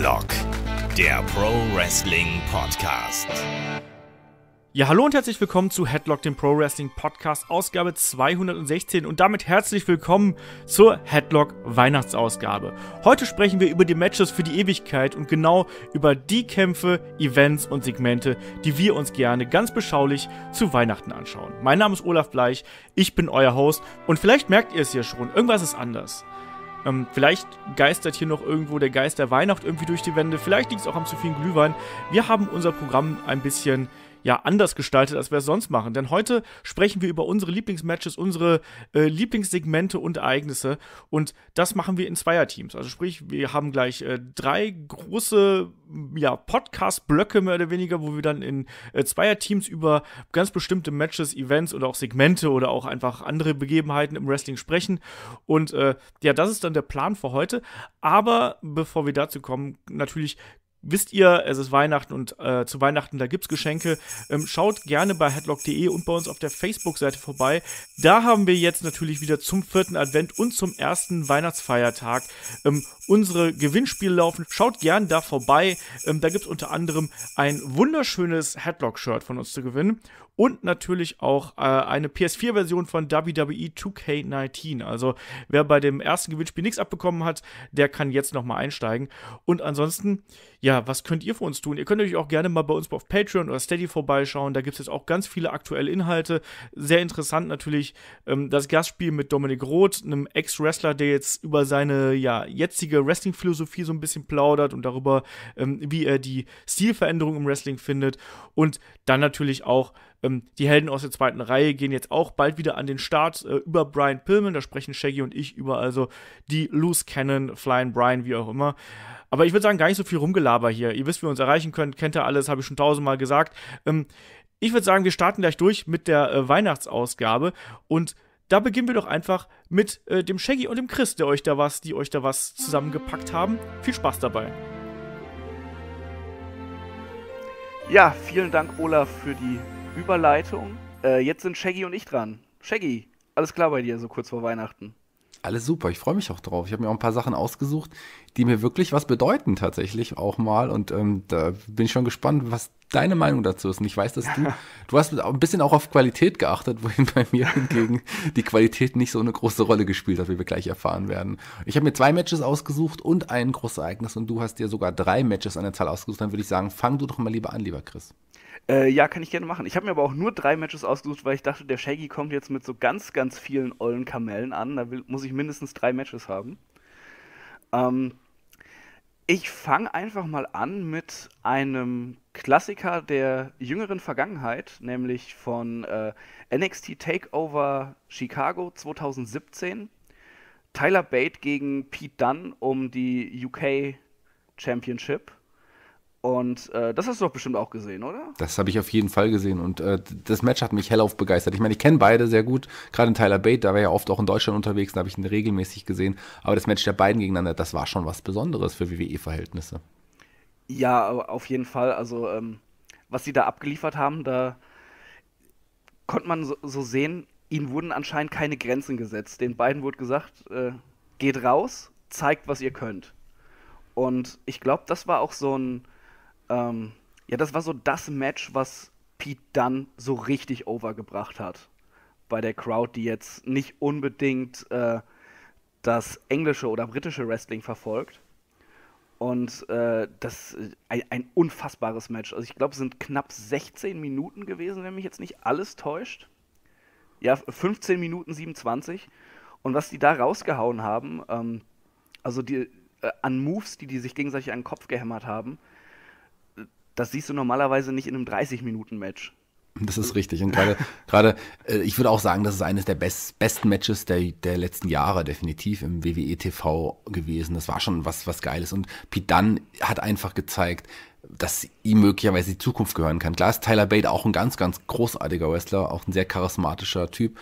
Headlock, der Pro Wrestling Podcast. Ja, hallo und herzlich willkommen zu Headlock, dem Pro Wrestling Podcast, Ausgabe 216 und damit herzlich willkommen zur Headlock Weihnachtsausgabe. Heute sprechen wir über die Matches für die Ewigkeit und genau über die Kämpfe, Events und Segmente, die wir uns gerne ganz beschaulich zu Weihnachten anschauen. Mein Name ist Olaf Bleich, ich bin euer Host und vielleicht merkt ihr es ja schon, irgendwas ist anders. Ähm, vielleicht geistert hier noch irgendwo der Geist der Weihnacht irgendwie durch die Wände. Vielleicht liegt es auch am zu vielen Glühwein. Wir haben unser Programm ein bisschen ja anders gestaltet, als wir es sonst machen. Denn heute sprechen wir über unsere Lieblingsmatches, unsere äh, Lieblingssegmente und Ereignisse. Und das machen wir in Zweierteams. Also sprich, wir haben gleich äh, drei große ja, Podcast-Blöcke mehr oder weniger, wo wir dann in äh, Zweierteams über ganz bestimmte Matches, Events oder auch Segmente oder auch einfach andere Begebenheiten im Wrestling sprechen. Und äh, ja, das ist dann der Plan für heute. Aber bevor wir dazu kommen, natürlich wisst ihr, es ist Weihnachten und äh, zu Weihnachten, da gibt's Geschenke. Ähm, schaut gerne bei headlock.de und bei uns auf der Facebook-Seite vorbei. Da haben wir jetzt natürlich wieder zum vierten Advent und zum ersten Weihnachtsfeiertag ähm, unsere Gewinnspiele laufen. Schaut gerne da vorbei. Ähm, da gibt's unter anderem ein wunderschönes Headlock-Shirt von uns zu gewinnen und natürlich auch äh, eine PS4-Version von WWE 2K19. Also wer bei dem ersten Gewinnspiel nichts abbekommen hat, der kann jetzt nochmal einsteigen. Und ansonsten, ja, was könnt ihr für uns tun? Ihr könnt natürlich auch gerne mal bei uns auf Patreon oder Steady vorbeischauen. Da gibt es jetzt auch ganz viele aktuelle Inhalte. Sehr interessant natürlich ähm, das Gastspiel mit Dominik Roth, einem Ex-Wrestler, der jetzt über seine ja, jetzige Wrestling-Philosophie so ein bisschen plaudert und darüber, ähm, wie er die Stilveränderung im Wrestling findet. Und dann natürlich auch ähm, die Helden aus der zweiten Reihe gehen jetzt auch bald wieder an den Start äh, über Brian Pillman. Da sprechen Shaggy und ich über also die Loose Cannon, Flying Brian, wie auch immer. Aber ich würde sagen, gar nicht so viel Rumgelaber hier. Ihr wisst, wie ihr uns erreichen könnt, kennt ihr alles, habe ich schon tausendmal gesagt. Ähm, ich würde sagen, wir starten gleich durch mit der äh, Weihnachtsausgabe und da beginnen wir doch einfach mit äh, dem Shaggy und dem Chris, der euch da was, die euch da was zusammengepackt haben. Viel Spaß dabei. Ja, vielen Dank, Olaf, für die Überleitung. Äh, jetzt sind Shaggy und ich dran. Shaggy, alles klar bei dir, so kurz vor Weihnachten? Alles super, ich freue mich auch drauf. Ich habe mir auch ein paar Sachen ausgesucht, die mir wirklich was bedeuten, tatsächlich auch mal. Und ähm, da bin ich schon gespannt, was deine Meinung dazu ist. Und ich weiß, dass du, du hast ein bisschen auch auf Qualität geachtet, wohin bei mir hingegen die Qualität nicht so eine große Rolle gespielt hat, wie wir gleich erfahren werden. Ich habe mir zwei Matches ausgesucht und ein großes Ereignis und du hast dir sogar drei Matches an der Zahl ausgesucht. Dann würde ich sagen, fang du doch mal lieber an, lieber Chris. Äh, ja, kann ich gerne machen. Ich habe mir aber auch nur drei Matches ausgesucht, weil ich dachte, der Shaggy kommt jetzt mit so ganz, ganz vielen ollen Kamellen an. Da will, muss ich mindestens drei Matches haben. Ähm, ich fange einfach mal an mit einem Klassiker der jüngeren Vergangenheit, nämlich von äh, NXT Takeover Chicago 2017. Tyler Bate gegen Pete Dunne um die UK Championship. Und äh, das hast du doch bestimmt auch gesehen, oder? Das habe ich auf jeden Fall gesehen und äh, das Match hat mich hellauf begeistert. Ich meine, ich kenne beide sehr gut, gerade in Tyler Bate, da war ja oft auch in Deutschland unterwegs, da habe ich ihn regelmäßig gesehen. Aber das Match der beiden gegeneinander, das war schon was Besonderes für WWE-Verhältnisse. Ja, auf jeden Fall. Also, ähm, was sie da abgeliefert haben, da konnte man so, so, sehen, ihnen wurden anscheinend keine Grenzen gesetzt. Den beiden wurde gesagt, äh, geht raus, zeigt, was ihr könnt. Und ich glaube, das war auch so ein ähm, ja, das war so das Match, was Pete Dunn so richtig overgebracht hat. Bei der Crowd, die jetzt nicht unbedingt äh, das englische oder britische Wrestling verfolgt. Und äh, das äh, ein, ein, unfassbares Match. Also ich glaube, es sind knapp 16 Minuten gewesen, wenn mich jetzt nicht alles täuscht. Ja, 15 Minuten 27. Und was die da rausgehauen haben, ähm, also die äh, an Moves, die die sich gegenseitig an den Kopf gehämmert haben, das siehst du normalerweise nicht in einem 30-Minuten-Match. Das ist richtig. Und gerade, gerade, äh, ich würde auch sagen, das ist eines der best, besten Matches der, der letzten Jahre definitiv im WWE TV gewesen. Das war schon was, was Geiles. Und Pete Dunn hat einfach gezeigt, dass ihm möglicherweise die Zukunft gehören kann. Klar ist Tyler Bate auch ein ganz, ganz großartiger Wrestler, auch ein sehr charismatischer Typ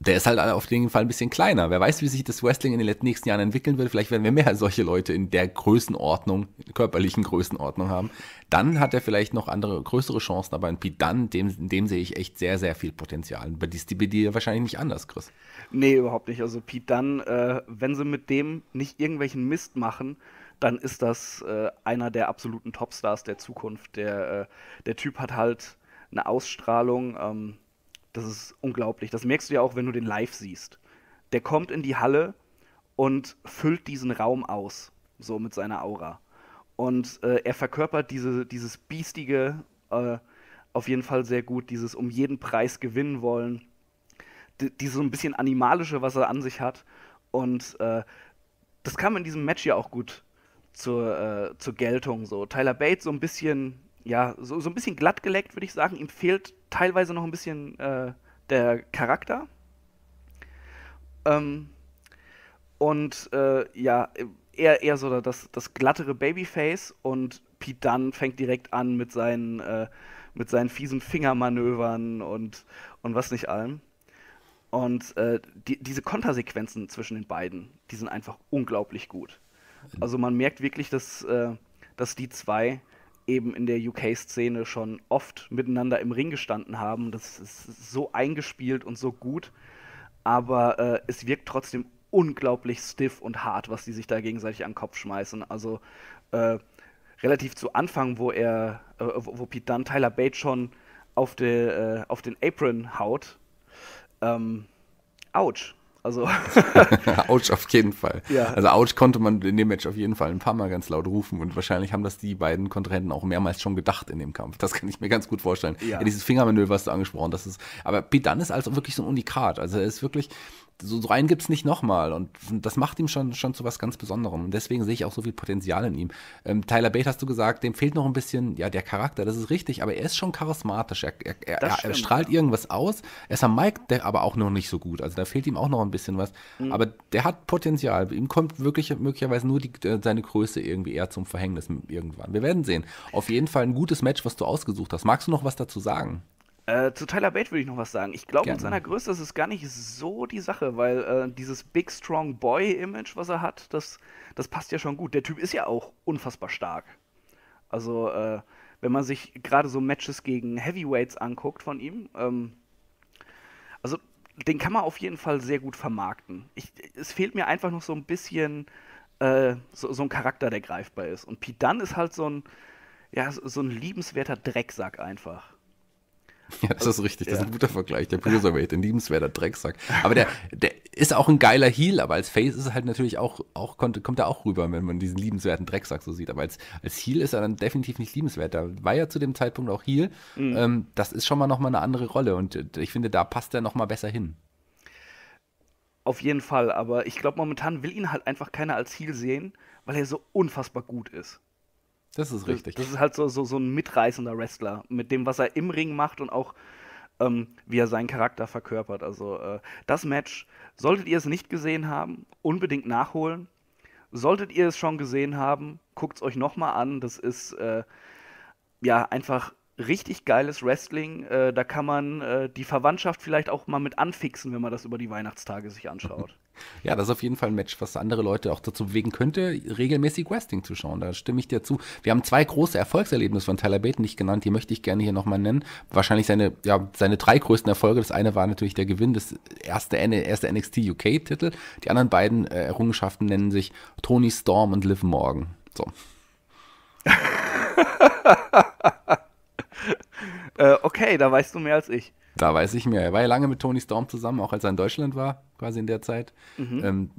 der ist halt auf jeden Fall ein bisschen kleiner. Wer weiß, wie sich das Wrestling in den nächsten Jahren entwickeln wird. Vielleicht werden wir mehr solche Leute in der Größenordnung, körperlichen Größenordnung haben. Dann hat er vielleicht noch andere, größere Chancen. Aber in Pete Dunn, dem, dem sehe ich echt sehr, sehr viel Potenzial. Bei dir wahrscheinlich nicht anders, Chris. Nee, überhaupt nicht. Also Pete Dunn, äh, wenn sie mit dem nicht irgendwelchen Mist machen, dann ist das äh, einer der absoluten Topstars der Zukunft. Der, äh, der Typ hat halt eine Ausstrahlung, ähm, das ist unglaublich. Das merkst du ja auch, wenn du den live siehst. Der kommt in die Halle und füllt diesen Raum aus, so mit seiner Aura. Und äh, er verkörpert diese, dieses biestige äh, auf jeden Fall sehr gut, dieses um jeden Preis gewinnen wollen, dieses so ein bisschen animalische, was er an sich hat. Und äh, das kam in diesem Match ja auch gut zur, äh, zur Geltung. So. Tyler Bates so ein bisschen, ja, so, so ein bisschen glatt geleckt, würde ich sagen. Ihm fehlt teilweise noch ein bisschen äh, der Charakter. Ähm, und äh, ja, eher, eher so das, das glattere Babyface und Pete Dunn fängt direkt an mit seinen, äh, mit seinen fiesen Fingermanövern und, und was nicht allem. Und äh, die, diese Kontersequenzen zwischen den beiden, die sind einfach unglaublich gut. Also man merkt wirklich, dass, äh, dass die zwei eben in der UK-Szene schon oft miteinander im Ring gestanden haben. Das ist so eingespielt und so gut, aber äh, es wirkt trotzdem unglaublich stiff und hart, was die sich da gegenseitig an den Kopf schmeißen. Also äh, relativ zu Anfang, wo er, äh, wo, Pete Dunn Tyler Bates schon auf, de, äh, auf den Apron haut, ähm, ouch. Also. ouch auf jeden Fall. Ja. Also ouch konnte man in dem Match auf jeden Fall ein paar Mal ganz laut rufen und wahrscheinlich haben das die beiden Kontrahenten auch mehrmals schon gedacht in dem Kampf. Das kann ich mir ganz gut vorstellen. Ja. ja dieses Fingermanöver hast du angesprochen, das ist, aber Pete Dunn ist also wirklich so ein Unikat. Also er ist wirklich, so, so einen gibt es nicht nochmal. Und das macht ihm schon, schon zu was ganz Besonderem. Und deswegen sehe ich auch so viel Potenzial in ihm. Ähm, Tyler Bate hast du gesagt, dem fehlt noch ein bisschen, ja, der Charakter, das ist richtig, aber er ist schon charismatisch. Er, er, er, er, strahlt irgendwas aus. Er ist am Mike, der aber auch noch nicht so gut. Also da fehlt ihm auch noch ein bisschen was. Mhm. Aber der hat Potenzial. Ihm kommt wirklich möglicherweise nur die, äh, seine Größe irgendwie eher zum Verhängnis irgendwann. Wir werden sehen. Auf jeden Fall ein gutes Match, was du ausgesucht hast. Magst du noch was dazu sagen? Äh, zu Tyler Bate würde ich noch was sagen. Ich glaube, mit seiner Größe ist es gar nicht so die Sache, weil äh, dieses Big Strong Boy Image, was er hat, das, das passt ja schon gut. Der Typ ist ja auch unfassbar stark. Also, äh, wenn man sich gerade so Matches gegen Heavyweights anguckt von ihm, ähm, also den kann man auf jeden Fall sehr gut vermarkten. Ich, es fehlt mir einfach noch so ein bisschen äh, so, so, ein Charakter, der greifbar ist. Und Dunn ist halt so ein, ja, so ein liebenswerter Drecksack einfach. Ja, das ist richtig. Das ja. ist ein guter Vergleich. Der Bruiserweight, ein liebenswerter Drecksack. Aber der, der ist auch ein geiler Heal, aber als Face ist er halt natürlich auch, auch kommt, kommt er auch rüber, wenn man diesen liebenswerten Drecksack so sieht. Aber als, als Heal ist er dann definitiv nicht liebenswert. Da war ja zu dem Zeitpunkt auch Heal. Mhm. Ähm, das ist schon mal nochmal eine andere Rolle und äh, ich finde, da passt er nochmal besser hin. Auf jeden Fall, aber ich glaube, momentan will ihn halt einfach keiner als Heal sehen, weil er so unfassbar gut ist. Das ist richtig. Das, das, ist halt so, so, so ein mitreißender Wrestler mit dem, was er im Ring macht und auch ähm, wie er seinen Charakter verkörpert. Also äh, das Match, solltet ihr es nicht gesehen haben, unbedingt nachholen. Solltet ihr es schon gesehen haben, guckt es euch nochmal an. Das ist äh, ja einfach richtig geiles Wrestling. Äh, da kann man äh, die Verwandtschaft vielleicht auch mal mit anfixen, wenn man das über die Weihnachtstage sich anschaut. Ja, das ist auf jeden Fall ein Match, was andere Leute auch dazu bewegen könnte, regelmäßig Wrestling zu schauen. Da stimme ich dir zu. Wir haben zwei große Erfolgserlebnisse von Tyler Bate nicht genannt, die möchte ich gerne hier nochmal nennen. Wahrscheinlich seine, ja, seine drei größten Erfolge. Das eine war natürlich der Gewinn des erste, erste NXT UK-Titel. Die anderen beiden äh, Errungenschaften nennen sich Tony Storm und Liv Morgan. So. äh, okay, da weißt du mehr als ich. Da weiß ich mehr. Er war ja lange mit Tony Storm zusammen, auch als er in Deutschland war, quasi in der Zeit. Mhm. Ähm,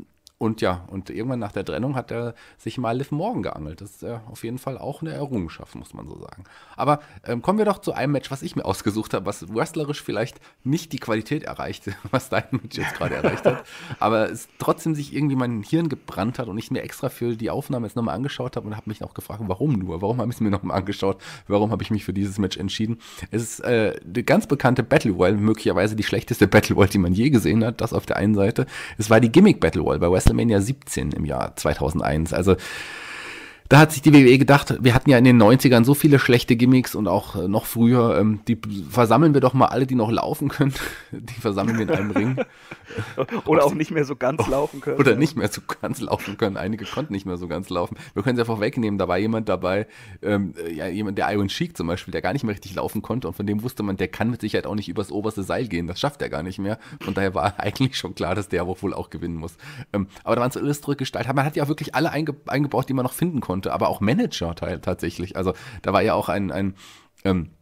und ja, und irgendwann nach der Trennung hat er sich mal Liv Morgan geangelt. Das ist ja auf jeden Fall auch eine Errungenschaft, muss man so sagen. Aber ähm, kommen wir doch zu einem Match, was ich mir ausgesucht habe, was wrestlerisch vielleicht nicht die Qualität erreichte, was dein Match jetzt gerade erreicht hat. Aber es trotzdem sich irgendwie mein Hirn gebrannt hat und ich mir extra für die Aufnahme jetzt nochmal angeschaut habe und habe mich auch gefragt, warum nur? Warum habe ich es mir nochmal angeschaut? Warum habe ich mich für dieses Match entschieden? Es ist äh, die ganz bekannte Battle Royale, möglicherweise die schlechteste Battle Royale, die man je gesehen hat, das auf der einen Seite. Es war die Gimmick Battle Royale bei Wrestling WrestleMania 17 im Jahr 2001. Also da hat sich die WWE gedacht, wir hatten ja in den 90ern so viele schlechte Gimmicks und auch äh, noch früher, ähm, die versammeln wir doch mal alle, die noch laufen können. Die versammeln wir in einem Ring. Oder auch nicht mehr so ganz laufen können. Oder nicht mehr so ganz laufen können. Einige konnten nicht mehr so ganz laufen. Wir können es einfach wegnehmen. Da war jemand dabei, ähm, ja, jemand, der Iron Sheik zum Beispiel, der gar nicht mehr richtig laufen konnte und von dem wusste man, der kann mit Sicherheit auch nicht übers oberste Seil gehen. Das schafft er gar nicht mehr. Von daher war eigentlich schon klar, dass der wohl auch gewinnen muss. Ähm, aber da waren so illustre Gestalten. Man hat ja wirklich alle einge eingebaut, die man noch finden konnte konnte, aber auch Manager tatsächlich. Also da war ja auch ein, ein ähm, äh,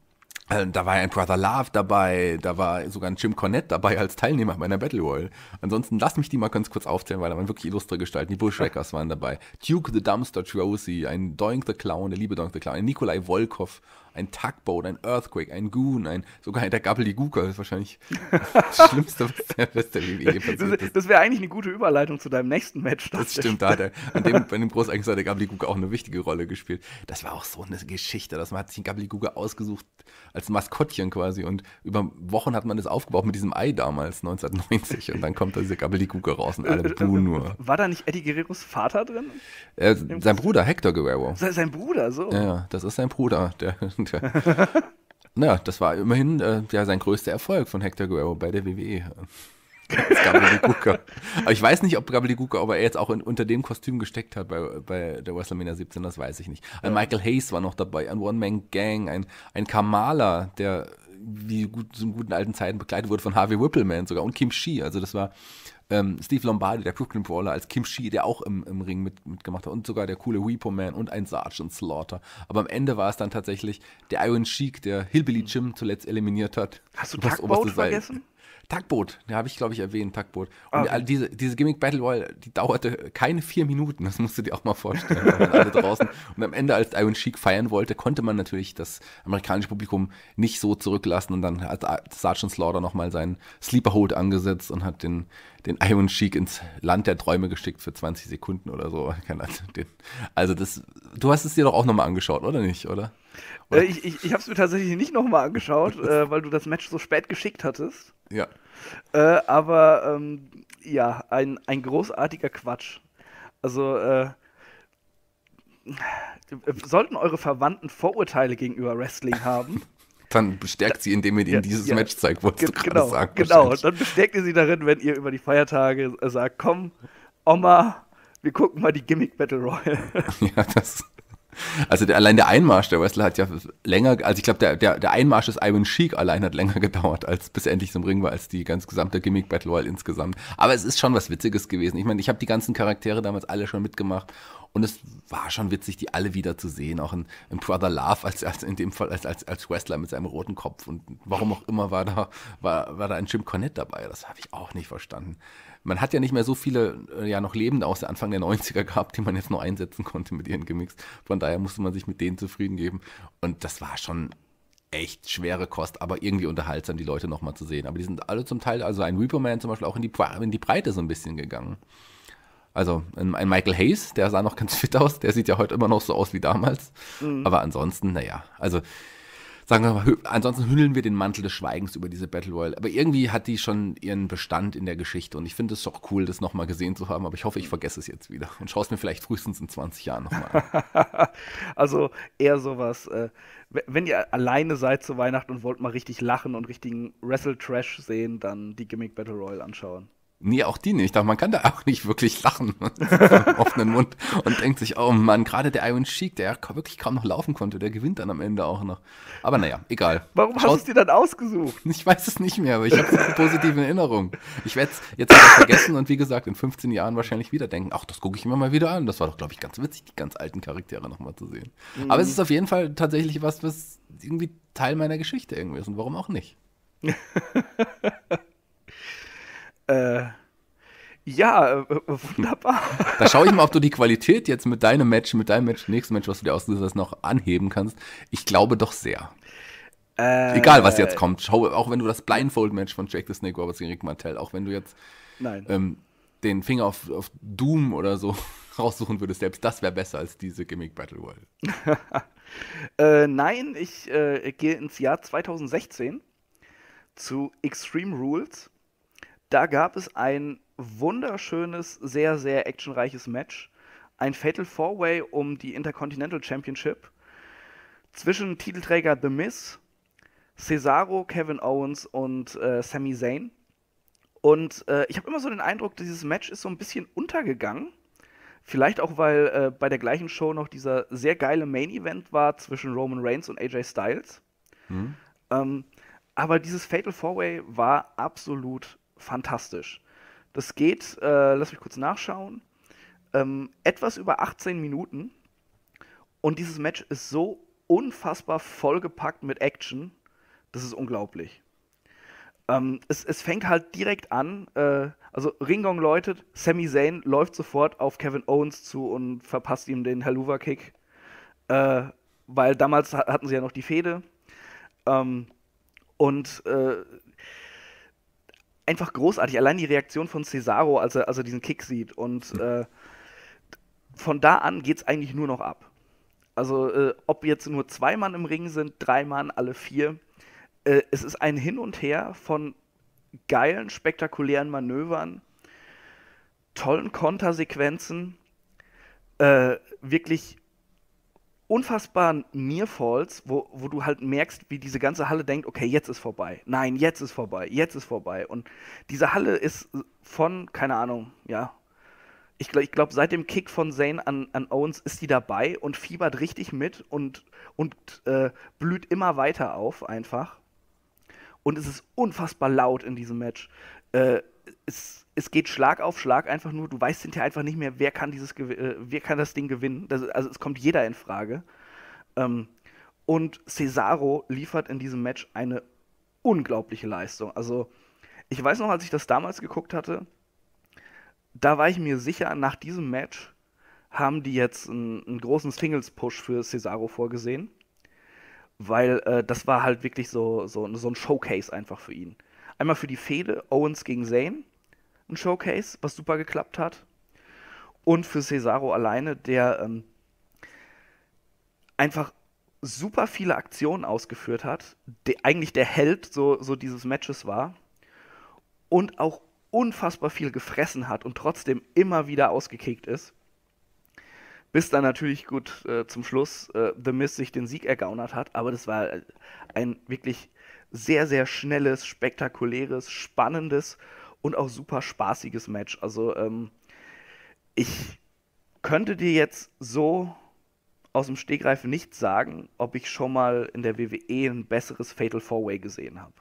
da war ein Brother Love dabei, da war sogar ein Jim Cornette dabei als Teilnehmer meiner Battle Royale. Ansonsten lass mich die mal ganz kurz aufzählen, weil da waren wirklich illustre Gestalten. Die Bushwhackers waren dabei. Duke the Dumpster Josie, ein Doink the Clown, der liebe Doink the Clown, ein Nikolai Volkov, ein Tugboat, ein Earthquake, ein Goon, ein sogar der Gabbeligooker ist wahrscheinlich das Schlimmste, was der, was der WWE passiert ist. Das, wäre eigentlich eine gute Überleitung zu deinem nächsten Match. Das stimmt, da hat er, an dem, bei dem Großereignis hat der Gabbeligooker auch eine wichtige Rolle gespielt. Das war auch so eine Geschichte, dass man hat sich einen Gabbeligooker ausgesucht als Maskottchen quasi und über Wochen hat man das aufgebaut mit diesem Ei damals, 1990 und dann kommt da dieser Gabbeligooker raus und alle äh, äh, buhen nur. War da nicht Eddie Guerreros Vater drin? Äh, sein Bruder, Hector Guerrero. Sein Bruder, so? Ja, das ist sein Bruder, der, naja, das war immerhin äh, ja, sein größter Erfolg von Hector Guerrero bei der WWE. Aber ich weiß nicht, ob Gabeliguka, aber er jetzt auch in, unter dem Kostüm gesteckt hat bei, bei der WrestleMania 17, das weiß ich nicht. Ein Michael Hayes war noch dabei, ein One-Man-Gang, ein, ein Kamala, der wie gut, zu guten alten Zeiten begleitet wurde von Harvey Whippleman sogar und Kim Shee. Also das war ähm, Steve Lombardi, der Brooklyn Brawler, als Kim Shee, der auch im, im Ring mit, mitgemacht hat und sogar der coole Repo Man und ein Sergeant Slaughter. Aber am Ende war es dann tatsächlich der Iron Sheik, der Hillbilly Jim zuletzt eliminiert hat. Hast du Tugboat vergessen? Tugboat, den habe ich, glaube ich, erwähnt, Tugboat. Und okay. diese, diese Gimmick Battle Royale, die dauerte keine vier Minuten, das musst du dir auch mal vorstellen. Da alle draußen. Und am Ende, als Iron Sheik feiern wollte, konnte man natürlich das amerikanische Publikum nicht so zurücklassen. Und dann hat Sergeant Slaughter nochmal seinen Sleeper Hold angesetzt und hat den, den Iron Sheik ins Land der Träume geschickt für 20 Sekunden oder so. Also das, du hast es dir doch auch nochmal angeschaut, oder nicht, oder? Äh, ich ich, ich habe es mir tatsächlich nicht nochmal angeschaut, äh, weil du das Match so spät geschickt hattest. Ja. Äh, aber ähm, ja, ein, ein großartiger Quatsch. Also, äh, sollten eure Verwandten Vorurteile gegenüber Wrestling haben, dann bestärkt sie, indem ihr ihnen ja, dieses ja, Match zeigt, wolltest du genau, sagen. Genau, dann bestärkt ihr sie darin, wenn ihr über die Feiertage sagt, komm, Oma, wir gucken mal die Gimmick Battle Royale. Ja, das also der, allein der Einmarsch der Wrestler hat ja länger, also ich glaube, der, der, der Einmarsch des Iron Sheik allein hat länger gedauert, als bis endlich zum Ring war, als die ganz gesamte Gimmick Battle Royale insgesamt. Aber es ist schon was Witziges gewesen. Ich meine, ich habe die ganzen Charaktere damals alle schon mitgemacht und es war schon witzig, die alle wieder zu sehen. Auch ein, ein Brother Love als, als in dem Fall als, als, als Wrestler mit seinem roten Kopf. Und warum auch immer war da, war, war da ein Jim Cornette dabei. Das habe ich auch nicht verstanden man hat ja nicht mehr so viele äh, ja noch Lebende aus der Anfang der 90er gehabt, die man jetzt noch einsetzen konnte mit ihren Gimmicks. Von daher musste man sich mit denen zufrieden geben. Und das war schon echt schwere Kost, aber irgendwie unterhaltsam, die Leute nochmal zu sehen. Aber die sind alle zum Teil, also ein Reaper Man zum Beispiel auch in die, in die Breite so ein bisschen gegangen. Also ein, ein, Michael Hayes, der sah noch ganz fit aus, der sieht ja heute immer noch so aus wie damals. Mhm. Aber ansonsten, naja, also sagen wir mal, ansonsten hüllen wir den Mantel des Schweigens über diese Battle Royale. Aber irgendwie hat die schon ihren Bestand in der Geschichte und ich finde es doch cool, das nochmal gesehen zu haben. Aber ich hoffe, ich vergesse es jetzt wieder und schaue es mir vielleicht frühestens in 20 Jahren nochmal an. also eher sowas, äh, wenn ihr alleine seid zu Weihnachten und wollt mal richtig lachen und richtigen Wrestle-Trash sehen, dann die Gimmick Battle Royale anschauen. Nee, auch die nicht. Aber man kann da auch nicht wirklich lachen mit offenen Mund und denkt sich, oh Mann, gerade der Iron Sheik, der wirklich kaum noch laufen konnte, der gewinnt dann am Ende auch noch. Aber naja, egal. Warum Schaut, hast du es dir dann ausgesucht? Ich weiß es nicht mehr, aber ich habe eine positive Erinnerung. Ich werde es jetzt vergessen und wie gesagt, in 15 Jahren wahrscheinlich wieder denken, ach, das gucke ich mir mal wieder an. Das war doch, glaube ich, ganz witzig, die ganz alten Charaktere nochmal zu sehen. Mhm. Aber es ist auf jeden Fall tatsächlich was, was irgendwie Teil meiner Geschichte irgendwie ist und warum auch nicht. Äh, ja, äh, wunderbar. Da schaue ich mal, ob du die Qualität jetzt mit deinem Match, mit deinem Match, nächsten Match, was du dir ausgesucht hast, noch anheben kannst. Ich glaube doch sehr. Äh, Egal, was jetzt kommt. Schau, auch wenn du das Blindfold-Match von Jake the Snake Roberts gegen Rick Martell, auch wenn du jetzt ähm, den Finger auf, auf Doom oder so raussuchen würdest, selbst das wäre besser als diese Gimmick Battle Royale. äh, nein, ich äh, gehe ins Jahr 2016 zu Extreme Rules da gab es ein wunderschönes, sehr, sehr actionreiches Match. ein Fatal Four Way um die Intercontinental Championship zwischen Titelträger The Miz, Cesaro, Kevin Owens und äh, Sami Zayn. Und äh, ich habe immer so den Eindruck, dieses Match ist so ein bisschen untergegangen. Vielleicht auch, weil äh, bei der gleichen Show noch dieser sehr geile Main Event war zwischen Roman Reigns und AJ Styles. Mhm. Ähm, aber dieses Fatal Four Way war absolut fantastisch. Das geht, äh, lass mich kurz nachschauen, ähm, etwas über 18 Minuten. Und dieses Match ist so unfassbar vollgepackt mit Action. Das ist unglaublich. Ähm, es, es, fängt halt direkt an, äh, also Ringgong läutet, Sami Zayn läuft sofort auf Kevin Owens zu und verpasst ihm den Helluva-Kick. Äh, weil damals hatten sie ja noch die Fehde. Ähm, und äh, einfach großartig. Allein die Reaktion von Cesaro, als er, als er diesen Kick sieht. Und äh, von da an geht es eigentlich nur noch ab. Also, äh, ob jetzt nur zwei Mann im Ring sind, drei Mann, alle vier. Äh, es ist ein Hin und Her von geilen, spektakulären Manövern, tollen Kontersequenzen, äh, wirklich unfassbaren Nearfalls, wo, wo du halt merkst, wie diese ganze Halle denkt, okay, jetzt ist vorbei. Nein, jetzt ist vorbei, jetzt ist vorbei. Und diese Halle ist von, keine Ahnung, ja, ich glaube, ich glaub, seit dem Kick von Zane an, an Owens ist die dabei und fiebert richtig mit und, und äh, blüht immer weiter auf einfach. Und es ist unfassbar laut in diesem Match. Äh, es, es geht Schlag auf Schlag einfach nur. Du weißt hinterher einfach nicht mehr, wer kann, dieses, äh, wer kann das Ding gewinnen. Das, also es kommt jeder in Frage. Ähm, und Cesaro liefert in diesem Match eine unglaubliche Leistung. Also ich weiß noch, als ich das damals geguckt hatte, da war ich mir sicher, nach diesem Match haben die jetzt einen, einen großen Singles-Push für Cesaro vorgesehen. Weil äh, das war halt wirklich so, so, so ein Showcase einfach für ihn. Einmal für die Fehde Owens gegen Zayn, ein Showcase, was super geklappt hat. Und für Cesaro alleine, der ähm, einfach super viele Aktionen ausgeführt hat, der eigentlich der Held so, so dieses Matches war und auch unfassbar viel gefressen hat und trotzdem immer wieder ausgekickt ist. Bis dann natürlich gut äh, zum Schluss äh, The Miz sich den Sieg ergaunert hat, aber das war äh, ein wirklich sehr, sehr schnelles, spektakuläres, spannendes und auch super spaßiges Match. Also ähm, ich könnte dir jetzt so aus dem Stegreif nicht sagen, ob ich schon mal in der WWE ein besseres Fatal Four Way gesehen habe.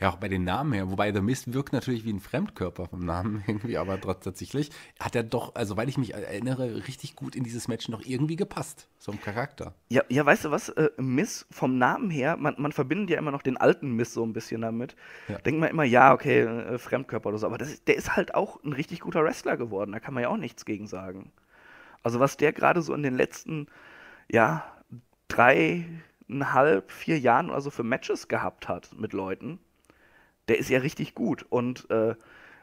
Ja, auch bei den Namen her. Wobei The Mist wirkt natürlich wie ein Fremdkörper vom Namen irgendwie, aber tatsächlich hat er doch, also weil ich mich erinnere, richtig gut in dieses Match noch irgendwie gepasst, so ein Charakter. Ja, ja weißt du was, äh, Miss vom Namen her, man, man verbindet ja immer noch den alten Miss so ein bisschen damit. Ja. Denkt man immer, ja, okay, äh, Fremdkörper oder so, aber das, der ist halt auch ein richtig guter Wrestler geworden, da kann man ja auch nichts gegen sagen. Also was der gerade so in den letzten, ja, dreieinhalb, vier Jahren oder so für Matches gehabt hat mit Leuten, der ist ja richtig gut. Und äh,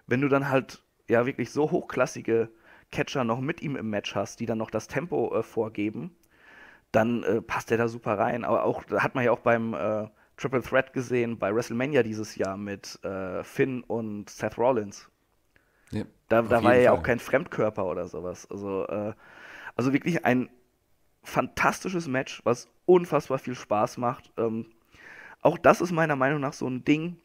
wenn du dann halt ja wirklich so hochklassige Catcher noch mit ihm im Match hast, die dann noch das Tempo äh, vorgeben, dann äh, passt der da super rein. Aber auch, da hat man ja auch beim äh, Triple Threat gesehen, bei WrestleMania dieses Jahr mit äh, Finn und Seth Rollins. Ja, da da war er ja auch kein Fremdkörper oder sowas. Also, äh, also wirklich ein fantastisches Match, was unfassbar viel Spaß macht. Ähm, auch das ist meiner Meinung nach so ein Ding,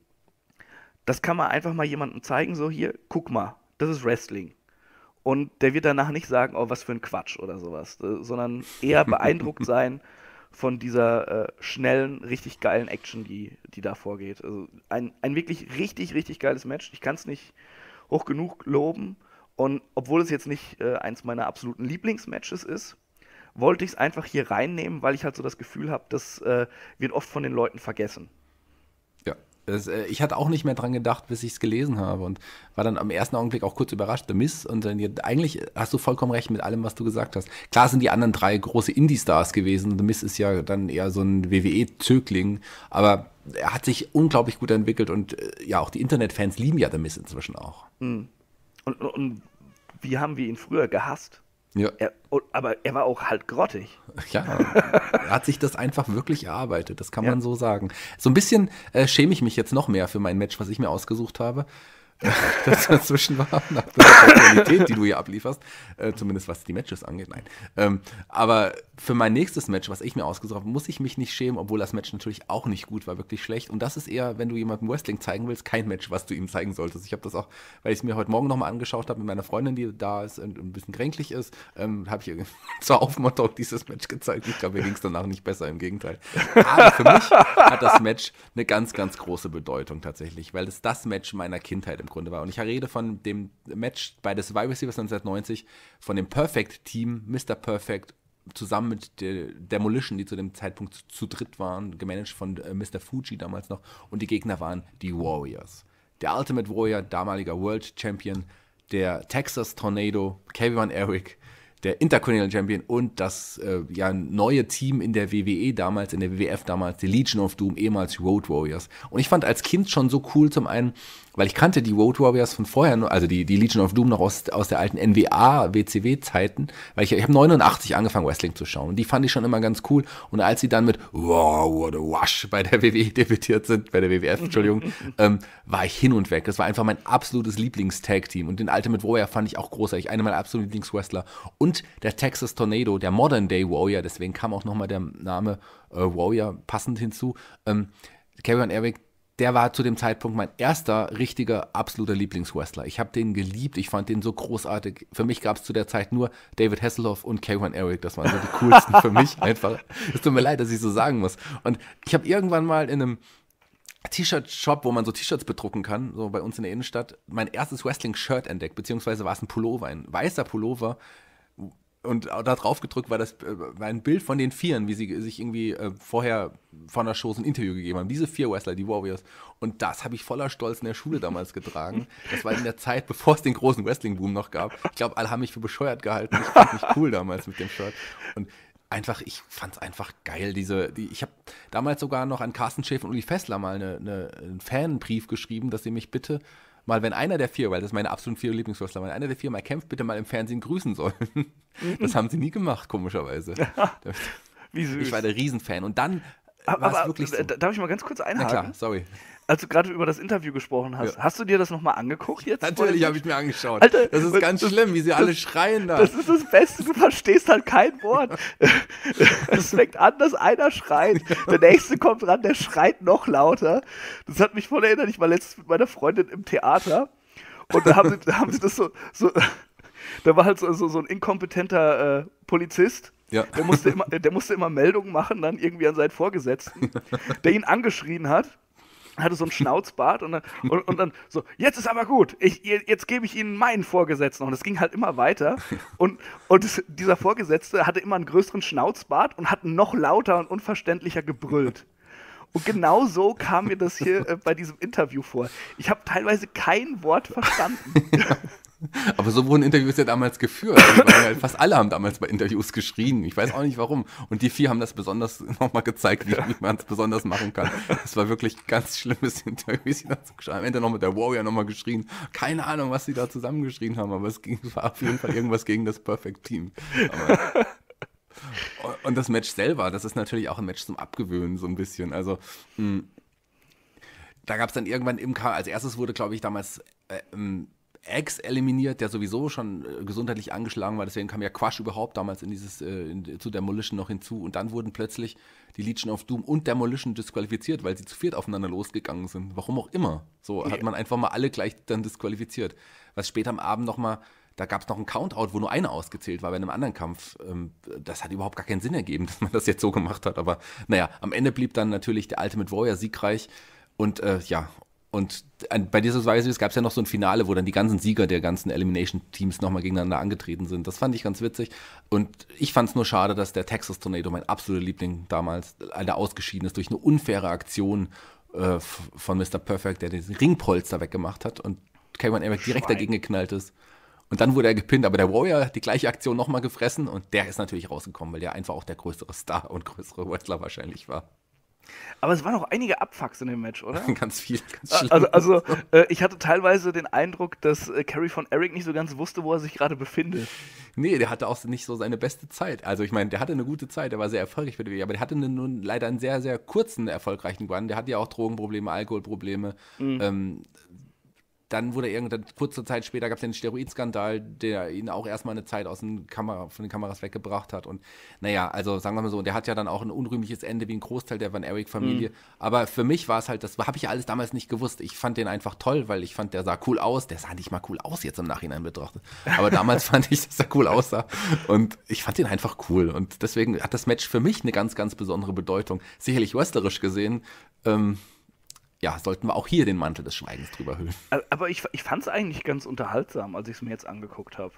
das kann man einfach mal jemandem zeigen, so hier, guck mal, das ist Wrestling. Und der wird danach nicht sagen, oh, was für ein Quatsch oder sowas, äh, sondern eher beeindruckt sein von dieser äh, schnellen, richtig geilen Action, die, die da vorgeht. Also ein, ein wirklich richtig, richtig geiles Match. Ich kann es nicht hoch genug loben. Und obwohl es jetzt nicht äh, eins meiner absoluten Lieblingsmatches ist, wollte ich es einfach hier reinnehmen, weil ich halt so das Gefühl habe, das äh, wird oft von den Leuten vergessen. Das, äh, ich hatte auch nicht mehr dran gedacht, bis ich es gelesen habe und war dann am ersten Augenblick auch kurz überrascht, The Miss. Und dann eigentlich hast du vollkommen recht mit allem, was du gesagt hast. Klar sind die anderen drei große Indie-Stars gewesen. The Miss ist ja dann eher so ein WWE-Zögling, aber er hat sich unglaublich gut entwickelt und äh, ja, auch die Internetfans lieben ja The Miss inzwischen auch. Mhm. Und, und wie haben wir ihn früher gehasst? Ja. Er, aber er war auch halt grottig. Ja, er hat sich das einfach wirklich erarbeitet, das kann ja. man so sagen. So ein bisschen äh, schäme ich mich jetzt noch mehr für mein Match, was ich mir ausgesucht habe, das dazwischen war, nach der Qualität, die du hier ablieferst, äh, zumindest was die Matches angeht, nein. Ähm, aber für mein nächstes Match, was ich mir ausgesucht habe, muss ich mich nicht schämen, obwohl das Match natürlich auch nicht gut war, wirklich schlecht. Und das ist eher, wenn du jemandem Wrestling zeigen willst, kein Match, was du ihm zeigen solltest. Ich habe das auch, weil ich es mir heute Morgen nochmal angeschaut habe mit meiner Freundin, die da ist und ein bisschen kränklich ist, ähm, habe ich ihr zur Aufmunterung dieses Match gezeigt. Ich glaube, mir ging es danach nicht besser, im Gegenteil. Aber für mich hat das Match eine ganz, ganz große Bedeutung tatsächlich, weil es das Match meiner Kindheit im Grunde war. Und ich rede von dem Match bei des Survivor Series 1990, von dem Perfect Team, Mr. Perfect zusammen mit der Demolition, die zu dem Zeitpunkt zu, zu dritt waren, gemanagt von äh, Mr. Fuji damals noch. Und die Gegner waren die Warriors. Der Ultimate Warrior, damaliger World Champion, der Texas Tornado, Kevin Eric, der Intercontinental Champion und das äh, ja, neue Team in der WWE damals, in der WWF damals, die Legion of Doom, ehemals Road Warriors. Und ich fand als Kind schon so cool zum einen, weil ich kannte die Road Warriors von vorher, also die, die Legion of Doom noch aus, aus der alten NWA, WCW-Zeiten, weil ich, ich habe 89 angefangen Wrestling zu schauen. Und die fand ich schon immer ganz cool. Und als sie dann mit Wow, what a wash bei der WWE debütiert sind, bei der WWF, Entschuldigung, ähm, war ich hin und weg. Das war einfach mein absolutes Lieblings-Tag-Team. Und den Ultimate Warrior fand ich auch großartig, einer meiner absoluten Lieblingswrestler. Und der Texas Tornado, der Modern Day Warrior, deswegen kam auch nochmal der Name äh, Warrior passend hinzu, ähm, Carry Eric, der war zu dem Zeitpunkt mein erster richtiger, absoluter Lieblingswrestler. Ich habe den geliebt, ich fand den so großartig. Für mich gab es zu der Zeit nur David Hasselhoff und K1 Eric, das waren so die coolsten für mich einfach. Es tut mir leid, dass ich so sagen muss. Und ich habe irgendwann mal in einem T-Shirt-Shop, wo man so T-Shirts bedrucken kann, so bei uns in der Innenstadt, mein erstes Wrestling-Shirt entdeckt, beziehungsweise war es ein Pullover, ein weißer Pullover und da drauf gedrückt war das äh, war ein Bild von den Vieren, wie sie sich irgendwie äh, vorher von der Show ein Interview gegeben haben. Diese vier Wrestler, die Warriors. Und das habe ich voller Stolz in der Schule damals getragen. Das war in der Zeit, bevor es den großen Wrestling-Boom noch gab. Ich glaube, alle haben mich für bescheuert gehalten. Ich fand mich cool damals mit dem Shirt. Und einfach, ich fand es einfach geil. Diese, die, ich habe damals sogar noch an Carsten Schäfer und Uli Fessler mal eine, eine, einen Fanbrief geschrieben, dass sie mich bitte mal, wenn einer der vier, weil das ist meine absoluten vier Lieblingswrestler, wenn einer der vier mal kämpft, bitte mal im Fernsehen grüßen sollen. das haben sie nie gemacht, komischerweise. Wie süß. Ich war der Riesenfan. Und dann war es wirklich so. Darf ich mal ganz kurz einhaken? Na klar, sorry als du gerade über das Interview gesprochen hast, ja. hast du dir das nochmal angeguckt jetzt? Natürlich habe ich mir angeschaut. Alter, das ist ganz das, schlimm, wie sie das, alle schreien da. Das ist das Beste, du verstehst halt kein Wort. es fängt an, dass einer schreit, der nächste kommt ran, der schreit noch lauter. Das hat mich voll erinnert, ich war letztens mit meiner Freundin im Theater und da haben sie, da haben sie das so, so da war halt so, so, so ein inkompetenter äh, Polizist. Ja. Der, musste immer, der musste immer Meldungen machen, dann irgendwie an seinen Vorgesetzten, der ihn angeschrien hat hatte so ein Schnauzbart und dann, und, und, dann so, jetzt ist aber gut, ich, jetzt gebe ich Ihnen meinen Vorgesetzten. Und es ging halt immer weiter. Und, und dieser Vorgesetzte hatte immer einen größeren Schnauzbart und hat noch lauter und unverständlicher gebrüllt. Und genau so kam mir das hier äh, bei diesem Interview vor. Ich habe teilweise kein Wort verstanden. Aber so wurden Interviews ja damals geführt. Halt fast alle haben damals bei Interviews geschrien. Ich weiß auch nicht warum. Und die vier haben das besonders nochmal gezeigt, wie, wie man es besonders machen kann. Das war wirklich ein ganz schlimmes Interview. Sie Am Ende noch mit der Warrior nochmal geschrien. Keine Ahnung, was sie da zusammengeschrien haben, aber es, ging, es war auf jeden Fall irgendwas gegen das Perfect Team. Aber, und das Match selber, das ist natürlich auch ein Match zum Abgewöhnen, so ein bisschen. Also, mh, hm, da gab es dann irgendwann im K, als erstes wurde, glaube ich, damals äh, ähm, Ex eliminiert, der sowieso schon äh, gesundheitlich angeschlagen war. Deswegen kam ja Quash überhaupt damals in dieses, äh, in, zu Demolition noch hinzu. Und dann wurden plötzlich die Legion of Doom und Demolition disqualifiziert, weil sie zu viert aufeinander losgegangen sind. Warum auch immer. So hat man einfach mal alle gleich dann disqualifiziert. Was später am Abend nochmal da gab es noch einen Countout, wo nur einer ausgezählt war bei einem anderen Kampf. Ähm, das hat überhaupt gar keinen Sinn ergeben, dass man das jetzt so gemacht hat. Aber naja, am Ende blieb dann natürlich der Ultimate Warrior siegreich. Und äh, ja, und bei dieser Weise gab es ja noch so ein Finale, wo dann die ganzen Sieger der ganzen Elimination-Teams nochmal gegeneinander angetreten sind. Das fand ich ganz witzig. Und ich fand es nur schade, dass der Texas Tornado, mein absoluter Liebling damals, leider ausgeschieden ist durch eine unfaire Aktion äh, von Mr. Perfect, der den Ringpolster weggemacht hat und K1 Eric direkt dagegen geknallt ist. Und dann wurde er gepinnt, aber der Warrior hat die gleiche Aktion nochmal gefressen und der ist natürlich rausgekommen, weil der einfach auch der größere Star und größere Wrestler wahrscheinlich war. Aber es waren auch einige Abfucks in dem Match, oder? ganz viel, ganz schlimm. Also, also äh, ich hatte teilweise den Eindruck, dass äh, Carrie von Eric nicht so ganz wusste, wo er sich gerade befindet. Nee, der hatte auch nicht so seine beste Zeit. Also ich meine, der hatte eine gute Zeit, der war sehr erfolgreich die WWE, aber der hatte nun leider einen sehr, sehr kurzen, erfolgreichen Run. Der hatte ja auch Drogenprobleme, Alkoholprobleme. Mhm. Ähm, dann wurde irgendwann, kurze Zeit später gab es den Steroidskandal, der ihn auch erstmal eine Zeit aus den Kamera, von den Kameras weggebracht hat. Und naja, also sagen wir mal so, der hat ja dann auch ein unrühmliches Ende wie ein Großteil der Van Eric-Familie. Mhm. Aber für mich war es halt, das habe ich ja alles damals nicht gewusst. Ich fand den einfach toll, weil ich fand, der sah cool aus. Der sah nicht mal cool aus jetzt im Nachhinein betrachtet. Aber damals fand ich, dass er cool aussah. Und ich fand den einfach cool. Und deswegen hat das Match für mich eine ganz, ganz besondere Bedeutung. Sicherlich wrestlerisch gesehen. Ähm, ja, sollten wir auch hier den Mantel des Schweigens drüber hüllen. Aber ich, ich fand es eigentlich ganz unterhaltsam, als ich es mir jetzt angeguckt habe.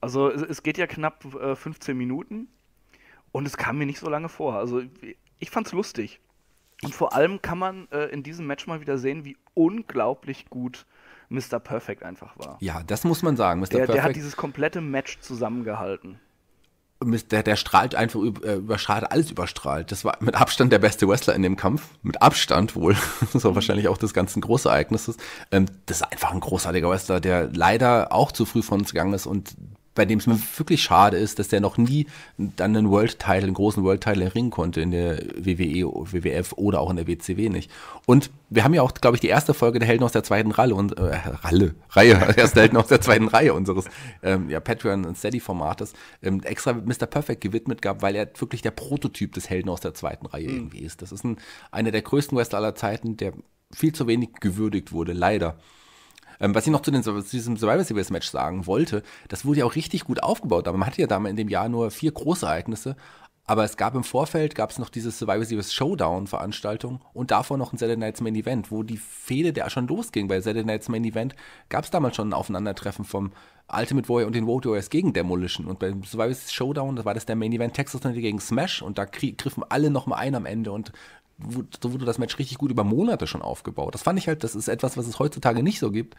Also es, es, geht ja knapp äh, 15 Minuten und es kam mir nicht so lange vor. Also ich fand es lustig. Und vor allem kann man äh, in diesem Match mal wieder sehen, wie unglaublich gut Mr. Perfect einfach war. Ja, das muss man sagen. Mr. Der, Perfect, der hat dieses komplette Match zusammengehalten der, der strahlt einfach äh, überstrahlt, alles überstrahlt. Das war mit Abstand der beste Wrestler in dem Kampf. Mit Abstand wohl. Das war wahrscheinlich auch des ganzen Großereignisses. Ähm, das ist einfach ein großartiger Wrestler, der leider auch zu früh von uns gegangen ist und bei dem es mir wirklich schade ist, dass der noch nie dann einen World Title, einen großen World Title erringen konnte in der WWE, WWF oder auch in der WCW nicht. Und wir haben ja auch, glaube ich, die erste Folge der Helden aus der zweiten Ralle und äh, Ralle, Reihe, erste Helden aus der zweiten Reihe unseres ähm, ja, Patreon und Steady Formates ähm, extra Mr. Perfect gewidmet gab, weil er wirklich der Prototyp des Helden aus der zweiten Reihe mhm. irgendwie ist. Das ist ein, einer der größten Wrestler aller Zeiten, der viel zu wenig gewürdigt wurde, leider. Ähm, was ich noch zu, den, zu diesem Survivor Series Match sagen wollte, das wurde ja auch richtig gut aufgebaut. Aber man hatte ja damals in dem Jahr nur vier Großereignisse. Aber es gab im Vorfeld, gab es noch diese Survivor Series Showdown Veranstaltung und davor noch ein Saturday Nights Main Event, wo die Fehde der schon losging. Bei Saturday Nights Main Event gab es damals schon ein Aufeinandertreffen vom Ultimate Warrior und den Road Warriors gegen Demolition. Und beim Survivor Series Showdown, das war das der Main Event Texas gegen Smash und da griffen alle nochmal ein am Ende und so wurde das Match richtig gut über Monate schon aufgebaut. Das fand ich halt, das ist etwas, was es heutzutage nicht so gibt.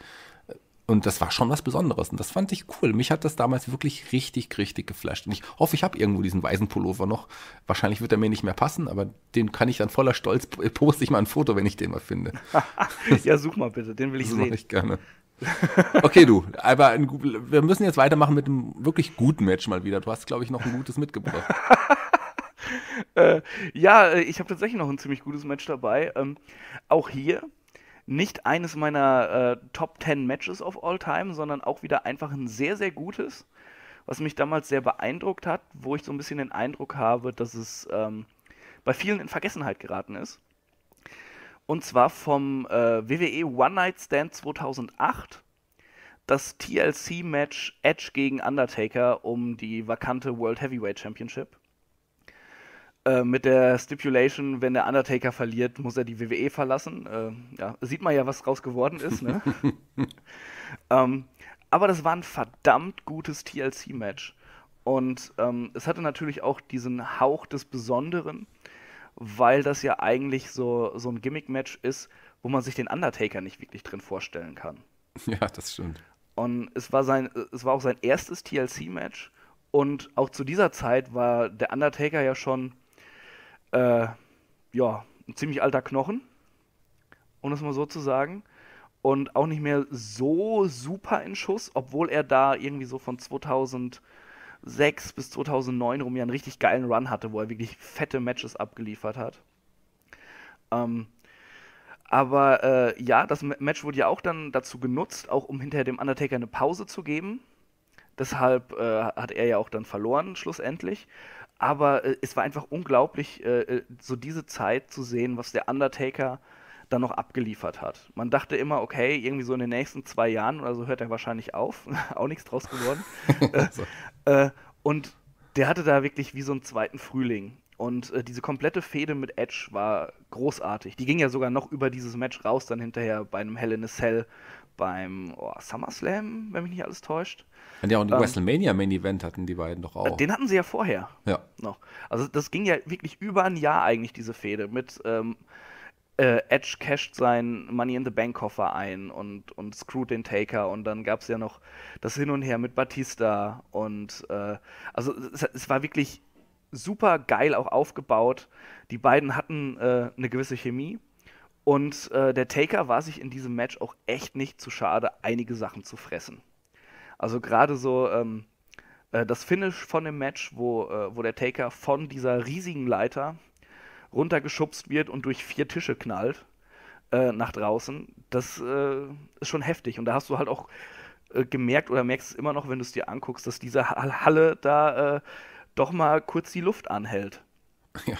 Und das war schon was Besonderes. Und das fand ich cool. Mich hat das damals wirklich richtig, richtig geflasht. Und ich hoffe, ich habe irgendwo diesen weißen Pullover noch. Wahrscheinlich wird er mir nicht mehr passen, aber den kann ich dann voller Stolz poste ich mal ein Foto, wenn ich den mal finde. ja, such mal bitte, den will ich das sehen. Ich gerne. Okay, du, aber ein, wir müssen jetzt weitermachen mit einem wirklich guten Match mal wieder. Du hast, glaube ich, noch ein gutes mitgebracht. äh, ja, äh, ich habe tatsächlich noch ein ziemlich gutes Match dabei. Ähm, auch hier nicht eines meiner äh, Top 10 Matches of all time, sondern auch wieder einfach ein sehr, sehr gutes, was mich damals sehr beeindruckt hat, wo ich so ein bisschen den Eindruck habe, dass es ähm, bei vielen in Vergessenheit geraten ist. Und zwar vom äh, WWE One Night Stand 2008 das TLC-Match Edge gegen Undertaker um die vakante World Heavyweight Championship. Äh, mit der Stipulation, wenn der Undertaker verliert, muss er die WWE verlassen. Äh, ja, sieht man ja, was draus geworden ist. Ne? ähm, aber das war ein verdammt gutes TLC-Match. Und ähm, es hatte natürlich auch diesen Hauch des Besonderen, weil das ja eigentlich so, so ein Gimmick-Match ist, wo man sich den Undertaker nicht wirklich drin vorstellen kann. Ja, das stimmt. Und es war, sein, es war auch sein erstes TLC-Match. Und auch zu dieser Zeit war der Undertaker ja schon äh, ja, ein ziemlich alter Knochen, um es mal so zu sagen. Und auch nicht mehr so super in Schuss, obwohl er da irgendwie so von 2006 bis 2009 rum ja einen richtig geilen Run hatte, wo er wirklich fette Matches abgeliefert hat. Ähm, aber äh, ja, das Match wurde ja auch dann dazu genutzt, auch um hinterher dem Undertaker eine Pause zu geben. Deshalb äh, hat er ja auch dann verloren, schlussendlich. Aber äh, es war einfach unglaublich, äh, äh, so diese Zeit zu sehen, was der Undertaker dann noch abgeliefert hat. Man dachte immer, okay, irgendwie so in den nächsten zwei Jahren oder so hört er wahrscheinlich auf. Auch nichts draus geworden. äh, und der hatte da wirklich wie so einen zweiten Frühling. Und äh, diese komplette Fehde mit Edge war großartig. Die ging ja sogar noch über dieses Match raus, dann hinterher bei einem Hell in a Cell, beim oh, SummerSlam, wenn mich nicht alles täuscht. Und ja, und ähm, WrestleMania Main Event hatten die beiden doch auch. Den hatten sie ja vorher. Ja. Noch. Also das ging ja wirklich über ein Jahr eigentlich, diese Fehde, mit ähm, äh, Edge casht sein Money in the Bank Koffer ein und, und screwt den Taker und dann gab es ja noch das Hin und Her mit Batista und äh, also es, es, war wirklich super geil auch aufgebaut. Die beiden hatten äh, eine gewisse Chemie und äh, der Taker war sich in diesem Match auch echt nicht zu schade, einige Sachen zu fressen. Also gerade so ähm, äh, das Finish von dem Match, wo, äh, wo der Taker von dieser riesigen Leiter runtergeschubst wird und durch vier Tische knallt. äh, nach draußen, das äh, ist schon heftig. Und da hast du halt auch äh, gemerkt oder merkst es immer noch, wenn du es dir anguckst, dass diese Halle da doch mal kurz die Luft anhält. Ja.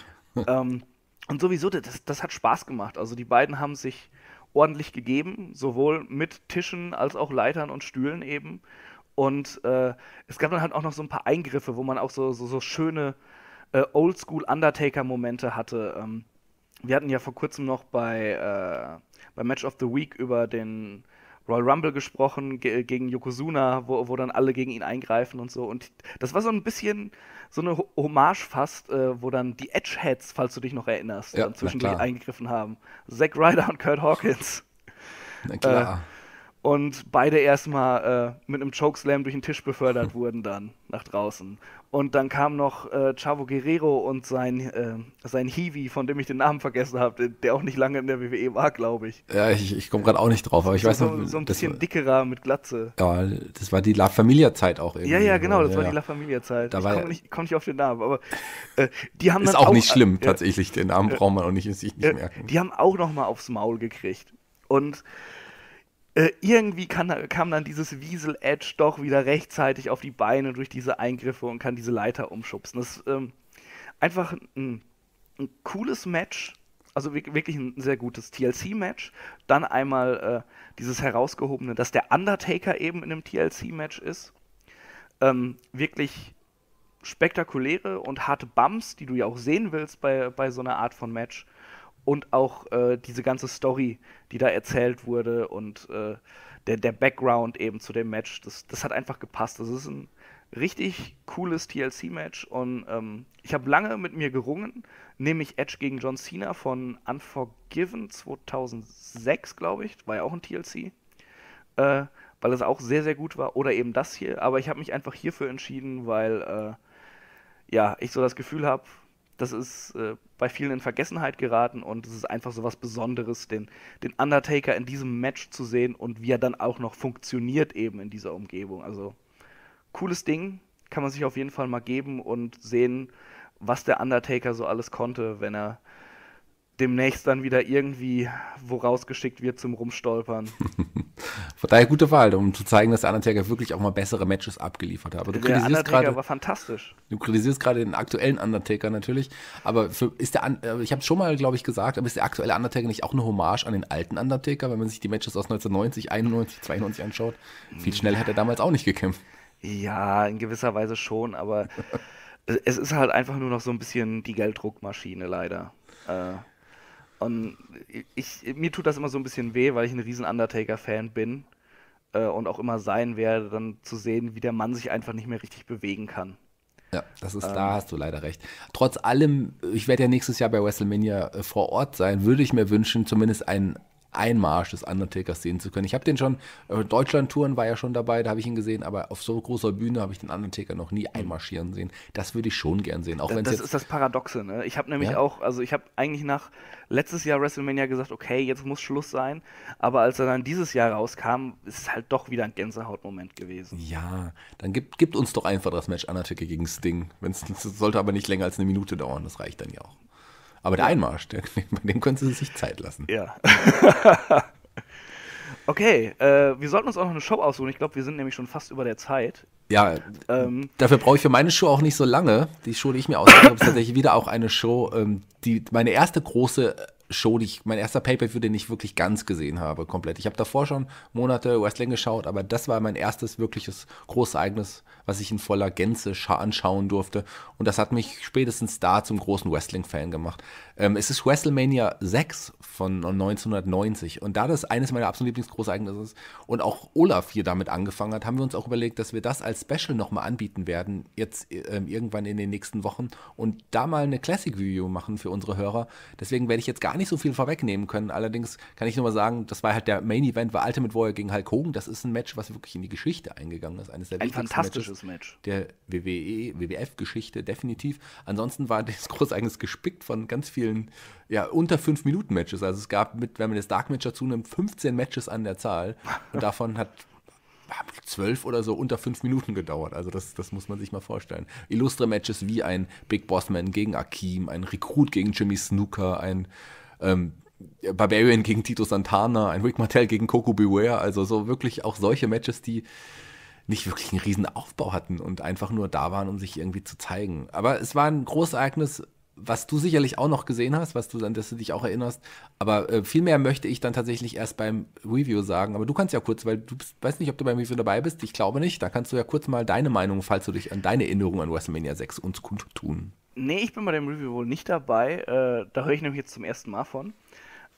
ähm, und sowieso, das, das hat Spaß gemacht. Also die beiden haben sich ordentlich gegeben, sowohl mit Tischen als auch Leitern und Stühlen eben. Und äh, es gab dann halt auch noch so ein paar Eingriffe, wo man auch so, so, so schöne äh, Oldschool Undertaker-Momente hatte. Ähm, wir hatten ja vor kurzem noch bei, äh, bei Match of the Week über den Royal Rumble gesprochen ge gegen Yokozuna, wo, wo dann alle gegen ihn eingreifen und so. Und das war so ein bisschen so eine Hommage fast, äh, wo dann die Edgeheads, falls du dich noch erinnerst, ja, dann zwischendurch eingegriffen haben. Zack Ryder und Kurt Hawkins. Na klar. Äh, und beide erstmal äh, mit einem Chokeslam durch den Tisch befördert wurden dann nach draußen. Und dann kam noch äh, Chavo Guerrero und sein, äh, sein Hiwi, von dem ich den Namen vergessen habe, der auch nicht lange in der WWE war, glaube ich. Ja, ich, ich komme gerade auch nicht drauf, aber ich so, weiß noch. So ein bisschen war, dickerer mit Glatze. Ja, das war die La Familia-Zeit auch irgendwie. Ja, ja, genau, das ja, war die La Familia-Zeit. ich komme nicht, komm nicht, auf den Namen, aber äh, die haben Ist auch, auch nicht schlimm, tatsächlich. Den Namen braucht man auch nicht, sich nicht merken. Die haben auch noch mal aufs Maul gekriegt. Und äh, irgendwie kann, kam dann dieses Wiesel Edge doch wieder rechtzeitig auf die Beine durch diese Eingriffe und kann diese Leiter umschubsen. Das ist ähm, einfach ein, ein, cooles Match, also wirklich ein sehr gutes TLC-Match. Dann einmal äh, dieses herausgehobene, dass der Undertaker eben in einem TLC-Match ist. Ähm, wirklich spektakuläre und harte Bumps, die du ja auch sehen willst bei, bei so einer Art von Match und auch äh, diese ganze Story, die da erzählt wurde und äh, der, der Background eben zu dem Match, das, das hat einfach gepasst. Das ist ein richtig cooles TLC-Match und ähm, ich habe lange mit mir gerungen, nämlich Edge gegen John Cena von Unforgiven 2006, glaube ich, war ja auch ein TLC, äh, weil es auch sehr, sehr gut war, oder eben das hier, aber ich habe mich einfach hierfür entschieden, weil äh, ja, ich so das Gefühl habe, das ist äh, bei vielen in Vergessenheit geraten und es ist einfach so was Besonderes, den, den Undertaker in diesem Match zu sehen und wie er dann auch noch funktioniert eben in dieser Umgebung. Also cooles Ding, kann man sich auf jeden Fall mal geben und sehen, was der Undertaker so alles konnte, wenn er demnächst dann wieder irgendwie wo rausgeschickt wird zum Rumstolpern. Von daher gute Wahl, um zu zeigen, dass der Undertaker wirklich auch mal bessere Matches abgeliefert hat. Aber du der Undertaker grade, war fantastisch. Du kritisierst gerade den aktuellen Undertaker natürlich, aber für, ist der, äh, ich habe es schon mal, glaube ich, gesagt, aber ist der aktuelle Undertaker nicht auch eine Hommage an den alten Undertaker, wenn man sich die Matches aus 1990, 91, 92 anschaut? Viel schneller hat er damals auch nicht gekämpft. Ja, in gewisser Weise schon, aber es ist halt einfach nur noch so ein bisschen die Gelddruckmaschine leider. Äh, und ich, mir tut das immer so ein bisschen weh, weil ich ein riesen Undertaker-Fan bin äh, und auch immer sein werde, dann zu sehen, wie der Mann sich einfach nicht mehr richtig bewegen kann. Ja, das ist, ähm, da hast du leider recht. Trotz allem, ich werde ja nächstes Jahr bei WrestleMania äh, vor Ort sein, würde ich mir wünschen, zumindest einen Einmarsch des Undertakers sehen zu können. Ich habe den schon, äh, Deutschland-Touren war ja schon dabei, da habe ich ihn gesehen, aber auf so großer Bühne habe ich den Undertaker noch nie einmarschieren sehen. Das würde ich schon gern sehen. Auch das, das ist das Paradoxe, ne? Ich habe nämlich ja? auch, also ich habe eigentlich nach letztes Jahr WrestleMania gesagt, okay, jetzt muss Schluss sein, aber als er dann dieses Jahr rauskam, ist es halt doch wieder ein Gänsehautmoment gewesen. Ja, dann gibt, gibt uns doch einfach das Match Undertaker gegen Sting. Wenn's, das sollte aber nicht länger als eine Minute dauern, das reicht dann ja auch. Aber der Einmarsch, der, bei dem können sie sich Zeit lassen. Ja. okay, äh, wir sollten uns auch noch eine Show aussuchen. Ich glaube, wir sind nämlich schon fast über der Zeit. Ja, ähm, dafür brauche ich für meine Show auch nicht so lange. Die Show, die ich mir ausgesucht habe, ist tatsächlich wieder auch eine Show, ähm, die meine erste große Show, die ich, mein erster Pay-Per-View, den ich wirklich ganz gesehen habe, komplett. Ich habe davor schon Monate Wrestling geschaut, aber das war mein erstes wirkliches großes Ereignis, was ich in voller Gänze anschauen durfte. Und das hat mich spätestens da zum großen Wrestling-Fan gemacht. Ähm, es ist WrestleMania 6 von 1990 und da das eines meiner absoluten Lieblingsgroßereignisse ist und auch Olaf hier damit angefangen hat, haben wir uns auch überlegt, dass wir das als Special nochmal anbieten werden, jetzt ähm, irgendwann in den nächsten Wochen und da mal eine Classic-Video machen für unsere Hörer. Deswegen werde ich jetzt gar nicht so viel vorwegnehmen können. Allerdings kann ich nur mal sagen, das war halt der Main-Event, war Ultimate Warrior gegen Hulk Hogan. Das ist ein Match, was wirklich in die Geschichte eingegangen ist. Eines der ein fantastisches Match. Der WWE, WWF-Geschichte, definitiv. Ansonsten war das Großereignis gespickt von ganz vielen ja, unter 5 Minuten Matches. Also es gab mit, wenn man das Dark Match dazu nimmt, 15 Matches an der Zahl. Und davon hat zwölf oder so unter fünf Minuten gedauert. Also das, das muss man sich mal vorstellen. Illustre Matches wie ein Big Boss Man gegen Akeem, ein Recruit gegen Jimmy Snooker, ein ähm, Barbarian gegen Tito Santana, ein Rick Martel gegen Coco Beware, also so wirklich auch solche Matches, die nicht wirklich einen riesen Aufbau hatten und einfach nur da waren, um sich irgendwie zu zeigen. Aber es war ein Großereignis, was du sicherlich auch noch gesehen hast, was du an das du dich auch erinnerst. Aber äh, viel mehr möchte ich dann tatsächlich erst beim Review sagen. Aber du kannst ja kurz, weil du bist, weiß nicht, ob du beim Review dabei bist. Ich glaube nicht. Da kannst du ja kurz mal deine Meinung, falls du dich an deine Erinnerung an WrestleMania 6 uns kundtun. Nee, ich bin bei dem Review wohl nicht dabei. Äh, da höre ich nämlich jetzt zum ersten Mal von.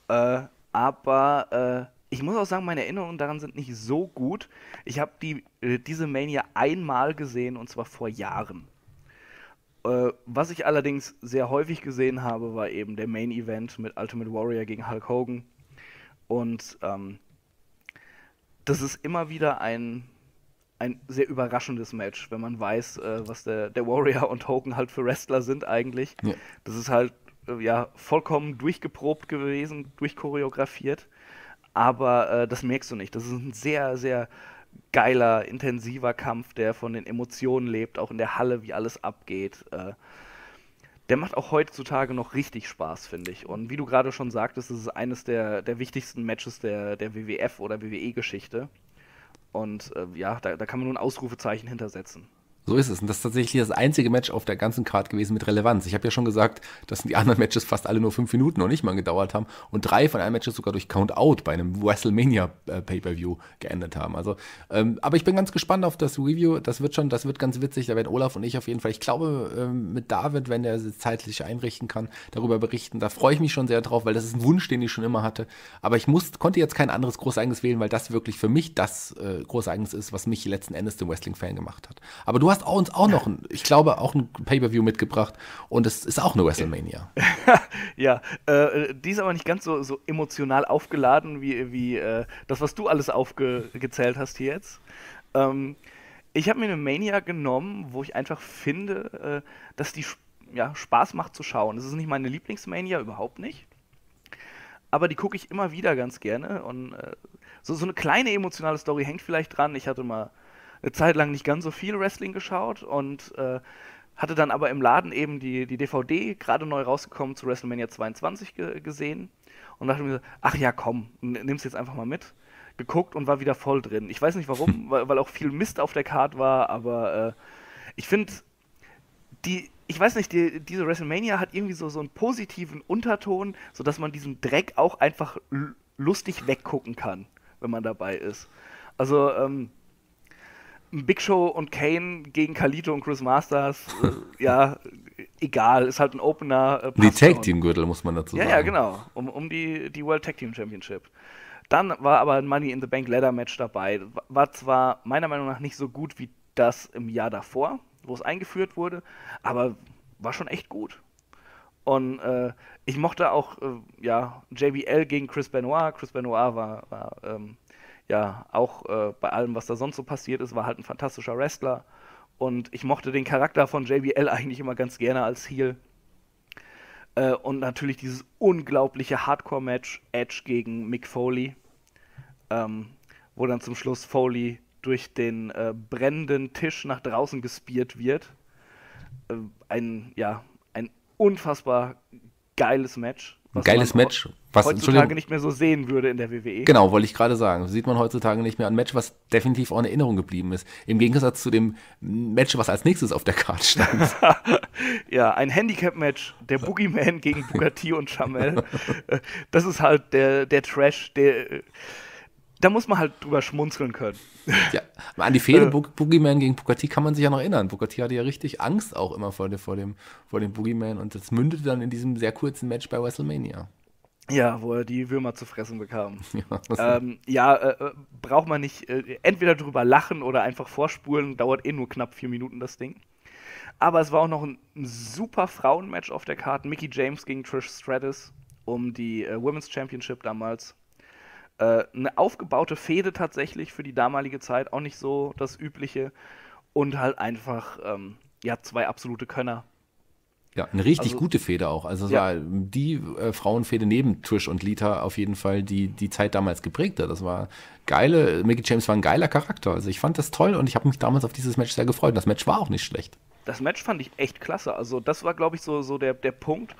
Äh, aber äh, ich muss auch sagen, meine Erinnerungen daran sind nicht so gut. Ich habe die, äh, diese Mania einmal gesehen und zwar vor Jahren. Äh, was ich allerdings sehr häufig gesehen habe, war eben der Main Event mit Ultimate Warrior gegen Hulk Hogan. Und ähm, das ist immer wieder ein, ein sehr überraschendes Match, wenn man weiß, äh, was der, der Warrior und Hogan halt für Wrestler sind eigentlich. Ja. Das ist halt äh, ja vollkommen durchgeprobt gewesen, durchchoreografiert. Aber äh, das merkst du nicht. Das ist ein sehr, sehr geiler, intensiver Kampf, der von den Emotionen lebt, auch in der Halle, wie alles abgeht. Äh, der macht auch heutzutage noch richtig Spaß, finde ich. Und wie du gerade schon sagtest, ist es eines der, der wichtigsten Matches der, der WWF oder WWE-Geschichte. Und äh, ja, da, da kann man nur ein Ausrufezeichen hintersetzen. So ist es. Und das ist tatsächlich das einzige Match auf der ganzen Card gewesen mit Relevanz. Ich habe ja schon gesagt, dass die anderen Matches fast alle nur fünf Minuten noch nicht mal gedauert haben und drei von allen Matches sogar durch Count-Out bei einem WrestleMania äh, Pay-Per-View geendet haben. Also, ähm, aber ich bin ganz gespannt auf das Review. Das wird schon, das wird ganz witzig. Da werden Olaf und ich auf jeden Fall, ich glaube, ähm, mit David, wenn er es zeitlich einrichten kann, darüber berichten. Da freue ich mich schon sehr drauf, weil das ist ein Wunsch, den ich schon immer hatte. Aber ich muss, konnte jetzt kein anderes Großereignis wählen, weil das wirklich für mich das äh, Großereignis ist, was mich letzten Endes zum Wrestling-Fan gemacht hat. Aber du hast hast auch uns auch noch, ein, ich glaube, auch ein Pay-Per-View mitgebracht und es ist auch eine WrestleMania. ja, äh, die ist aber nicht ganz so, so emotional aufgeladen wie, wie äh, das, was du alles aufgezählt hast hier jetzt. Ähm, ich habe mir eine Mania genommen, wo ich einfach finde, äh, dass die ja, Spaß macht zu schauen. Es ist nicht meine Lieblingsmania, überhaupt nicht. Aber die gucke ich immer wieder ganz gerne und äh, so, so eine kleine emotionale Story hängt vielleicht dran. Ich hatte mal eine Zeit lang nicht ganz so viel Wrestling geschaut und äh, hatte dann aber im Laden eben die, die DVD gerade neu rausgekommen zu WrestleMania 22 ge gesehen und dachte mir, ach ja, komm, nimm's jetzt einfach mal mit. Geguckt und war wieder voll drin. Ich weiß nicht warum, weil, weil auch viel Mist auf der Card war, aber äh, ich finde, die, ich weiß nicht, die, diese WrestleMania hat irgendwie so, so einen positiven Unterton, sodass man diesen Dreck auch einfach lustig weggucken kann, wenn man dabei ist. Also, ähm, Big Show und Kane gegen Kalito und Chris Masters, äh, ja, egal, ist halt ein Opener. Äh, die Tag Team Gürtel muss man dazu ja, sagen. Ja, ja, genau, um, um die, die World Tag Team Championship. Dann war aber ein Money in the Bank Ladder Match dabei. War zwar meiner Meinung nach nicht so gut wie das im Jahr davor, wo es eingeführt wurde, aber war schon echt gut. Und äh, ich mochte auch, äh, ja, JBL gegen Chris Benoit. Chris Benoit war, war ähm, ja, auch äh, bei allem, was da sonst so passiert ist, war halt ein fantastischer Wrestler. Und ich mochte den Charakter von JBL eigentlich immer ganz gerne als Heel. Äh, und natürlich dieses unglaubliche Hardcore-Match Edge gegen Mick Foley, ähm, wo dann zum Schluss Foley durch den äh, brennenden Tisch nach draußen gespiert wird. Äh, ein, ja, ein unfassbar geiles Match. Ein geiles Match, was heutzutage nicht mehr so sehen würde in der WWE. Genau, wollte ich gerade sagen. Sieht man heutzutage nicht mehr ein Match, was definitiv auch in Erinnerung geblieben ist. Im Gegensatz zu dem Match, was als nächstes auf der Karte stand. ja, ein Handicap-Match, der Boogeyman gegen Bugatti und Chamel. Das ist halt der, der Trash, der da muss man halt drüber schmunzeln können. Ja, an die Fehde äh, Boogeyman gegen Bugatti kann man sich ja noch erinnern. Bugatti hatte ja richtig Angst auch immer vor, vor, dem, vor dem Boogeyman und das mündete dann in diesem sehr kurzen Match bei WrestleMania. Ja, wo er die Würmer zu fressen bekam. Ja, ähm, ja äh, äh, braucht man nicht äh, entweder drüber lachen oder einfach vorspulen, dauert eh nur knapp vier Minuten das Ding. Aber es war auch noch ein, ein super Frauenmatch auf der Karte. Mickey James gegen Trish Stratus um die äh, Women's Championship damals. Äh, eine aufgebaute Fehde tatsächlich für die damalige Zeit, auch nicht so das Übliche. Und halt einfach, ähm, ja, zwei absolute Könner. Ja, eine richtig also, gute Fehde auch. Also ja. die äh, Frauenfehde neben Trish und Lita auf jeden Fall, die die Zeit damals geprägt hat. Das war geile, Mickey James war ein geiler Charakter. Also ich fand das toll und ich habe mich damals auf dieses Match sehr gefreut. Das Match war auch nicht schlecht. Das Match fand ich echt klasse. Also das war, glaube ich, so, so der, der Punkt,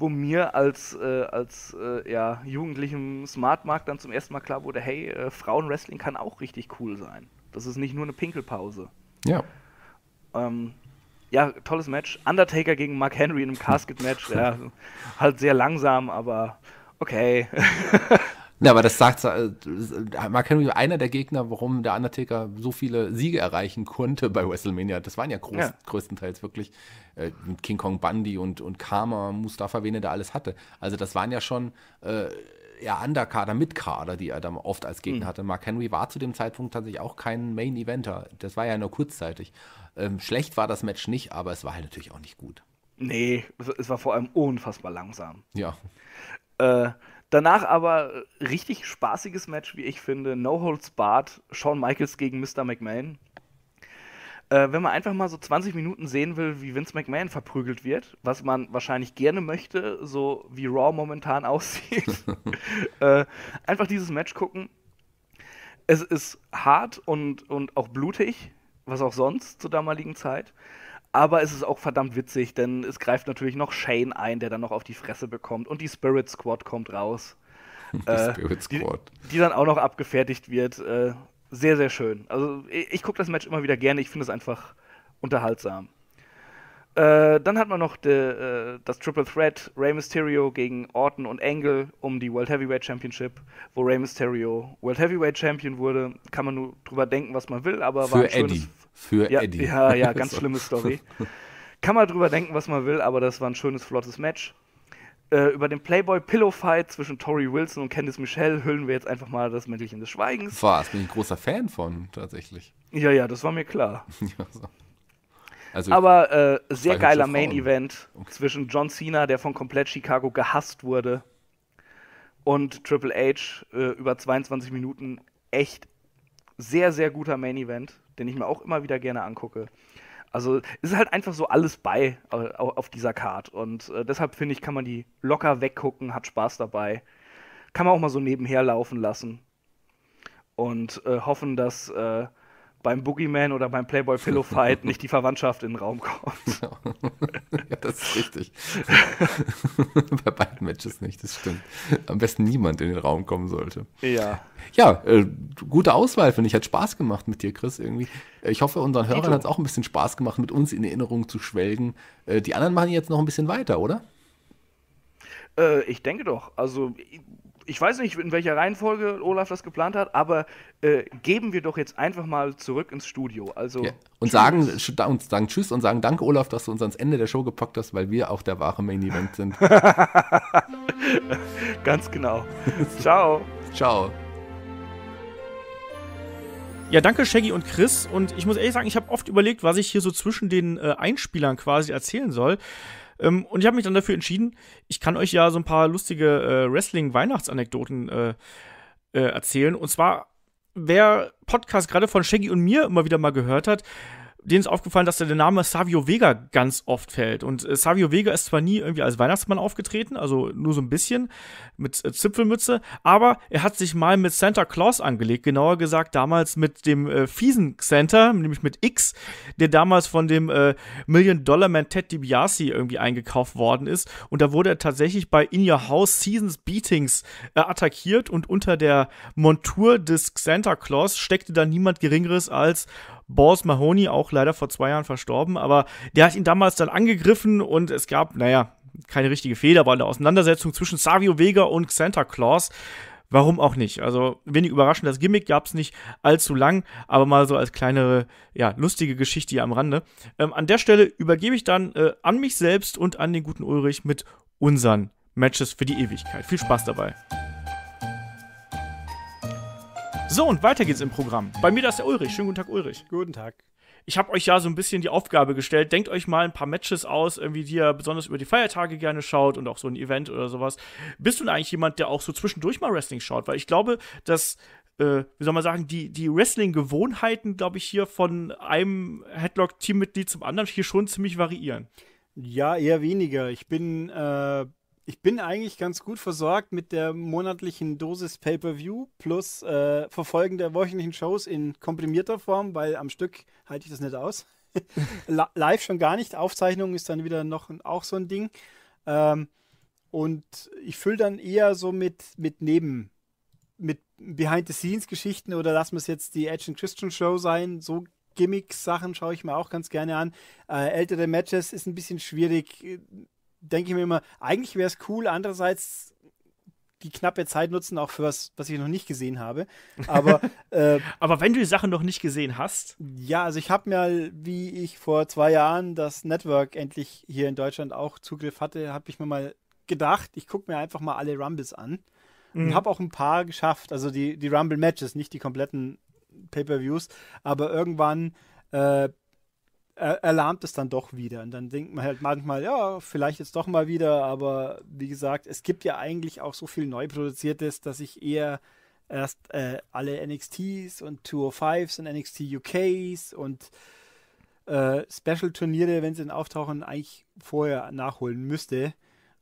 wo mir als, äh, als äh, ja, jugendlichem Smartmarkt dann zum ersten Mal klar wurde, hey, äh, Frauenwrestling kann auch richtig cool sein. Das ist nicht nur eine Pinkelpause. Ja. Ähm, ja, tolles Match. Undertaker gegen Mark Henry in einem Casket-Match. ja, halt sehr langsam, aber okay. Ja, aber das sagt äh, Mark Henry, einer der Gegner, warum der Undertaker so viele Siege erreichen konnte bei WrestleMania. Das waren ja, groß, ja. größtenteils wirklich äh, King Kong Bundy und, und Karma, Mustafa, wen er da alles hatte. Also das waren ja schon äh, ja, Underkader, Mitkader, die er dann oft als Gegner mhm. hatte. Mark Henry war zu dem Zeitpunkt tatsächlich auch kein Main-Eventer. Das war ja nur kurzzeitig. Ähm, schlecht war das Match nicht, aber es war halt natürlich auch nicht gut. Nee, es war vor allem unfassbar langsam. Ja. Äh, Danach aber richtig spaßiges Match, wie ich finde. No Holds Barred, Shawn Michaels gegen Mr. McMahon. Äh, wenn man einfach mal so 20 Minuten sehen will, wie Vince McMahon verprügelt wird, was man wahrscheinlich gerne möchte, so wie Raw momentan aussieht, äh, einfach dieses Match gucken. Es ist hart und, und auch blutig, was auch sonst zur damaligen Zeit. Aber es ist auch verdammt witzig, denn es greift natürlich noch Shane ein, der dann noch auf die Fresse bekommt. Und die Spirit Squad kommt raus. Die äh, Spirit Squad. Die, die, dann auch noch abgefertigt wird. Äh, sehr, sehr schön. Also ich, ich gucke das Match immer wieder gerne. Ich finde es einfach unterhaltsam. Äh, dann hat man noch de, äh, das Triple Threat Rey Mysterio gegen Orton und Angle um die World Heavyweight Championship, wo Rey Mysterio World Heavyweight Champion wurde. Kann man nur drüber denken, was man will, aber Für war ein Eddie. schönes für ja, Eddie. Ja, ja, ganz schlimme Story. Kann man drüber denken, was man will, aber das war ein schönes, flottes Match. Äh, über den Playboy Pillow Fight zwischen Tori Wilson und Candice Michelle hüllen wir jetzt einfach mal das Mäntelchen des Schweigens. Was, bin ich ein großer Fan von, tatsächlich. Ja, ja, das war mir klar. ja, so. Also aber äh, sehr geiler Main Event okay. zwischen John Cena, der von komplett Chicago gehasst wurde, und Triple H äh, über 22 Minuten. Echt sehr, sehr guter Main Event den ich mir auch immer wieder gerne angucke. Also es ist halt einfach so alles bei äh, auf dieser Card und äh, deshalb finde ich, kann man die locker weggucken, hat Spaß dabei. Kann man auch mal so nebenher laufen lassen und äh, hoffen, dass äh, beim Boogeyman oder beim Playboy Pillow Fight nicht die Verwandtschaft in den Raum kommt. ja, das ist richtig. Bei beiden Matches nicht, das stimmt. Am besten niemand in den Raum kommen sollte. Ja. Ja, äh, gute Auswahl, finde ich. Hat Spaß gemacht mit dir, Chris, irgendwie. Ich hoffe, unseren Hörern hat es auch ein bisschen Spaß gemacht, mit uns in Erinnerung zu schwelgen. Äh, die anderen machen jetzt noch ein bisschen weiter, oder? Äh, ich denke doch. Also ich weiß nicht, in welcher Reihenfolge Olaf das geplant hat, aber äh, geben wir doch jetzt einfach mal zurück ins Studio. Also ja. und sagen, und sagen Tschüss und sagen Danke, Olaf, dass du uns ans Ende der Show gepackt hast, weil wir auch der wahre Main Event sind. Ganz genau. Ciao. Ciao. Ja, danke Shaggy und Chris. Und ich muss ehrlich sagen, ich habe oft überlegt, was ich hier so zwischen den äh, Einspielern quasi erzählen soll. Ähm, und ich habe mich dann dafür entschieden, ich kann euch ja so ein paar lustige äh, Wrestling-Weihnachtsanekdoten äh, äh, erzählen. Und zwar, wer Podcast gerade von Shaggy und mir immer wieder mal gehört hat, denen ist aufgefallen, dass der Name Savio Vega ganz oft fällt. Und äh, Savio Vega ist zwar nie irgendwie als Weihnachtsmann aufgetreten, also nur so ein bisschen mit äh, Zipfelmütze, aber er hat sich mal mit Santa Claus angelegt, genauer gesagt damals mit dem äh, fiesen Santa, nämlich mit X, der damals von dem äh, Million-Dollar-Man Ted DiBiase irgendwie eingekauft worden ist. Und da wurde er tatsächlich bei In Your House Seasons Beatings äh, attackiert und unter der Montur des Santa Claus steckte da niemand Geringeres als Balls Mahoney, auch leider vor zwei Jahren verstorben, aber der hat ihn damals dann angegriffen und es gab, naja, keine richtige Fehler, aber eine Auseinandersetzung zwischen Savio Vega und Santa Claus. Warum auch nicht? Also wenig überraschend, das Gimmick gab es nicht allzu lang, aber mal so als kleinere, ja, lustige Geschichte hier am Rande. Ähm, an der Stelle übergebe ich dann äh, an mich selbst und an den guten Ulrich mit unseren Matches für die Ewigkeit. Viel Spaß dabei. So, und weiter geht's im Programm. Bei mir da ist der Ulrich. Schönen guten Tag, Ulrich. Guten Tag. Ich habe euch ja so ein bisschen die Aufgabe gestellt. Denkt euch mal ein paar Matches aus, irgendwie, die ihr besonders über die Feiertage gerne schaut und auch so ein Event oder sowas. Bist du denn eigentlich jemand, der auch so zwischendurch mal Wrestling schaut? Weil ich glaube, dass äh, wie soll man sagen, die, die Wrestling-Gewohnheiten, glaube ich, hier von einem Headlock-Teammitglied zum anderen hier schon ziemlich variieren. Ja, eher weniger. Ich bin äh, ich bin eigentlich ganz gut versorgt mit der monatlichen Dosis Pay-per-View plus äh, Verfolgen der wöchentlichen Shows in komprimierter Form, weil am Stück halte ich das nicht aus. Live schon gar nicht. Aufzeichnung ist dann wieder noch auch so ein Ding. Ähm, und ich fülle dann eher so mit, mit Neben, mit Behind-the-Scenes-Geschichten oder lassen wir es jetzt die Edge Christian Show sein. So Gimmicks-Sachen schaue ich mir auch ganz gerne an. Äh, ältere Matches ist ein bisschen schwierig. Denke ich mir immer, eigentlich wäre es cool. Andererseits die knappe Zeit nutzen, auch für was, was ich noch nicht gesehen habe. Aber, äh, Aber wenn du die Sachen noch nicht gesehen hast. Ja, also ich habe mir, wie ich vor zwei Jahren das Network endlich hier in Deutschland auch Zugriff hatte, habe ich mir mal gedacht, ich gucke mir einfach mal alle Rumbles an. Mhm. Und habe auch ein paar geschafft. Also die, die Rumble-Matches, nicht die kompletten Pay-Per-Views. Aber irgendwann äh, erlahmt es dann doch wieder. Und dann denkt man halt manchmal, ja, vielleicht jetzt doch mal wieder, aber wie gesagt, es gibt ja eigentlich auch so viel neu produziertes, dass ich eher erst äh, alle NXTs und 205s und NXT UKs und äh, Special-Turniere, wenn sie dann auftauchen, eigentlich vorher nachholen müsste,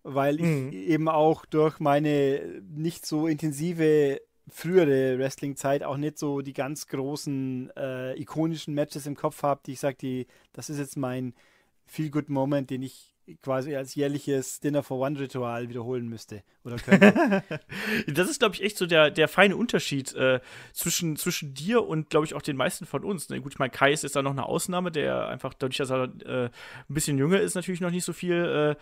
weil ich mhm. eben auch durch meine nicht so intensive frühere Wrestling-Zeit auch nicht so die ganz großen äh, ikonischen Matches im Kopf habe, die ich sage, das ist jetzt mein Feel-Good-Moment, den ich quasi als jährliches Dinner for One Ritual wiederholen müsste oder könnte. das ist, glaube ich, echt so der, der feine Unterschied äh, zwischen, zwischen dir und, glaube ich, auch den meisten von uns. Ne? Gut, ich meine, Kai ist, ist da noch eine Ausnahme, der einfach dadurch, dass er äh, ein bisschen jünger ist, natürlich noch nicht so viel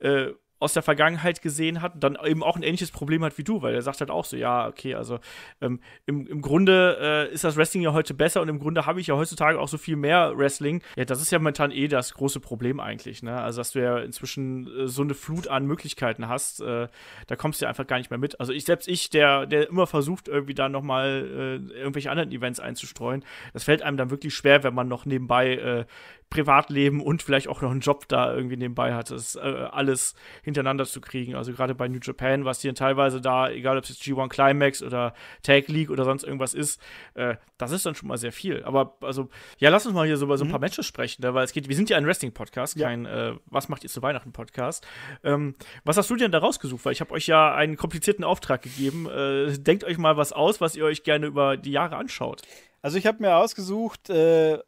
äh, äh aus der Vergangenheit gesehen hat, dann eben auch ein ähnliches Problem hat wie du, weil er sagt halt auch so, ja, okay, also ähm, im, im Grunde äh, ist das Wrestling ja heute besser und im Grunde habe ich ja heutzutage auch so viel mehr Wrestling. Ja, das ist ja momentan eh das große Problem eigentlich, ne? Also, dass du ja inzwischen äh, so eine Flut an Möglichkeiten hast, äh, da kommst du ja einfach gar nicht mehr mit. Also ich, selbst ich, der, der immer versucht, irgendwie da nochmal äh, irgendwelche anderen Events einzustreuen, das fällt einem dann wirklich schwer, wenn man noch nebenbei äh, Privatleben und vielleicht auch noch einen Job da irgendwie nebenbei hat. Das äh, alles hintereinander zu kriegen. Also gerade bei New Japan, was hier teilweise da, egal ob es jetzt G1 Climax oder Tag League oder sonst irgendwas ist, äh, das ist dann schon mal sehr viel. Aber also, ja, lass uns mal hier so über so ein paar mhm. Matches sprechen, ne? weil es geht, wir sind ja ein Wrestling-Podcast, kein ja. äh, Was macht ihr zu Weihnachten-Podcast. Ähm, was hast du denn da rausgesucht? Weil ich habe euch ja einen komplizierten Auftrag gegeben. Äh, denkt euch mal was aus, was ihr euch gerne über die Jahre anschaut. Also ich habe mir ausgesucht, äh,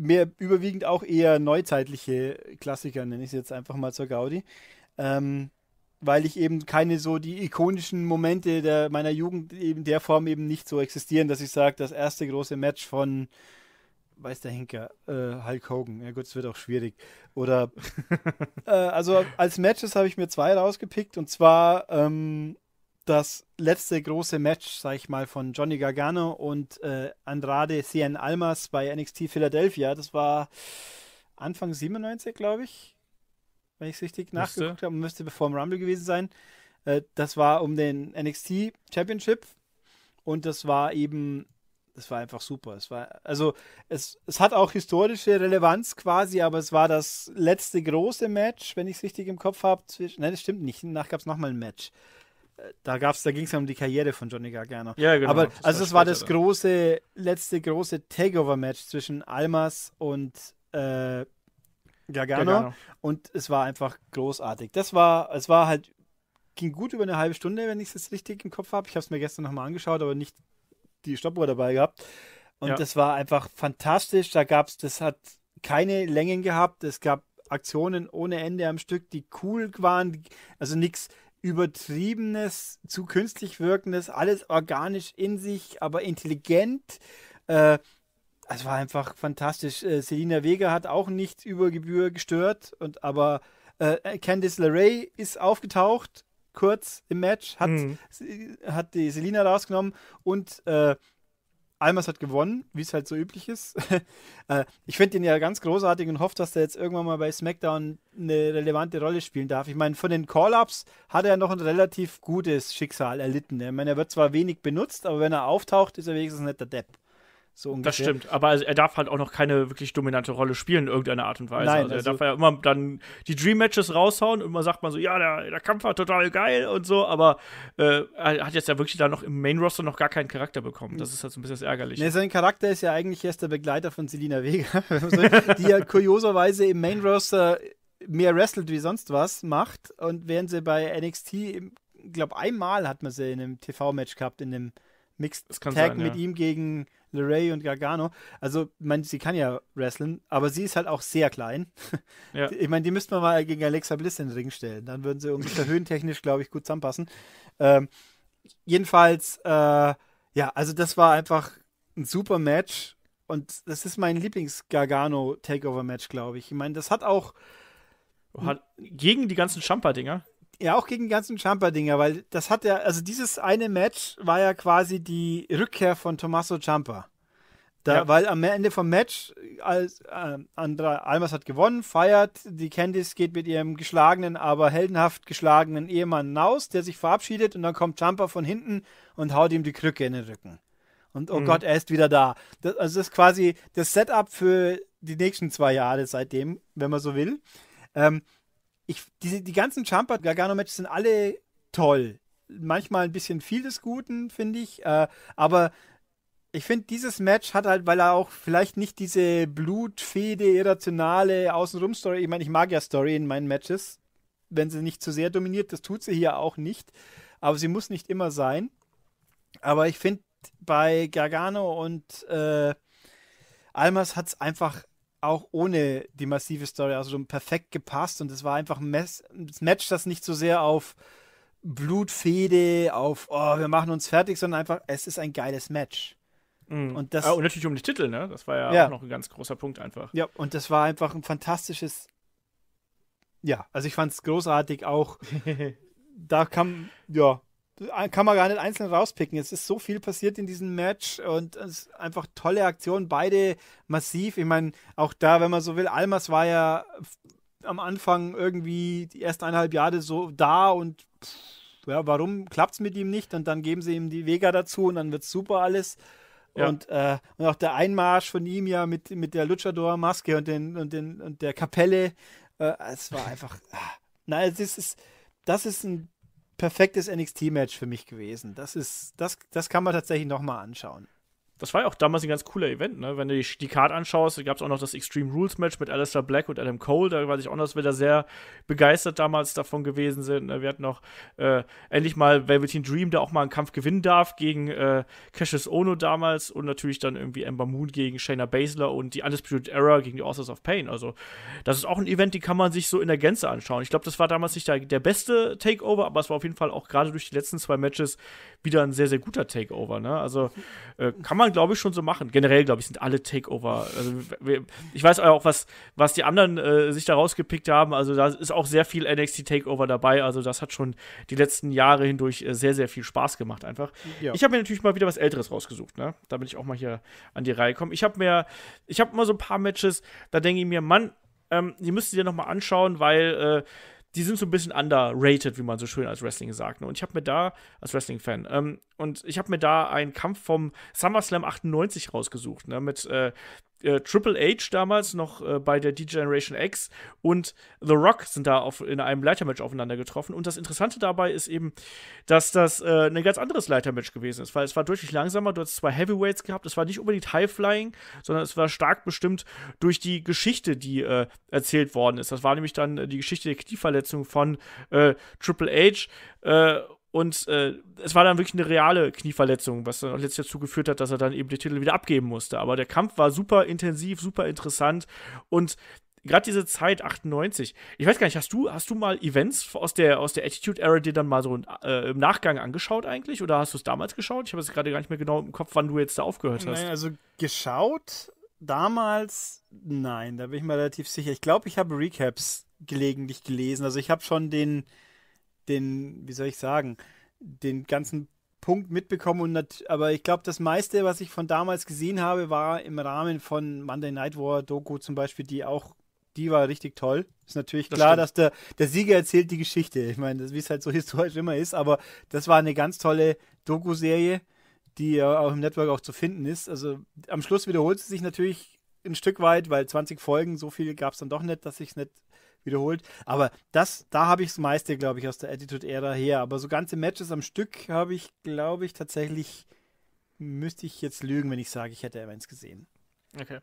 mehr überwiegend auch eher neuzeitliche Klassiker, nenne ich es jetzt einfach mal zur Gaudi. Ähm, weil ich eben keine so die ikonischen Momente der, meiner Jugend in der Form eben nicht so existieren, dass ich sage, das erste große Match von, weiß der Henker, äh, Hulk Hogan. Ja gut, es wird auch schwierig. Oder, äh, also als Matches habe ich mir zwei rausgepickt und zwar ähm, das letzte große Match, sag ich mal, von Johnny Gargano und äh, Andrade Cien Almas bei NXT Philadelphia. Das war Anfang 97, glaube ich, wenn ich es richtig müsste. nachgeguckt habe. Müsste bevor im Rumble gewesen sein. Äh, das war um den NXT Championship und das war eben, das war einfach super. Es war, also es, es hat auch historische Relevanz quasi, aber es war das letzte große Match, wenn ich es richtig im Kopf habe. Nein, das stimmt nicht. Danach gab es nochmal ein Match da gab's, da ging es ja um die Karriere von Johnny Gargano. Ja, genau. Aber das also es war das große, letzte große Takeover-Match zwischen Almas und äh, Gargano, Gargano, und es war einfach großartig. Das war, es war halt, ging gut über eine halbe Stunde, wenn ich es jetzt richtig im Kopf habe. Ich habe es mir gestern nochmal angeschaut, aber nicht die Stoppuhr dabei gehabt. Und ja. das war einfach fantastisch. Da gab es, das hat keine Längen gehabt. Es gab Aktionen ohne Ende am Stück, die cool waren. Also nichts übertriebenes, zu künstlich wirkendes, alles organisch in sich, aber intelligent. Äh, es war einfach fantastisch. Äh, Selina Vega hat auch nicht über Gebühr gestört, und aber äh, Candice LeRae ist aufgetaucht, kurz im Match, hat, mhm. hat die Selina rausgenommen und äh, Almas hat gewonnen, wie es halt so üblich ist. Äh, ich finde ihn ja ganz großartig und hoffe, dass er jetzt irgendwann mal bei SmackDown eine relevante Rolle spielen darf. Ich meine, von den Call-Ups hat er noch ein relativ gutes Schicksal erlitten. Ich meine, er wird zwar wenig benutzt, aber wenn er auftaucht, ist er wenigstens nicht der Depp. So das stimmt, aber er darf halt auch noch keine wirklich dominante Rolle spielen in irgendeiner Art und Weise. Nein, also er also darf ja immer dann die Dream Matches raushauen und immer sagt man so, ja, der, der Kampf war total geil und so, aber äh, er hat jetzt ja wirklich da noch im Main Roster noch gar keinen Charakter bekommen. Das ist halt so ein bisschen ärgerlich. Nee, sein Charakter ist ja eigentlich erst der Begleiter von Selina Vega, die ja kurioserweise im Main Roster mehr wrestelt wie sonst was macht und während sie bei NXT, ich glaube einmal hat man sie in einem TV-Match gehabt, in einem Mixed Tag sein, mit ja. ihm gegen LeRae und Gargano. Also, ich meine, sie kann ja wrestlen, aber sie ist halt auch sehr klein. Ja. Ich meine, die müsste man mal gegen Alexa Bliss in den Ring stellen. Dann würden sie ungefähr höhentechnisch, glaube ich, gut zusammenpassen. Ähm, jedenfalls, äh, ja, also das war einfach ein super Match. Und das ist mein Lieblings-Gargano-Takeover-Match, glaube ich. Ich meine, das hat auch Hat, gegen die ganzen Champa-Dinger. Ja, auch gegen die ganzen Ciampa-Dinger, weil das hat ja, also dieses eine Match war ja quasi die Rückkehr von Tommaso Ciampa. Da, Ja. Weil am Ende vom Match, als, äh, Andra Almas hat gewonnen, feiert, die Candice geht mit ihrem geschlagenen, aber heldenhaft geschlagenen Ehemann hinaus, der sich verabschiedet und dann kommt Ciampa von hinten und haut ihm die Krücke in den Rücken. Und oh Mhm. Gott, er ist wieder da. Das, also das ist quasi das Setup für die nächsten zwei Jahre seitdem, wenn man so will. Ähm, ich, diese, die ganzen Ciampa Gargano Matches sind alle toll. Manchmal ein bisschen viel des Guten, finde ich. Äh, aber ich finde, dieses Match hat halt, weil er auch vielleicht nicht diese Blutfede, irrationale Außenrum-Story, ich meine, ich mag ja Story in meinen Matches, wenn sie nicht zu sehr dominiert, das tut sie hier auch nicht. Aber sie muss nicht immer sein. Aber ich finde, bei Gargano und äh, Almas hat es einfach auch ohne die massive Story also schon perfekt gepasst und es war einfach ein Match, das nicht so sehr auf Blutfede, auf oh, wir machen uns fertig, sondern einfach, es ist ein geiles Match. Mhm. Und das- ah, und natürlich um die Titel, ne? Das war ja, Ja. auch noch ein ganz großer Punkt einfach. Ja, und das war einfach ein fantastisches. Ja, also ich fand es großartig auch. da kann, ja, kann man gar nicht einzeln rauspicken. Es ist so viel passiert in diesem Match und es ist einfach tolle Aktionen, beide massiv. Ich meine, auch da, wenn man so will, Almas war ja am Anfang irgendwie die ersten eineinhalb Jahre so da und pff, ja, warum klappt es mit ihm nicht? Und dann geben sie ihm die Vega dazu und dann wird super alles. Ja. Und, äh, und auch der Einmarsch von ihm ja mit, mit der Luchador-Maske und, den, und, den, und der Kapelle, äh, es war einfach. Ah, nein, es ist, es- das ist ein perfektes NXT-Match für mich gewesen. Das ist, das, das kann man tatsächlich nochmal anschauen. Das war ja auch damals ein ganz cooler Event, ne? Wenn du die, die Card anschaust, gab es auch noch das Extreme Rules Match mit Alistair Black und Adam Cole. Da weiß ich auch noch, dass wir da sehr begeistert damals davon gewesen sind. ne? Wir hatten noch äh, endlich mal Velveteen Dream, der auch mal einen Kampf gewinnen darf gegen äh, Cassius Ono damals und natürlich dann irgendwie Ember Moon gegen Shayna Baszler und die Undisputed Era gegen die Authors of Pain. Also, das ist auch ein Event, die kann man sich so in der Gänze anschauen. Ich glaube, das war damals nicht der, der beste Takeover, aber es war auf jeden Fall auch gerade durch die letzten zwei Matches wieder ein sehr, sehr guter Takeover. Ne? Also, äh, kann man, glaube ich, schon so machen. Generell, glaube ich, sind alle Takeover. Also, ich weiß auch, was, was die anderen äh, sich da rausgepickt haben. Also, da ist auch sehr viel NXT Takeover dabei. Also, das hat schon die letzten Jahre hindurch äh, sehr, sehr viel Spaß gemacht, einfach. Ja. Ich habe mir natürlich mal wieder was Älteres rausgesucht, ne? Damit ich auch mal hier an die Reihe komme. Ich habe mir, ich habe immer so ein paar Matches, da denke ich mir, Mann, ähm, die müsst ihr dir noch mal anschauen, weil äh, die sind so ein bisschen underrated, wie man so schön als Wrestling sagt. Ne? Und ich habe mir da, als Wrestling-Fan, ähm, und ich habe mir da einen Kampf vom SummerSlam 98 rausgesucht, ne? mit äh, äh, Triple H damals noch äh, bei der D-Generation X und The Rock sind da auf, in einem Leitermatch aufeinander getroffen. Und das Interessante dabei ist eben, dass das äh, ein ganz anderes Leitermatch gewesen ist, weil es war deutlich langsamer. Du hast zwei Heavyweights gehabt. Es war nicht unbedingt High-Flying, sondern es war stark bestimmt durch die Geschichte, die äh, erzählt worden ist. Das war nämlich dann äh, die Geschichte der Knieverletzung von äh, Triple H. Und äh, es war dann wirklich eine reale Knieverletzung, was dann letztlich dazu geführt hat, dass er dann eben den Titel wieder abgeben musste. Aber der Kampf war super intensiv, super interessant und gerade diese Zeit 98. Ich weiß gar nicht, hast du hast du mal Events aus der aus der Attitude Era dir dann mal so äh, im Nachgang angeschaut eigentlich oder hast du es damals geschaut? Ich habe es gerade gar nicht mehr genau im Kopf, wann du jetzt da aufgehört hast. Nein, also geschaut damals, nein, da bin ich mir relativ sicher. Ich glaube, ich habe Recaps gelegentlich gelesen. Also ich habe schon den, den, wie soll ich sagen, den ganzen Punkt mitbekommen. Und aber ich glaube, das meiste, was ich von damals gesehen habe, war im Rahmen von Monday Night War Doku zum Beispiel, die auch, die war richtig toll. Ist natürlich Das klar, stimmt. dass der, der Sieger erzählt die Geschichte. Ich meine, das- wie es halt so historisch immer ist, aber das war eine ganz tolle Doku-Serie, die ja auch im Network auch zu finden ist. Also am Schluss wiederholt sie sich natürlich ein Stück weit, weil 20 Folgen, so viel gab es dann doch nicht, dass sich nicht wiederholt. Aber das, da habe ich das meiste, glaube ich, aus der Attitude-Ära her. Aber so ganze Matches am Stück habe ich, glaube ich, tatsächlich, müsste ich jetzt lügen, wenn ich sage, ich hätte eins gesehen. Okay.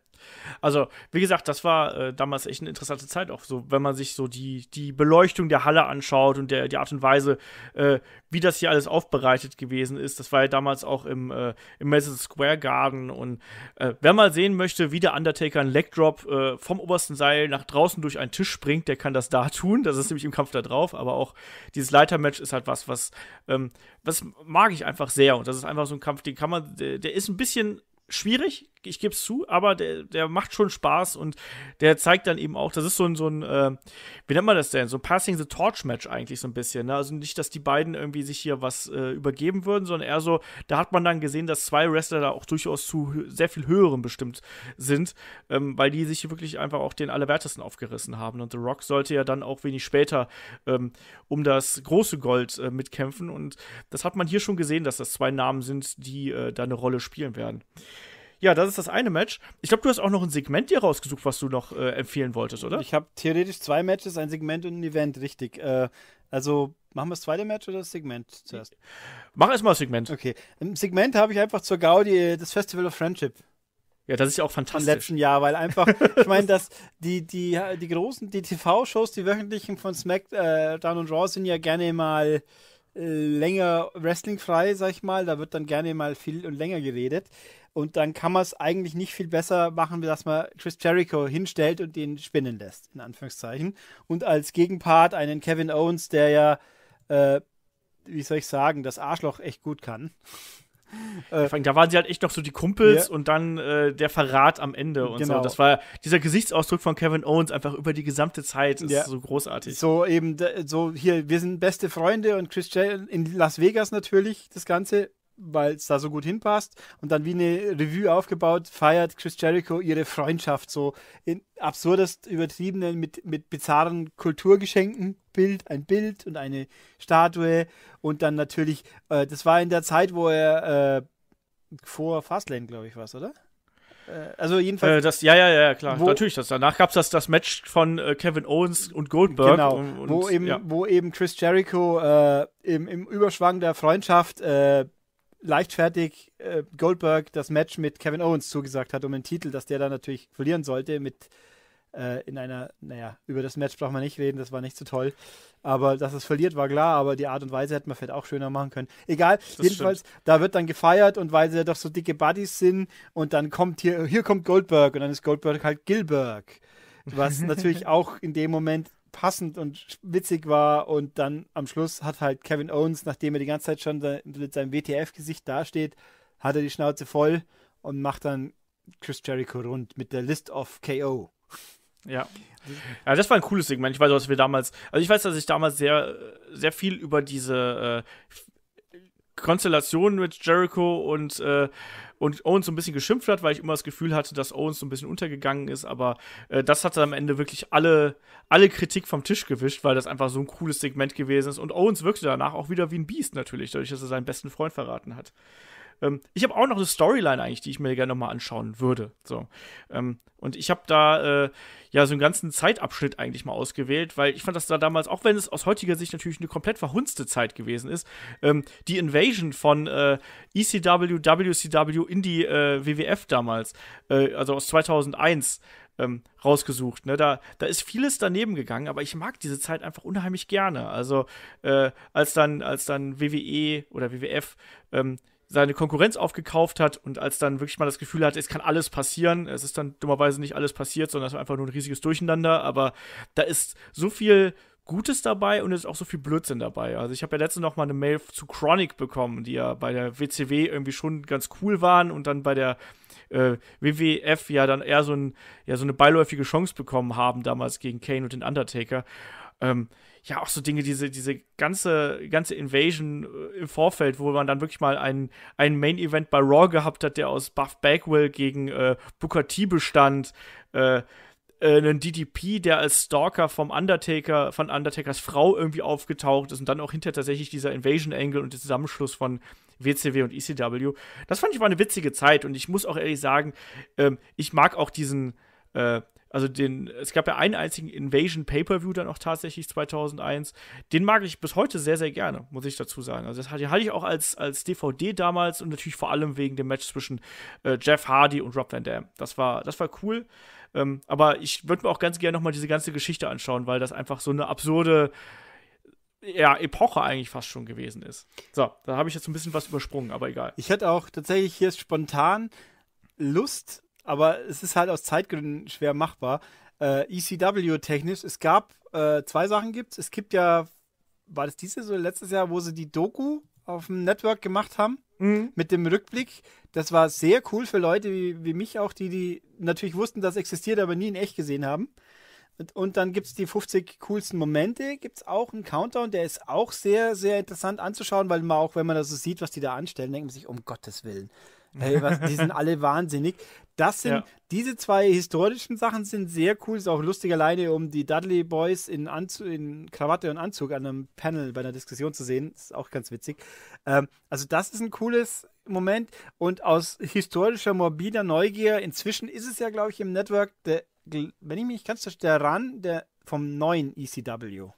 Also, wie gesagt, das war äh, damals echt eine interessante Zeit, auch so, wenn man sich so die, die Beleuchtung der Halle anschaut und der, die Art und Weise, äh, wie das hier alles aufbereitet gewesen ist. Das war ja damals auch im, äh, im Madison Square Garden. Und äh, wer mal sehen möchte, wie der Undertaker einen Legdrop äh, vom obersten Seil nach draußen durch einen Tisch springt, der kann das da tun. Das ist nämlich im Kampf da drauf. Aber auch dieses Leitermatch ist halt was, was, ähm, was mag ich einfach sehr. Und das ist einfach so ein Kampf, den kann man, der, der ist ein bisschen schwierig, ich gebe es zu, aber der, der macht schon Spaß und der zeigt dann eben auch, das ist so ein, so ein äh, wie nennt man das denn? So ein Passing the Torch Match eigentlich so ein bisschen. Ne? Also nicht, dass die beiden irgendwie sich hier was äh, übergeben würden, sondern eher so, da hat man dann gesehen, dass zwei Wrestler da auch durchaus zu sehr viel höheren bestimmt sind, ähm, weil die sich wirklich einfach auch den Allerwertesten aufgerissen haben. Und The Rock sollte ja dann auch wenig später ähm, um das große Gold äh, mitkämpfen und das hat man hier schon gesehen, dass das zwei Namen sind, die äh, da eine Rolle spielen werden. Ja, das ist das eine Match. Ich glaube, du hast auch noch ein Segment dir rausgesucht, was du noch äh, empfehlen wolltest, oder? Ich habe theoretisch zwei Matches, ein Segment und ein Event, richtig. Äh, also machen wir das zweite Match oder das Segment zuerst? Mach erstmal das Segment. Okay. Im Segment habe ich einfach zur Gaudi äh, das Festival of Friendship. Ja, das ist ja auch fantastisch. Vom letzten Jahr, weil einfach, ich meine, dass die, die, die großen, die TV-Shows, die wöchentlichen von SmackDown äh, und Raw sind ja gerne mal äh, länger wrestlingfrei, sag ich mal. Da wird dann gerne mal viel und länger geredet. Und dann kann man es eigentlich nicht viel besser machen, dass man Chris Jericho hinstellt und den spinnen lässt, in Anführungszeichen. Und als Gegenpart einen Kevin Owens, der ja, äh, wie soll ich sagen, das Arschloch echt gut kann. Äh, da waren sie halt echt noch so die Kumpels ja. und dann äh, der Verrat am Ende und genau. so. Das war dieser Gesichtsausdruck von Kevin Owens einfach über die gesamte Zeit ist ja. so großartig. So eben, so hier, wir sind beste Freunde und Chris J in Las Vegas natürlich das Ganze weil es da so gut hinpasst. Und dann wie eine Revue aufgebaut, feiert Chris Jericho ihre Freundschaft so in absurdest übertriebenen, mit, mit bizarren Kulturgeschenken. Bild, ein Bild und eine Statue. Und dann natürlich, äh, das war in der Zeit, wo er äh, vor Fastlane, glaube ich, war oder? Äh, also jedenfalls. Äh, das, ja, ja, ja, klar. Wo, Natürlich. Das, danach gab es das, das Match von äh, Kevin Owens und Goldberg. Genau. Und, und, wo, eben, ja. wo eben Chris Jericho äh, im, im Überschwang der Freundschaft äh, leichtfertig äh, Goldberg das Match mit Kevin Owens zugesagt hat um den Titel, dass der dann natürlich verlieren sollte mit äh, in einer, naja, über das Match braucht man nicht reden, das war nicht so toll. Aber dass es verliert, war klar, aber die Art und Weise hätte man vielleicht auch schöner machen können. Egal, das jedenfalls, stimmt. da wird dann gefeiert und weil sie ja doch so dicke Buddies sind und dann kommt hier, hier kommt Goldberg und dann ist Goldberg halt Gilberg. Was natürlich auch in dem Moment passend und witzig war. Und dann am Schluss hat halt Kevin Owens, nachdem er die ganze Zeit schon mit seinem WTF-Gesicht dasteht, hat er die Schnauze voll und macht dann Chris Jericho rund mit der List of KO. Ja. Ja, das war ein cooles Segment. Ich weiß, dass wir damals, also ich weiß, dass ich damals sehr, sehr viel über diese äh, Konstellation mit Jericho und äh, und Owens so ein bisschen geschimpft hat, weil ich immer das Gefühl hatte, dass Owens so ein bisschen untergegangen ist, aber äh, das hat am Ende wirklich alle, alle Kritik vom Tisch gewischt, weil das einfach so ein cooles Segment gewesen ist und Owens wirkte danach auch wieder wie ein Biest natürlich, dadurch, dass er seinen besten Freund verraten hat. Ähm, ich habe auch noch eine Storyline eigentlich, die ich mir gerne nochmal anschauen würde. So. Ähm, und ich habe da äh, ja so einen ganzen Zeitabschnitt eigentlich mal ausgewählt, weil ich fand das da damals, auch wenn es aus heutiger Sicht natürlich eine komplett verhunzte Zeit gewesen ist, ähm, die Invasion von äh, ECW, WCW in die äh, WWF damals, äh, also aus 2001, ähm, rausgesucht. Ne? Da, da ist vieles daneben gegangen, aber ich mag diese Zeit einfach unheimlich gerne. Also äh, als dann, als dann WWE oder WWF ähm, seine Konkurrenz aufgekauft hat und als dann wirklich mal das Gefühl hatte, es kann alles passieren. Es ist dann dummerweise nicht alles passiert, sondern es war einfach nur ein riesiges Durcheinander. Aber da ist so viel Gutes dabei und es ist auch so viel Blödsinn dabei. Also ich habe ja letztens noch mal eine Mail zu Chronic bekommen, die ja bei der WCW irgendwie schon ganz cool waren und dann bei der äh, WWF ja dann eher so, ein, ja, so eine beiläufige Chance bekommen haben damals gegen Kane und den Undertaker. Ähm, ja auch so Dinge, diese, diese ganze, ganze Invasion äh, im Vorfeld, wo man dann wirklich mal ein, ein Main-Event bei Raw gehabt hat, der aus Buff Bagwell gegen äh, Booker T bestand, äh, äh, einen DDP, der als Stalker vom Undertaker, von Undertakers Frau irgendwie aufgetaucht ist und dann auch hinter tatsächlich dieser Invasion-Angle und der Zusammenschluss von WCW und ECW. Das fand ich war eine witzige Zeit und ich muss auch ehrlich sagen, ähm, ich mag auch diesen, äh, also den, es gab ja einen einzigen Invasion Pay-Per-View dann auch tatsächlich 2001. Den mag ich bis heute sehr, sehr gerne, muss ich dazu sagen. Also das hatte, hatte ich auch als, als DVD damals und natürlich vor allem wegen dem Match zwischen äh, Jeff Hardy und Rob Van Dam. Das war, das war cool. Ähm, aber ich würde mir auch ganz gerne nochmal diese ganze Geschichte anschauen, weil das einfach so eine absurde ja, Epoche eigentlich fast schon gewesen ist. So, da habe ich jetzt ein bisschen was übersprungen, aber egal. Ich hätte auch tatsächlich hier spontan Lust, aber es ist halt aus Zeitgründen schwer machbar. Äh, ECW-technisch, es gab äh, zwei Sachen gibt es. gibt ja, war das dieses oder letztes Jahr, wo sie die Doku auf dem Network gemacht haben mhm. mit dem Rückblick. Das war sehr cool für Leute wie, wie mich auch, die, die natürlich wussten, dass es existiert, aber nie in echt gesehen haben. Und, und dann gibt es die 50 coolsten Momente, gibt es auch einen Countdown, der ist auch sehr, sehr interessant anzuschauen, weil man auch, wenn man das so sieht, was die da anstellen, denkt man sich, um Gottes Willen. Hey, was, die sind alle wahnsinnig. Das sind, ja. diese zwei historischen Sachen sind sehr cool. Ist auch lustig alleine, um die Dudley Boys in, Anzu in Krawatte und Anzug an einem Panel bei einer Diskussion zu sehen. Ist auch ganz witzig. Ähm, also, das ist ein cooles Moment. Und aus historischer, morbider Neugier, inzwischen ist es ja, glaube ich, im Network, der, wenn ich mich ganz der Run der, vom neuen ECW.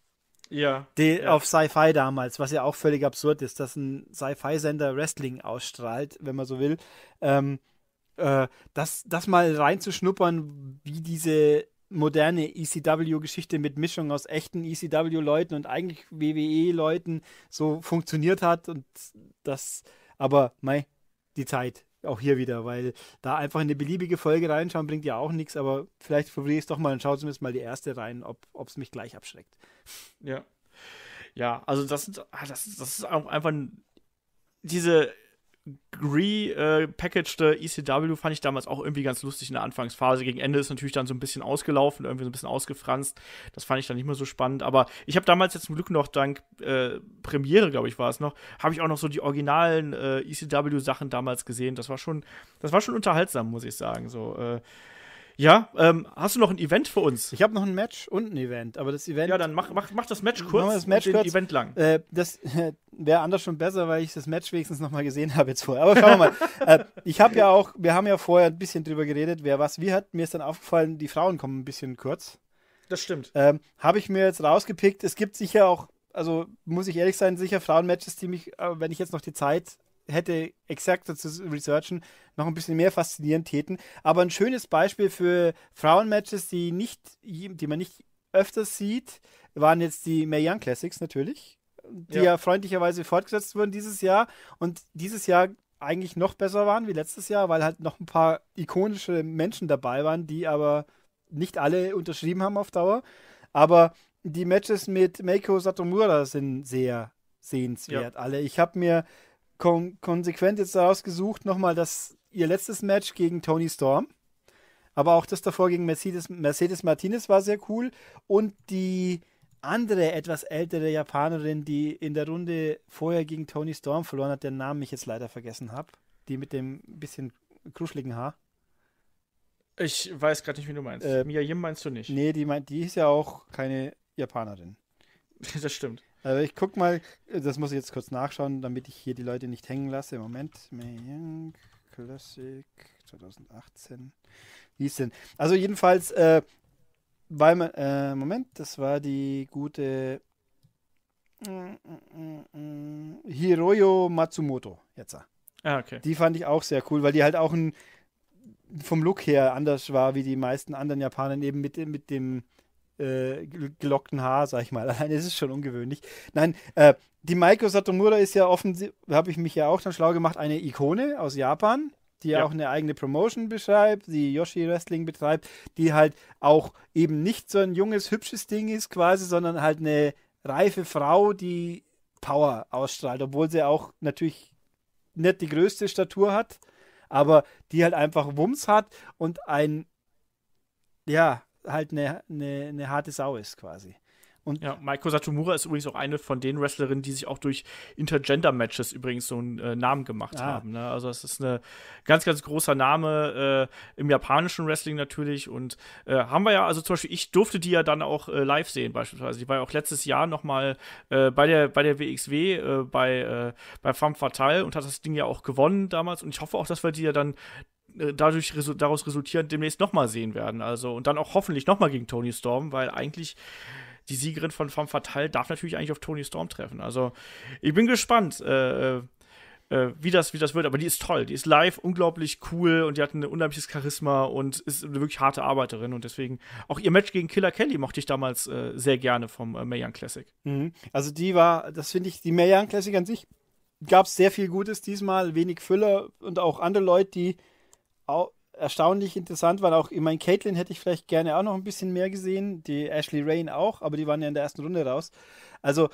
Ja, die, ja. Auf Sci-Fi damals, was ja auch völlig absurd ist, dass ein Sci-Fi-Sender Wrestling ausstrahlt, wenn man so will. Ähm, äh, das, das mal reinzuschnuppern, wie diese moderne ECW-Geschichte mit Mischung aus echten ECW-Leuten und eigentlich WWE-Leuten so funktioniert hat und das, aber mei, die Zeit, auch hier wieder, weil da einfach eine beliebige Folge reinschauen bringt ja auch nichts, aber vielleicht probiere ich es doch mal und schaue zumindest mal die erste rein, ob es mich gleich abschreckt. Ja. Ja, also das, ah, das, das ist auch einfach diese repackaged ECW fand ich damals auch irgendwie ganz lustig in der Anfangsphase. Gegen Ende ist natürlich dann so ein bisschen ausgelaufen, irgendwie so ein bisschen ausgefranst. Das fand ich dann nicht mehr so spannend. Aber ich habe damals jetzt zum Glück noch dank äh, Premiere, glaube ich, war es noch, habe ich auch noch so die originalen äh, ECW-Sachen damals gesehen. Das war schon, das war schon unterhaltsam, muss ich sagen. So, äh, ja, ähm, hast du noch ein Event für uns? Ich habe noch ein Match und ein Event, aber das Event. Ja, dann mach, mach, mach das Match kurz das Match und kurz. Event lang. Äh, das äh, wäre anders schon besser, weil ich das Match wenigstens nochmal gesehen habe jetzt vorher. Aber schauen wir mal. äh, ich habe ja auch, wir haben ja vorher ein bisschen drüber geredet, wer was wie hat. Mir ist dann aufgefallen, die Frauen kommen ein bisschen kurz. Das stimmt. Ähm, habe ich mir jetzt rausgepickt. Es gibt sicher auch, also muss ich ehrlich sein, sicher Frauenmatches, die mich, äh, wenn ich jetzt noch die Zeit hätte exakter zu researchen, noch ein bisschen mehr faszinieren täten. Aber ein schönes Beispiel für Frauenmatches, die, nicht, die man nicht öfters sieht, waren jetzt die Mae Young Classics natürlich, die ja. ja freundlicherweise fortgesetzt wurden dieses Jahr und dieses Jahr eigentlich noch besser waren wie letztes Jahr, weil halt noch ein paar ikonische Menschen dabei waren, die aber nicht alle unterschrieben haben auf Dauer. Aber die Matches mit Meiko Satomura sind sehr sehenswert. Ja. Alle. Ich habe mir kon konsequent jetzt daraus gesucht, nochmal das, ihr letztes Match gegen Tony Storm. Aber auch das davor gegen Mercedes, Mercedes Martinez war sehr cool. Und die andere, etwas ältere Japanerin, die in der Runde vorher gegen Tony Storm verloren hat, deren Namen ich jetzt leider vergessen habe. Die mit dem bisschen kruscheligen Haar. Ich weiß gerade nicht, wie du meinst. Äh, Mia Yim meinst du nicht? Nee, die, meint, die ist ja auch keine Japanerin. das stimmt. Also ich guck mal, das muss ich jetzt kurz nachschauen, damit ich hier die Leute nicht hängen lasse. Moment. Young Classic 2018. Wie ist denn? Also jedenfalls, äh, weil man, äh, Moment, das war die gute Hiroyo Matsumoto jetzt. Ah, okay. Die fand ich auch sehr cool, weil die halt auch ein, vom Look her anders war wie die meisten anderen Japaner, eben mit, mit dem äh, gelockten Haar, sag ich mal. Allein ist es schon ungewöhnlich. Nein, äh, die Maiko Satomura ist ja offensichtlich, habe ich mich ja auch dann schlau gemacht, eine Ikone aus Japan, die ja. auch eine eigene Promotion beschreibt, die Yoshi Wrestling betreibt, die halt auch eben nicht so ein junges, hübsches Ding ist quasi, sondern halt eine reife Frau, die Power ausstrahlt, obwohl sie auch natürlich nicht die größte Statur hat, aber die halt einfach Wumms hat und ein, ja, halt eine, eine, eine harte Sau ist quasi. Und ja, Maiko Satomura ist übrigens auch eine von den Wrestlerinnen, die sich auch durch Intergender-Matches übrigens so einen äh, Namen gemacht ah. haben. Ne? Also es ist ein ganz, ganz großer Name äh, im japanischen Wrestling natürlich. Und äh, haben wir ja, also zum Beispiel, ich durfte die ja dann auch äh, live sehen beispielsweise. Die war ja auch letztes Jahr noch mal äh, bei, der, bei der WXW, äh, bei, bei Femme Fatale und hat das Ding ja auch gewonnen damals. Und ich hoffe auch, dass wir die ja dann äh, dadurch daraus resultierend demnächst nochmal sehen werden. Also und dann auch hoffentlich nochmal gegen Tony Storm, weil eigentlich die Siegerin von Femme Fatale darf natürlich eigentlich auf Tony Storm treffen. Also ich bin gespannt. Äh, äh äh, wie, das, wie das wird. Aber die ist toll. Die ist live unglaublich cool und die hat ein unheimliches Charisma und ist eine wirklich harte Arbeiterin. Und deswegen auch ihr Match gegen Killer Kelly mochte ich damals äh, sehr gerne vom äh, Mae Young Classic. Mhm. Also die war, das finde ich, die Mae Young Classic an sich gab es sehr viel Gutes diesmal, wenig Füller und auch andere Leute, die erstaunlich interessant waren. Auch, ich meine, Caitlin hätte ich vielleicht gerne auch noch ein bisschen mehr gesehen, die Ashley Rain auch, aber die waren ja in der ersten Runde raus. Also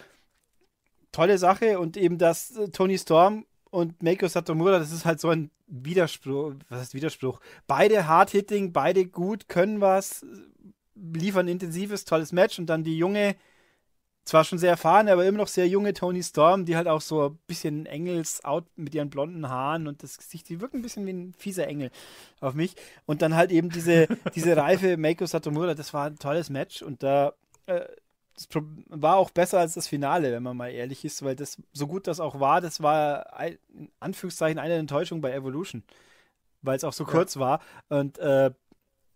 tolle Sache und eben, dass äh, Tony Storm und Meiko Satomura, das ist halt so ein Widerspruch. Was heißt Widerspruch? Beide hard-hitting, beide gut, können was, liefern intensives, tolles Match und dann die junge, zwar schon sehr erfahrene, aber immer noch sehr junge Tony Storm, die halt auch so ein bisschen Engels-out mit ihren blonden Haaren und das Gesicht, die wirken ein bisschen wie ein fieser Engel auf mich. Und dann halt eben diese, diese reife Meiko Satomura, das war ein tolles Match und da äh, das war auch besser als das Finale, wenn man mal ehrlich ist, weil das, so gut das auch war, das war in Anführungszeichen eine Enttäuschung bei Evolution, weil es auch so ja. kurz war. Und äh,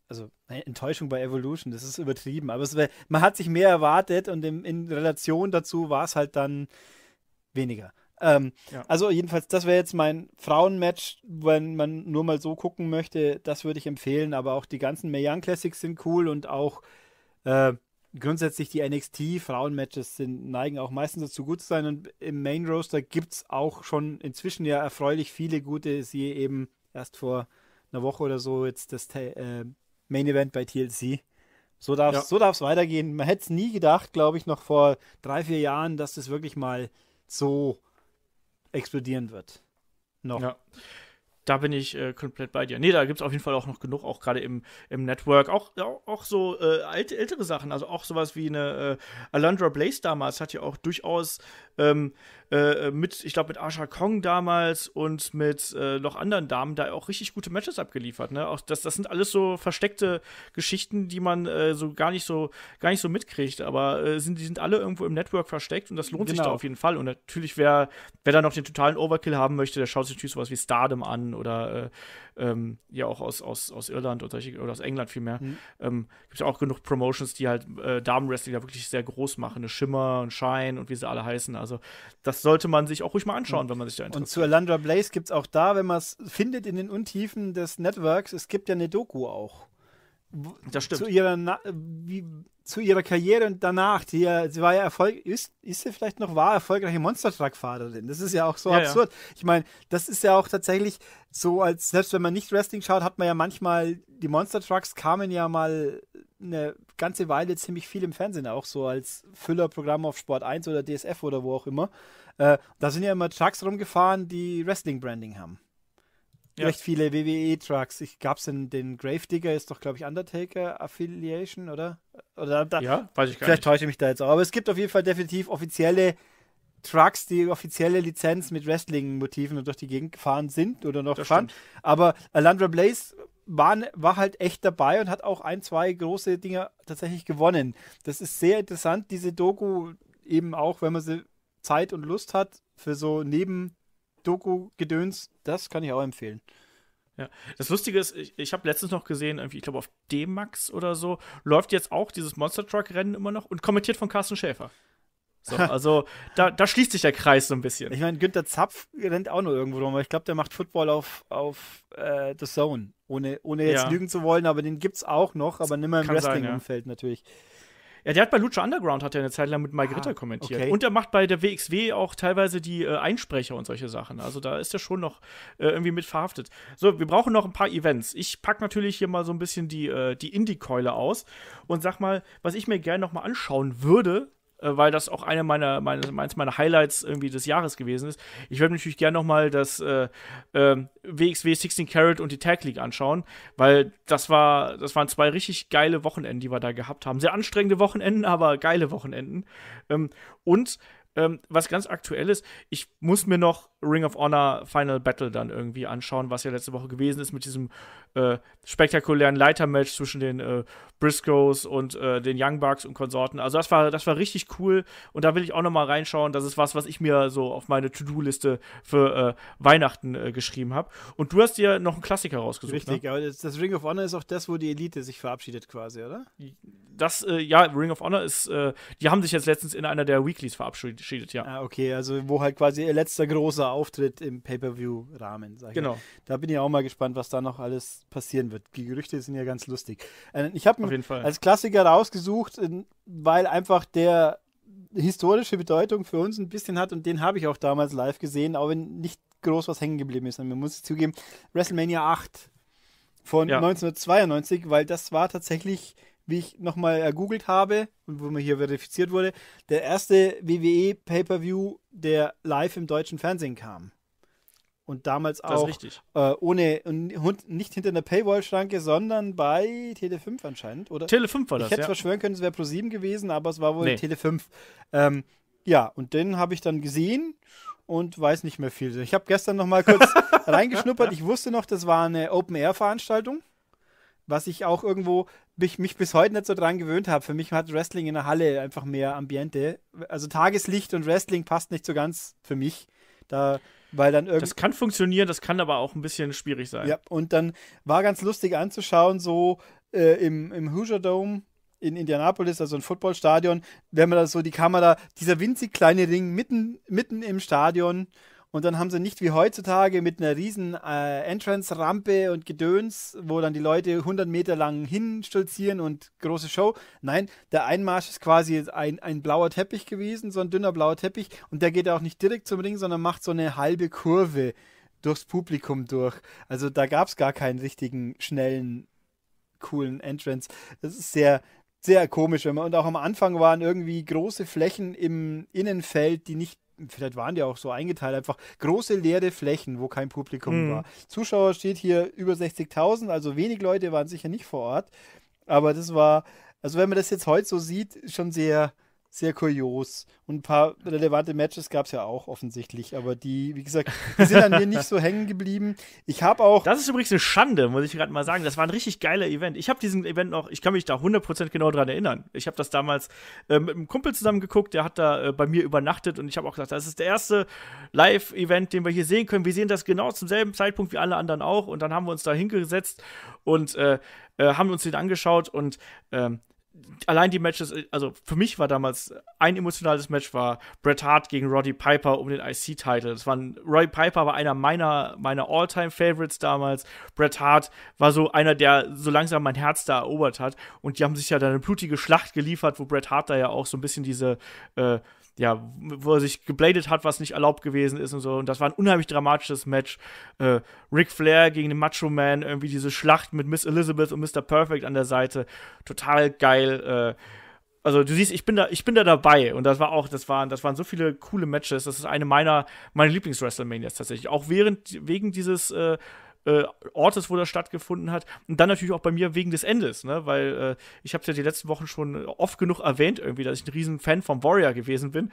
also Enttäuschung bei Evolution, das ist übertrieben, aber wär, man hat sich mehr erwartet und in, in Relation dazu war es halt dann weniger. Ähm, ja. Also jedenfalls, das wäre jetzt mein Frauenmatch, wenn man nur mal so gucken möchte, das würde ich empfehlen, aber auch die ganzen Mae Young Classics sind cool und auch äh, grundsätzlich die NXT-Frauenmatches sind, neigen auch meistens dazu gut zu sein. Und im Main Roster gibt es auch schon inzwischen ja erfreulich viele gute, siehe eben erst vor einer Woche oder so jetzt das äh, Main Event bei TLC. So darf es ja. so weitergehen. Man hätte es nie gedacht, glaube ich, noch vor drei, vier Jahren, dass das wirklich mal so explodieren wird. Noch. Ja da bin ich äh, komplett bei dir. Nee, da gibt es auf jeden Fall auch noch genug, auch gerade im, im Network. Auch, auch, auch so äh, alte, ältere Sachen, also auch sowas wie eine äh, Alundra Blaze damals hat ja auch durchaus ähm, äh, mit, ich glaube, mit Asha Kong damals und mit äh, noch anderen Damen da auch richtig gute Matches abgeliefert. Ne? Auch das, das sind alles so versteckte Geschichten, die man äh, so gar nicht so gar nicht so mitkriegt, aber sind, die sind alle irgendwo im Network versteckt und das lohnt genau. sich da genau. auf jeden Fall. Und natürlich, wer, wer da noch den totalen Overkill haben möchte, der schaut sich natürlich sowas wie Stardom an oder äh, ähm, ja auch aus, aus, aus Irland oder, oder aus England vielmehr. Mhm. Ähm, Gibt es ja auch genug Promotions, die halt äh, Damenwrestling da wirklich sehr groß machen. Eine Schimmer und Shine und wie sie alle heißen. Also das sollte man sich auch ruhig mal anschauen, mhm. wenn man sich da interessiert. Und zu Alandra Blaze gibt es auch da, wenn man es findet in den Untiefen des Networks, es gibt ja eine Doku auch. Das stimmt. Zu ihrer, Na wie, zu ihrer Karriere und danach. Die, sie war ja Erfolg, ist, ist sie vielleicht noch war erfolgreiche Monster Truck Fahrerin. Das ist ja auch so ja, absurd. Ja. Ich meine, das ist ja auch tatsächlich so, als selbst wenn man nicht Wrestling schaut, hat man ja manchmal die Monster Trucks kamen ja mal eine ganze Weile ziemlich viel im Fernsehen auch so als Füllerprogramm auf Sport 1 oder DSF oder wo auch immer. Äh, da sind ja immer Trucks rumgefahren, die Wrestling Branding haben ja. recht viele WWE-Trucks. Ich gab's den, den Gravedigger, ist doch, glaube ich, Undertaker Affiliation, oder? oder da, ja, weiß ich gar Vielleicht täusche ich mich da jetzt auch. Aber es gibt auf jeden Fall definitiv offizielle Trucks, die offizielle Lizenz mit Wrestling-Motiven und durch die Gegend gefahren sind oder noch das fahren. Stimmt. Aber Alandra Blaze war, war halt echt dabei und hat auch ein, zwei große Dinge tatsächlich gewonnen. Das ist sehr interessant, diese Doku, eben auch, wenn man sie Zeit und Lust hat, für so neben Doku-Gedöns, das kann ich auch empfehlen. Ja, das Lustige ist, ich, ich habe letztens noch gesehen, irgendwie, ich glaube auf D-Max oder so, läuft jetzt auch dieses Monster Truck-Rennen immer noch und kommentiert von Carsten Schäfer. So, also da, da schließt sich der Kreis so ein bisschen. Ich meine, Günther Zapf rennt auch nur irgendwo rum, aber ich glaube, der macht Football auf, auf äh, The Zone. Ohne, ohne jetzt ja. lügen zu wollen, aber den gibt es auch noch, aber nicht mehr im Wrestling-Umfeld ja. natürlich. Ja, der hat bei Lucha Underground hat er eine Zeit lang mit Mike ah, Ritter kommentiert. Okay. Und er macht bei der WXW auch teilweise die äh, Einsprecher und solche Sachen. Also da ist er schon noch äh, irgendwie mit verhaftet. So, wir brauchen noch ein paar Events. Ich packe natürlich hier mal so ein bisschen die, äh, die Indie-Keule aus und sag mal, was ich mir gerne noch mal anschauen würde, weil das auch eine meiner, meine, meines meiner Highlights irgendwie des Jahres gewesen ist. Ich würde natürlich gerne nochmal das äh, äh, WXW 16 Carat und die Tag League anschauen, weil das war, das waren zwei richtig geile Wochenenden, die wir da gehabt haben. Sehr anstrengende Wochenenden, aber geile Wochenenden. Ähm, und ähm, was ganz aktuell ist, ich muss mir noch Ring of Honor Final Battle dann irgendwie anschauen, was ja letzte Woche gewesen ist mit diesem äh, spektakulären Leitermatch zwischen den äh, Briscoes und äh, den Young Bucks und Konsorten. Also das war, das war richtig cool und da will ich auch noch mal reinschauen. Das ist was, was ich mir so auf meine To-Do-Liste für äh, Weihnachten äh, geschrieben habe. Und du hast dir noch einen Klassiker rausgesucht. Richtig, ne? aber das, das, Ring of Honor ist auch das, wo die Elite sich verabschiedet quasi, oder? Das, äh, ja, Ring of Honor ist, die haben sich jetzt letztens in einer der Weeklies verabschiedet, ja. Ah, okay, also wo halt quasi ihr letzter großer Auftritt im Pay-Per-View-Rahmen, ich Genau. Mal. Da bin ich auch mal gespannt, was da noch alles passieren wird. Die Gerüchte sind ja ganz lustig. ich habe als Klassiker rausgesucht, weil einfach der historische Bedeutung für uns ein bisschen hat und den habe ich auch damals live gesehen, auch wenn nicht groß was hängen geblieben ist. Und man muss zugeben, WrestleMania 8 von ja. 1992, weil das war tatsächlich, wie ich nochmal ergoogelt habe und wo mir hier verifiziert wurde, der erste WWE Pay-Per-View, der live im deutschen Fernsehen kam und damals auch äh, ohne und nicht hinter einer Paywall-Schranke, sondern bei Tele5 anscheinend, oder? Tele5 war das. Ich hätte ja. verschwören können, es wäre Pro7 gewesen, aber es war wohl nee. Tele5. Ähm, ja, und den habe ich dann gesehen und weiß nicht mehr viel. Ich habe gestern noch mal kurz reingeschnuppert. Ich wusste noch, das war eine Open-Air-Veranstaltung, was ich auch irgendwo mich, mich bis heute nicht so dran gewöhnt habe. Für mich hat Wrestling in der Halle einfach mehr Ambiente. Also Tageslicht und Wrestling passt nicht so ganz für mich. Da weil dann das kann funktionieren, das kann aber auch ein bisschen schwierig sein. Ja, und dann war ganz lustig anzuschauen, so äh, im, im Hoosier Dome in Indianapolis, also ein Footballstadion, wenn man da so die Kamera, dieser winzig kleine Ring mitten, mitten im Stadion und dann haben sie nicht wie heutzutage mit einer riesen äh, Entrance-Rampe und Gedöns, wo dann die Leute 100 Meter lang hinstolzieren und große Show. Nein, der Einmarsch ist quasi ein, ein blauer Teppich gewesen, so ein dünner blauer Teppich. Und der geht auch nicht direkt zum Ring, sondern macht so eine halbe Kurve durchs Publikum durch. Also da gab es gar keinen richtigen, schnellen, coolen Entrance. Das ist sehr, sehr komisch. Und auch am Anfang waren irgendwie große Flächen im Innenfeld, die nicht vielleicht waren die auch so eingeteilt, einfach große leere Flächen, wo kein Publikum mhm. war. Zuschauer steht hier über 60.000, also wenig Leute waren sicher nicht vor Ort. Aber das war, also wenn man das jetzt heute so sieht, schon sehr, sehr kurios. Und ein paar relevante Matches gab es ja auch offensichtlich, aber die, wie gesagt, die sind an mir nicht so hängen geblieben. Ich habe auch. Das ist übrigens eine Schande, muss ich gerade mal sagen. Das war ein richtig geiler Event. Ich habe diesen Event noch, ich kann mich da 100% genau dran erinnern. Ich habe das damals äh, mit einem Kumpel zusammen geguckt, der hat da äh, bei mir übernachtet und ich habe auch gesagt, das ist der erste Live-Event, den wir hier sehen können. Wir sehen das genau zum selben Zeitpunkt wie alle anderen auch und dann haben wir uns da hingesetzt und äh, äh haben uns den angeschaut und ähm, allein die Matches, also für mich war damals ein emotionales Match war Bret Hart gegen Roddy Piper um den IC-Title. Das waren Roddy Piper war einer meiner meiner All-Time-Favorites damals. Bret Hart war so einer, der so langsam mein Herz da erobert hat. Und die haben sich ja dann eine blutige Schlacht geliefert, wo Bret Hart da ja auch so ein bisschen diese äh, ja, wo er sich gebladet hat, was nicht erlaubt gewesen ist und so. Und das war ein unheimlich dramatisches Match. Äh, Ric Flair gegen den Macho Man, irgendwie diese Schlacht mit Miss Elizabeth und Mr. Perfect an der Seite. Total geil. Äh, also du siehst, ich bin da, ich bin da dabei und das war auch, das waren, das waren so viele coole Matches. Das ist eine meiner, meiner Lieblings-WrestleManias tatsächlich. Auch während, wegen dieses äh, äh, Ortes, wo das stattgefunden hat. Und dann natürlich auch bei mir wegen des Endes, ne? weil äh, ich habe es ja die letzten Wochen schon oft genug erwähnt, irgendwie, dass ich ein riesen Fan vom Warrior gewesen bin.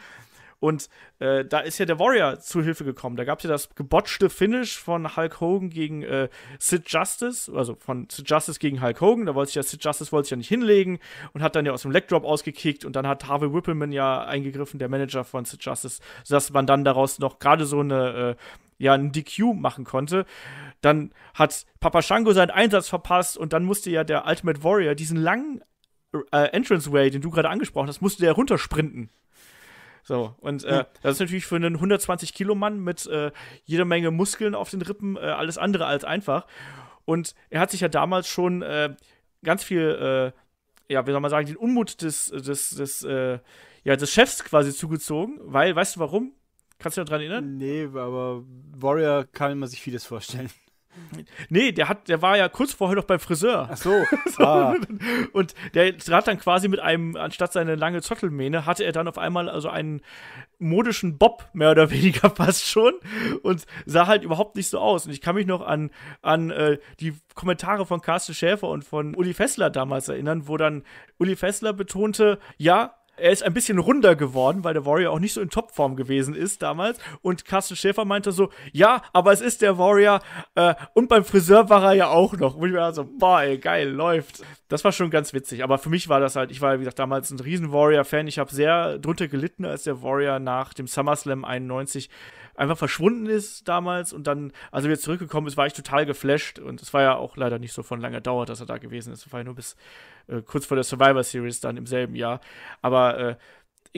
Und äh, da ist ja der Warrior zu Hilfe gekommen. Da gab es ja das gebotchte Finish von Hulk Hogan gegen äh, Sid Justice, also von Sid Justice gegen Hulk Hogan. Da wollte sich ja Sid Justice wollte sich ja nicht hinlegen und hat dann ja aus dem Leg Drop ausgekickt und dann hat Harvey Whippleman ja eingegriffen, der Manager von Sid Justice, sodass man dann daraus noch gerade so eine äh, ja ein DQ machen konnte. Dann hat Papa Shango seinen Einsatz verpasst und dann musste ja der Ultimate Warrior diesen langen äh, Entranceway, den du gerade angesprochen hast, musste der runtersprinten. So, und äh, das ist natürlich für einen 120-Kilo-Mann mit äh, jeder Menge Muskeln auf den Rippen äh, alles andere als einfach. Und er hat sich ja damals schon äh, ganz viel, äh, ja, wie soll man sagen, den Unmut des, des, des, äh, ja, des Chefs quasi zugezogen, weil, weißt du warum? Kannst du dich daran erinnern? Nee, aber Warrior kann man sich vieles vorstellen. Nee, der hat, der war ja kurz vorher noch beim Friseur. Ach so. so. Ah. Und der hat dann quasi mit einem, anstatt seine lange Zottelmähne, hatte er dann auf einmal also einen modischen Bob, mehr oder weniger fast schon. Und sah halt überhaupt nicht so aus. Und ich kann mich noch an, an äh, die Kommentare von Carsten Schäfer und von Uli Fessler damals erinnern, wo dann Uli Fessler betonte, ja, er ist ein bisschen runder geworden, weil der Warrior auch nicht so in Topform gewesen ist damals. Und Carsten Schäfer meinte so, ja, aber es ist der Warrior äh, und beim Friseur war er ja auch noch. Und ich war so, boah, ey, geil, läuft. Das war schon ganz witzig. Aber für mich war das halt, ich war, wie gesagt, damals ein riesen Warrior-Fan. Ich habe sehr drunter gelitten, als der Warrior nach dem SummerSlam 91 einfach verschwunden ist damals und dann, als er wieder zurückgekommen ist, war ich total geflasht und es war ja auch leider nicht so von langer Dauer, dass er da gewesen ist. Es war ja nur bis äh, kurz vor der Survivor Series dann im selben Jahr. Aber äh,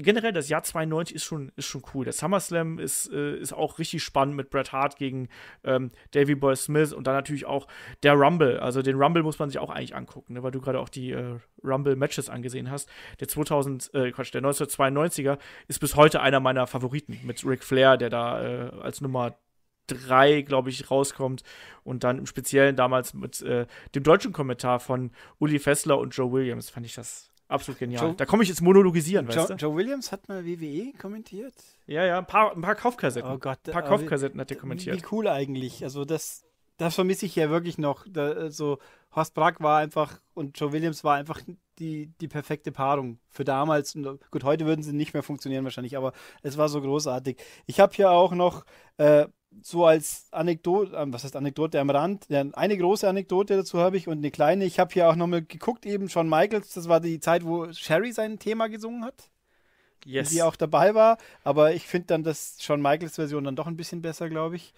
generell das Jahr 92 ist schon, ist schon cool. Der SummerSlam ist, äh, ist auch richtig spannend mit Bret Hart gegen ähm, Davy Boy Smith und dann natürlich auch der Rumble. Also den Rumble muss man sich auch eigentlich angucken, ne, weil du gerade auch die äh, Rumble-Matches angesehen hast. Der 2000, äh, Quatsch, der 1992er ist bis heute einer meiner Favoriten mit Ric Flair, der da äh, als Nummer drei, glaube ich, rauskommt. Und dann im Speziellen damals mit äh, dem deutschen Kommentar von Uli Fessler und Joe Williams fand ich das absolut genial. Joe, da komme ich jetzt monologisieren, Joe, weißt du? Joe Williams hat mal WWE kommentiert. Ja, ja, ein paar, ein paar Kaufkassetten. Oh Gott. Ein paar Kaufkassetten hat er kommentiert. Wie, wie cool eigentlich. Also das, das vermisse ich ja wirklich noch. Da, also Horst Brack war einfach und Joe Williams war einfach die, die perfekte Paarung für damals. Und gut, heute würden sie nicht mehr funktionieren wahrscheinlich, aber es war so großartig. Ich habe hier auch noch äh, so als Anekdote, äh, was heißt Anekdote am Rand, ja, eine große Anekdote dazu habe ich und eine kleine. Ich habe hier auch nochmal geguckt, eben Shawn Michaels, das war die Zeit, wo Sherry sein Thema gesungen hat. Yes. Die auch dabei war, aber ich finde dann das Shawn Michaels Version dann doch ein bisschen besser, glaube ich.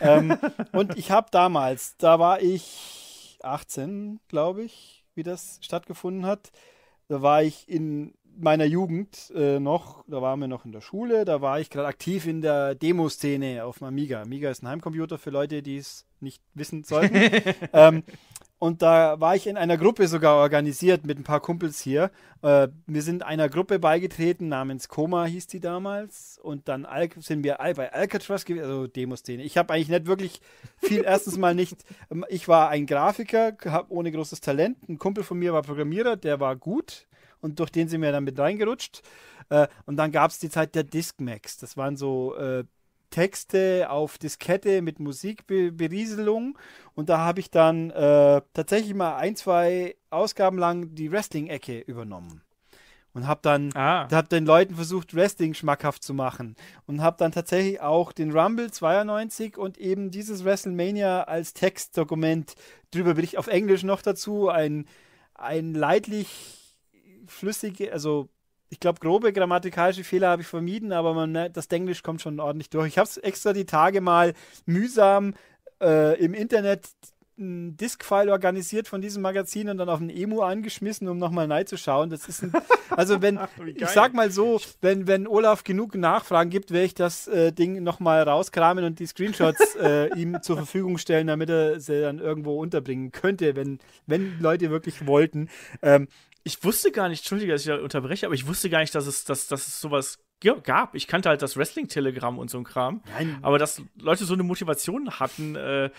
ähm, und ich habe damals, da war ich 18, glaube ich, wie das stattgefunden hat. Da war ich in meiner Jugend äh, noch, da waren wir noch in der Schule, da war ich gerade aktiv in der Demo-Szene auf dem Amiga. Amiga ist ein Heimcomputer für Leute, die es nicht wissen sollten. ähm, und da war ich in einer Gruppe sogar organisiert mit ein paar Kumpels hier. Äh, wir sind einer Gruppe beigetreten, namens Koma hieß die damals. Und dann Al sind wir bei Alcatraz gewesen, also Demo-Szene. Ich habe eigentlich nicht wirklich viel, erstens mal nicht, ähm, ich war ein Grafiker, hab ohne großes Talent. Ein Kumpel von mir war Programmierer, der war gut und durch den sind wir dann mit reingerutscht. Äh, und dann gab es die Zeit der Discmax. Das waren so äh, Texte auf Diskette mit Musikberieselung. Und da habe ich dann äh, tatsächlich mal ein, zwei Ausgaben lang die Wrestling-Ecke übernommen. Und habe dann ah. hab den Leuten versucht, Wrestling schmackhaft zu machen. Und habe dann tatsächlich auch den Rumble 92 und eben dieses WrestleMania als Textdokument drüber berichtet. Auf Englisch noch dazu. Ein, ein leidlich flüssige, also ich glaube, grobe grammatikalische Fehler habe ich vermieden, aber man, ne, das Englisch kommt schon ordentlich durch. Ich habe es extra die Tage mal mühsam äh, im Internet ein Disk-File organisiert von diesem Magazin und dann auf ein Emu angeschmissen, um nochmal reinzuschauen. Das ist ein, also wenn, ich sag mal so, wenn, wenn Olaf genug Nachfragen gibt, werde ich das äh, Ding nochmal rauskramen und die Screenshots äh, ihm zur Verfügung stellen, damit er sie dann irgendwo unterbringen könnte, wenn, wenn Leute wirklich wollten. Ähm, ich wusste gar nicht, entschuldige, dass ich da unterbreche, aber ich wusste gar nicht, dass es, dass, dass es sowas gab. Ich kannte halt das Wrestling-Telegramm und so ein Kram. Nein. Aber dass Leute so eine Motivation hatten, äh,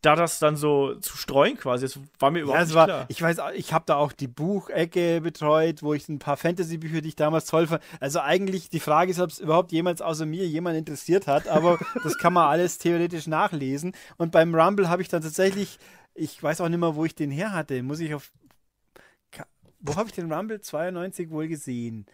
da das dann so zu streuen quasi, das war mir überhaupt ja, nicht war, klar. Ich weiß, ich habe da auch die Buchecke betreut, wo ich ein paar Fantasy-Bücher, die ich damals toll fand. Also eigentlich die Frage ist, ob es überhaupt jemals außer mir jemand interessiert hat, aber das kann man alles theoretisch nachlesen. Und beim Rumble habe ich dann tatsächlich, ich weiß auch nicht mehr, wo ich den her hatte, muss ich auf wo habe ich den Rumble 92 wohl gesehen?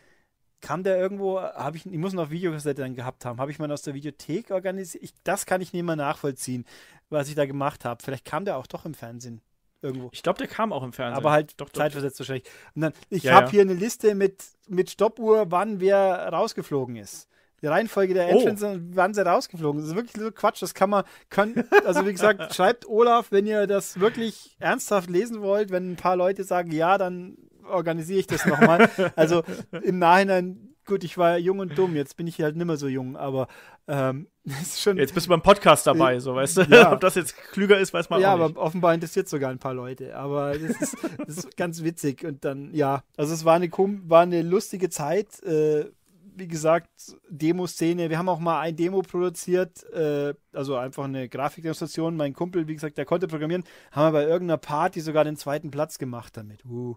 Kam der irgendwo, habe ich, ich muss noch Videokassette dann gehabt haben, habe ich mal aus der Videothek organisiert? Ich, das kann ich nicht mehr nachvollziehen, was ich da gemacht habe. Vielleicht kam der auch doch im Fernsehen irgendwo. Ich glaube, der kam auch im Fernsehen. Aber halt doch, zeitversetzt wahrscheinlich. Und dann, ich ja, habe ja. hier eine Liste mit, mit Stoppuhr, wann wer rausgeflogen ist die Reihenfolge der Entrance, oh. wann sie rausgeflogen Das ist wirklich so Quatsch. Das kann man, kann, also wie gesagt, schreibt Olaf, wenn ihr das wirklich ernsthaft lesen wollt, wenn ein paar Leute sagen, ja, dann organisiere ich das nochmal. also im Nachhinein, gut, ich war jung und dumm, jetzt bin ich halt nicht mehr so jung, aber ähm, ist schon. Jetzt bist du beim Podcast dabei, äh, so weißt du. Ja. Ob das jetzt klüger ist, weiß man ja, auch nicht. Ja, aber offenbar interessiert sogar ein paar Leute. Aber das ist, das ist ganz witzig. Und dann, ja, also es war eine, war eine lustige Zeit. Äh, wie gesagt, Demoszene. Wir haben auch mal ein Demo produziert, äh, also einfach eine Grafikdemonstration. Mein Kumpel, wie gesagt, der konnte programmieren, haben wir bei irgendeiner Party sogar den zweiten Platz gemacht damit. Uh.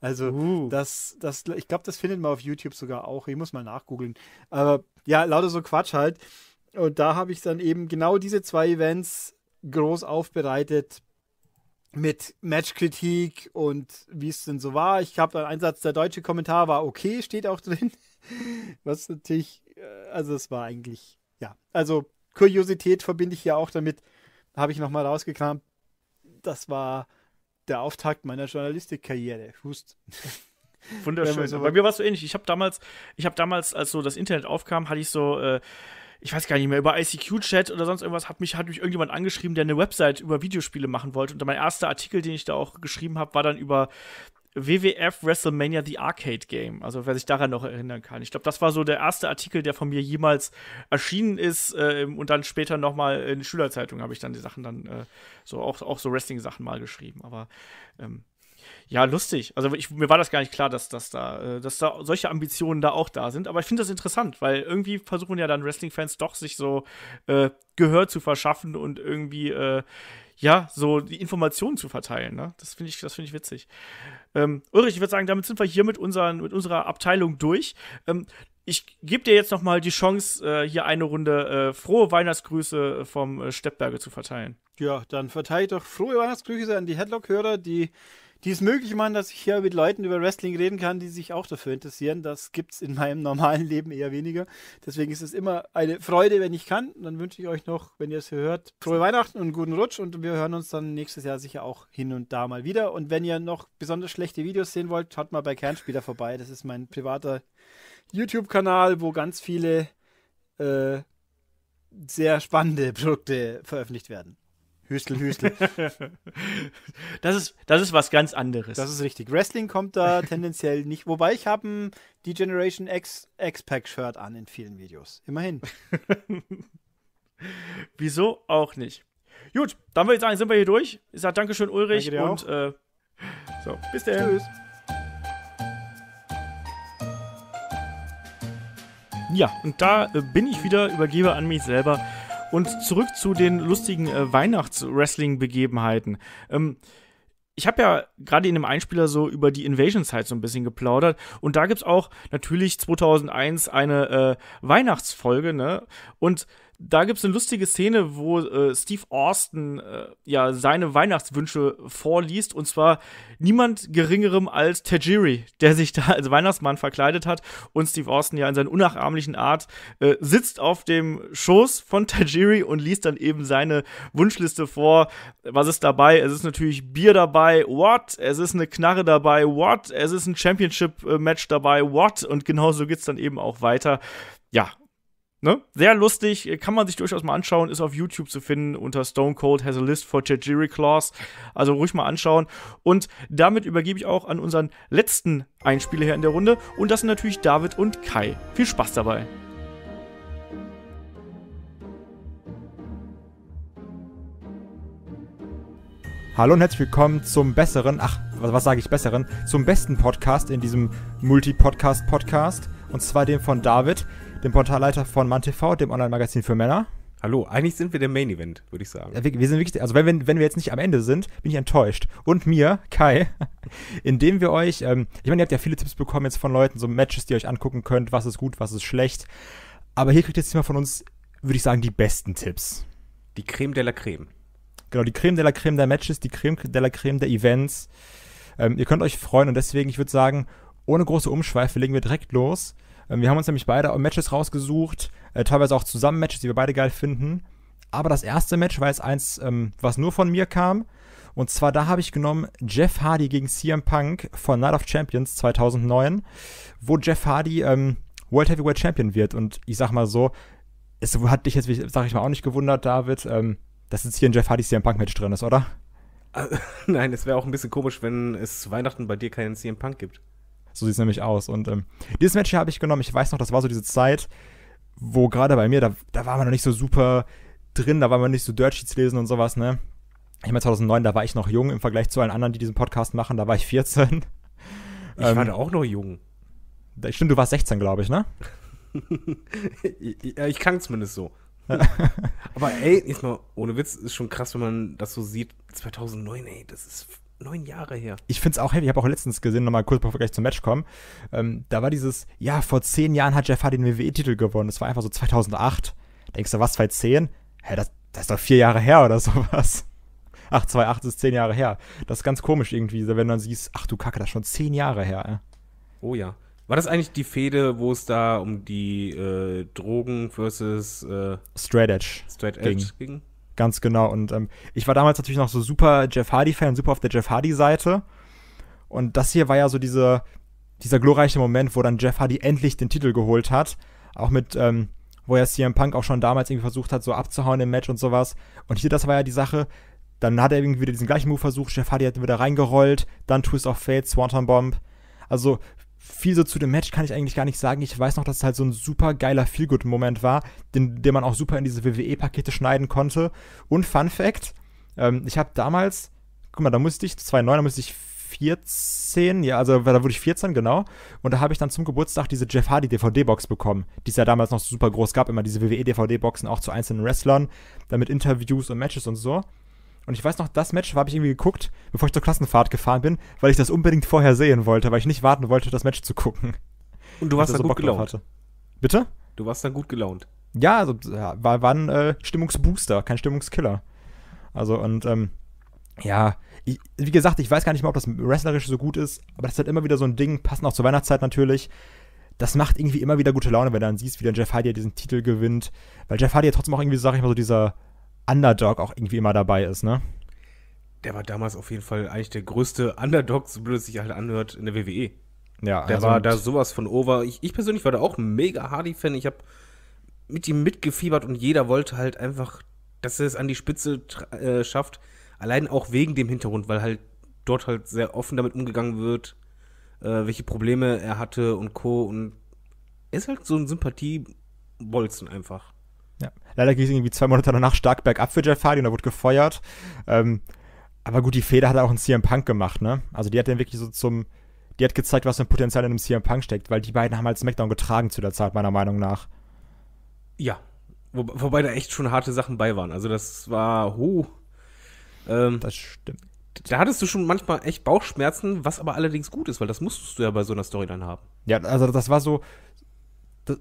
Also uh. das, das, ich glaube, das findet man auf YouTube sogar auch. Ich muss mal nachgoogeln. Aber ja, lauter so Quatsch halt. Und da habe ich dann eben genau diese zwei Events groß aufbereitet. mit Matchkritik und wie es denn so war. Ich habe einen Einsatz, der deutsche Kommentar war okay, steht auch drin. Was natürlich, äh, also es war eigentlich, ja. Also Kuriosität verbinde ich ja auch damit, habe ich nochmal rausgekramt. Das war der Auftakt meiner Journalistikkarriere. Hust. Wunderschön. So Bei mir war es so ähnlich. Ich habe damals, ich habe damals, als so das Internet aufkam, hatte ich so, äh, ich weiß gar nicht mehr, über ICQ-Chat oder sonst irgendwas, hat mich, hat mich irgendjemand angeschrieben, der eine Website über Videospiele machen wollte. Und mein erster Artikel, den ich da auch geschrieben habe, war dann über WWF WrestleMania The Arcade Game. Also wer sich daran noch erinnern kann. Ich glaube, das war so der erste Artikel, der von mir jemals erschienen ist. Äh, und dann später nochmal in Schülerzeitung habe ich dann die Sachen dann äh, so auch, auch so Wrestling-Sachen mal geschrieben. Aber ähm, ja, lustig. Also ich, mir war das gar nicht klar, dass, dass, da, äh, dass da solche Ambitionen da auch da sind. Aber ich finde das interessant, weil irgendwie versuchen ja dann Wrestling-Fans doch sich so äh, Gehör zu verschaffen und irgendwie äh, ja, so die Informationen zu verteilen. Ne? Das finde ich, find ich witzig. Ähm, Ulrich, ich würde sagen, damit sind wir hier mit, unseren, mit unserer Abteilung durch. Ähm, ich gebe dir jetzt noch mal die Chance, äh, hier eine Runde äh, frohe Weihnachtsgrüße vom äh, Steppberge zu verteilen. Ja, dann verteile ich doch frohe Weihnachtsgrüße an die Headlock-Hörer, die die es möglich machen, dass ich hier mit Leuten über Wrestling reden kann, die sich auch dafür interessieren. Das gibt es in meinem normalen Leben eher weniger. Deswegen ist es immer eine Freude, wenn ich kann. dann wünsche ich euch noch, wenn ihr es hört, frohe Weihnachten und einen guten Rutsch. Und wir hören uns dann nächstes Jahr sicher auch hin und da mal wieder. Und wenn ihr noch besonders schlechte Videos sehen wollt, schaut mal bei Kernspieler vorbei. Das ist mein privater YouTube-Kanal, wo ganz viele äh, sehr spannende Produkte veröffentlicht werden. Hüstel, Hüstel. das, ist, das ist was ganz anderes. Das ist richtig. Wrestling kommt da tendenziell nicht. Wobei ich habe ein die Generation X X-Pack-Shirt an in vielen Videos. Immerhin. Wieso auch nicht? Gut, dann würde ich sagen, sind wir hier durch. Ich sage Dankeschön, Ulrich. Danke und äh, so, bis dann. Tschüss. Ja, und da äh, bin ich wieder, übergebe an mich selber. Und zurück zu den lustigen äh, Weihnachts-Wrestling-Begebenheiten. Ähm, ich habe ja gerade in dem Einspieler so über die Invasion-Zeit so ein bisschen geplaudert. Und da gibt es auch natürlich 2001 eine äh, Weihnachtsfolge, ne? Und da gibt es eine lustige Szene, wo äh, Steve Austin äh, ja seine Weihnachtswünsche vorliest und zwar niemand geringerem als Tajiri, der sich da als Weihnachtsmann verkleidet hat und Steve Austin ja in seiner unnachahmlichen Art äh, sitzt auf dem Schoß von Tajiri und liest dann eben seine Wunschliste vor. Was ist dabei? Es ist natürlich Bier dabei, what? Es ist eine Knarre dabei, what? Es ist ein Championship-Match dabei, what? Und genauso geht's dann eben auch weiter. Ja, Ne? Sehr lustig, kann man sich durchaus mal anschauen, ist auf YouTube zu finden unter Stone Cold has a list for Tajiri Claws. Also ruhig mal anschauen. Und damit übergebe ich auch an unseren letzten Einspieler hier in der Runde. Und das sind natürlich David und Kai. Viel Spaß dabei. Hallo und herzlich willkommen zum besseren, ach, was, was sage ich besseren, zum besten Podcast in diesem Multi-Podcast-Podcast. Und zwar dem von David dem Portalleiter von MannTV, dem Online-Magazin für Männer. Hallo, eigentlich sind wir der Main Event, würde ich sagen. Ja, wir, wir, sind wirklich, also wenn wir, wenn wir jetzt nicht am Ende sind, bin ich enttäuscht. Und mir, Kai, indem wir euch, ähm, ich meine, ihr habt ja viele Tipps bekommen jetzt von Leuten, so Matches, die ihr euch angucken könnt, was ist gut, was ist schlecht. Aber hier kriegt ihr jetzt mal von uns, würde ich sagen, die besten Tipps. Die Creme de la Creme. Genau, die Creme de la Creme der Matches, die Creme de la Creme der Events. Ähm, ihr könnt euch freuen und deswegen, ich würde sagen, ohne große Umschweife legen wir direkt los. Ähm, wir haben uns nämlich beide Matches rausgesucht, äh, teilweise auch zusammen Matches, die wir beide geil finden. Aber das erste Match war jetzt eins, ähm, was nur von mir kam. Und zwar da habe ich genommen Jeff Hardy gegen CM Punk von Night of Champions 2009, wo Jeff Hardy ähm, World Heavyweight Champion wird. Und ich sag mal so, es hat dich jetzt, sag ich mal, auch nicht gewundert, David, ähm, dass jetzt hier ein Jeff Hardy CM Punk Match drin ist, oder? Nein, es wäre auch ein bisschen komisch, wenn es Weihnachten bei dir keinen CM Punk gibt. So sieht es nämlich aus. Und ähm, dieses Match hier habe ich genommen. Ich weiß noch, das war so diese Zeit, wo gerade bei mir, da, da war man noch nicht so super drin, da war man nicht so Dirt Sheets lesen und sowas, ne? Ich meine, 2009, da war ich noch jung im Vergleich zu allen anderen, die diesen Podcast machen. Da war ich 14. Ich ähm, war da auch noch jung. Stimmt, du warst 16, glaube ich, ne? ja, ich kann zumindest so. Aber ey, jetzt mal, ohne Witz, ist schon krass, wenn man das so sieht. 2009, ey, das ist neun Jahre her. Ich finde es auch heavy. Ich habe auch letztens gesehen, nochmal kurz bevor wir gleich zum Match kommen. Ähm, da war dieses, ja, vor zehn Jahren hat Jeff Hardy den WWE-Titel gewonnen. Das war einfach so 2008. Denkst du, was, 2010? Hä, das, das ist doch vier Jahre her oder sowas. ach, 2,8 ist zehn Jahre her. Das ist ganz komisch irgendwie, wenn du dann siehst, ach du Kacke, das ist schon zehn Jahre her. Ey. Oh ja. War das eigentlich die Fehde, wo es da um die äh, Drogen versus äh, Straight Edge. Straight Edge Ging. ging? Ganz genau. Und ähm, ich war damals natürlich noch so super Jeff Hardy-Fan, super auf der Jeff Hardy-Seite. Und das hier war ja so diese, dieser glorreiche Moment, wo dann Jeff Hardy endlich den Titel geholt hat. Auch mit, ähm, wo ja CM Punk auch schon damals irgendwie versucht hat, so abzuhauen im Match und sowas. Und hier, das war ja die Sache. Dann hat er irgendwie wieder diesen gleichen Move versucht. Jeff Hardy hat ihn wieder reingerollt. Dann Twist of Fate, Swanton Bomb. Also viel so zu dem Match kann ich eigentlich gar nicht sagen. Ich weiß noch, dass es halt so ein super geiler Feel-Good-Moment war, den, den man auch super in diese WWE-Pakete schneiden konnte. Und Fun Fact: ähm, Ich habe damals, guck mal, da musste ich, 2009, da musste ich 14, ja, also da wurde ich 14, genau. Und da habe ich dann zum Geburtstag diese Jeff Hardy DVD-Box bekommen, die es ja damals noch super groß gab, immer diese WWE-DVD-Boxen auch zu einzelnen Wrestlern, damit Interviews und Matches und so. Und ich weiß noch, das Match habe ich irgendwie geguckt, bevor ich zur Klassenfahrt gefahren bin, weil ich das unbedingt vorher sehen wollte, weil ich nicht warten wollte, das Match zu gucken. Und du warst dann so gut gelaunt. hatte. Bitte? Du warst dann gut gelaunt. Ja, also, ja, war, war ein äh, Stimmungsbooster, kein Stimmungskiller. Also, und, ähm, ja, ich, wie gesagt, ich weiß gar nicht mal, ob das wrestlerisch so gut ist, aber das ist halt immer wieder so ein Ding, passend auch zur Weihnachtszeit natürlich. Das macht irgendwie immer wieder gute Laune, wenn du dann siehst, wie dann Jeff Hardy diesen Titel gewinnt. Weil Jeff Hardy ja trotzdem auch irgendwie, sag ich mal, so dieser Underdog auch irgendwie immer dabei ist, ne? Der war damals auf jeden Fall eigentlich der größte Underdog, so blöd es sich halt anhört, in der WWE. Ja, Der also war da sowas von over. Ich, ich persönlich war da auch ein mega Hardy-Fan. Ich habe mit ihm mitgefiebert und jeder wollte halt einfach, dass er es an die Spitze äh, schafft. Allein auch wegen dem Hintergrund, weil halt dort halt sehr offen damit umgegangen wird, äh, welche Probleme er hatte und Co. Und er ist halt so ein Sympathiebolzen einfach. Leider ging es irgendwie zwei Monate danach stark bergab für Jeff Hardy und er wurde gefeuert. Ähm, aber gut, die Feder hat auch ein CM Punk gemacht, ne? Also die hat den wirklich so zum, die hat gezeigt, was für ein Potenzial in einem CM Punk steckt, weil die beiden haben halt SmackDown getragen zu der Zeit, meiner Meinung nach. Ja. Wo, wobei da echt schon harte Sachen bei waren. Also das war, huh. Ähm, Das stimmt. da hattest du schon manchmal echt Bauchschmerzen, was aber allerdings gut ist, weil das musstest du ja bei so einer Story dann haben. Ja, also das war so,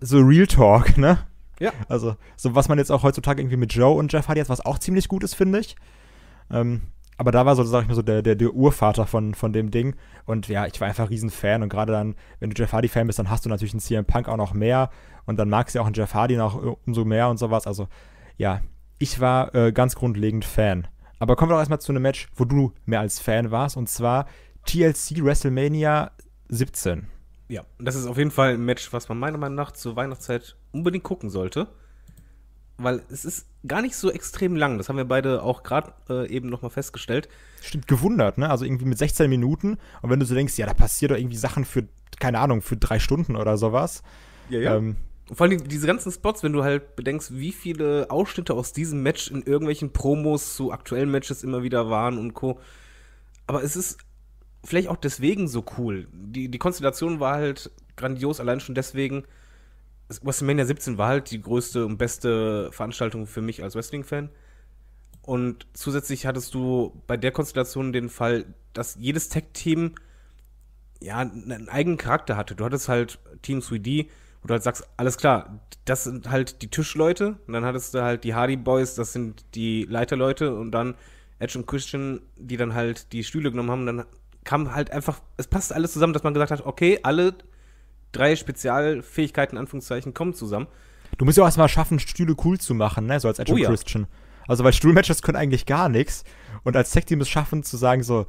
so Real Talk, ne? Ja. Also, so was man jetzt auch heutzutage irgendwie mit Joe und Jeff Hardy hat, was auch ziemlich gut ist, finde ich. Ähm, aber da war so, sag ich mal so, der, der, der Urvater von, von dem Ding. Und ja, ich war einfach riesen Fan. Und gerade dann, wenn du Jeff Hardy-Fan bist, dann hast du natürlich einen CM Punk auch noch mehr. Und dann magst du ja auch einen Jeff Hardy noch äh, umso mehr und sowas. Also, ja, ich war äh, ganz grundlegend Fan. Aber kommen wir doch erstmal zu einem Match, wo du mehr als Fan warst. Und zwar TLC WrestleMania 17. Ja, das ist auf jeden Fall ein Match, was man meiner Meinung nach zur Weihnachtszeit unbedingt gucken sollte. Weil es ist gar nicht so extrem lang. Das haben wir beide auch gerade äh, eben nochmal festgestellt. Stimmt, gewundert, ne? Also irgendwie mit 16 Minuten. Und wenn du so denkst, ja, da passiert doch irgendwie Sachen für, keine Ahnung, für drei Stunden oder sowas. Ja, Ähm, Vor allem diese ganzen Spots, wenn du halt bedenkst, wie viele Ausschnitte aus diesem Match in irgendwelchen Promos zu aktuellen Matches immer wieder waren und Co. Aber es ist vielleicht auch deswegen so cool. Die, die Konstellation war halt grandios, allein schon deswegen. es- WrestleMania 17 war halt die größte und beste Veranstaltung für mich als Wrestling-Fan. Und zusätzlich hattest du bei der Konstellation den Fall, dass jedes Tag-Team ja einen eigenen Charakter hatte. Du hattest halt Team 3D, wo du halt sagst, alles klar, das sind halt die Tischleute. Und dann hattest du halt die Hardy Boys, das sind die Leiterleute. Und dann Edge und Christian, die dann halt die Stühle genommen haben. Dann kam halt einfach, es passte alles zusammen, dass man gesagt hat, okay, alle drei Spezialfähigkeiten, in Anführungszeichen, kommen zusammen. du musst ja auch erstmal schaffen, Stühle cool zu machen, ne? So als Edge Oh und ja. Christian. Also, weil Stuhlmatches können eigentlich gar nichts. Und als Tag-Team es schaffen, zu sagen, so,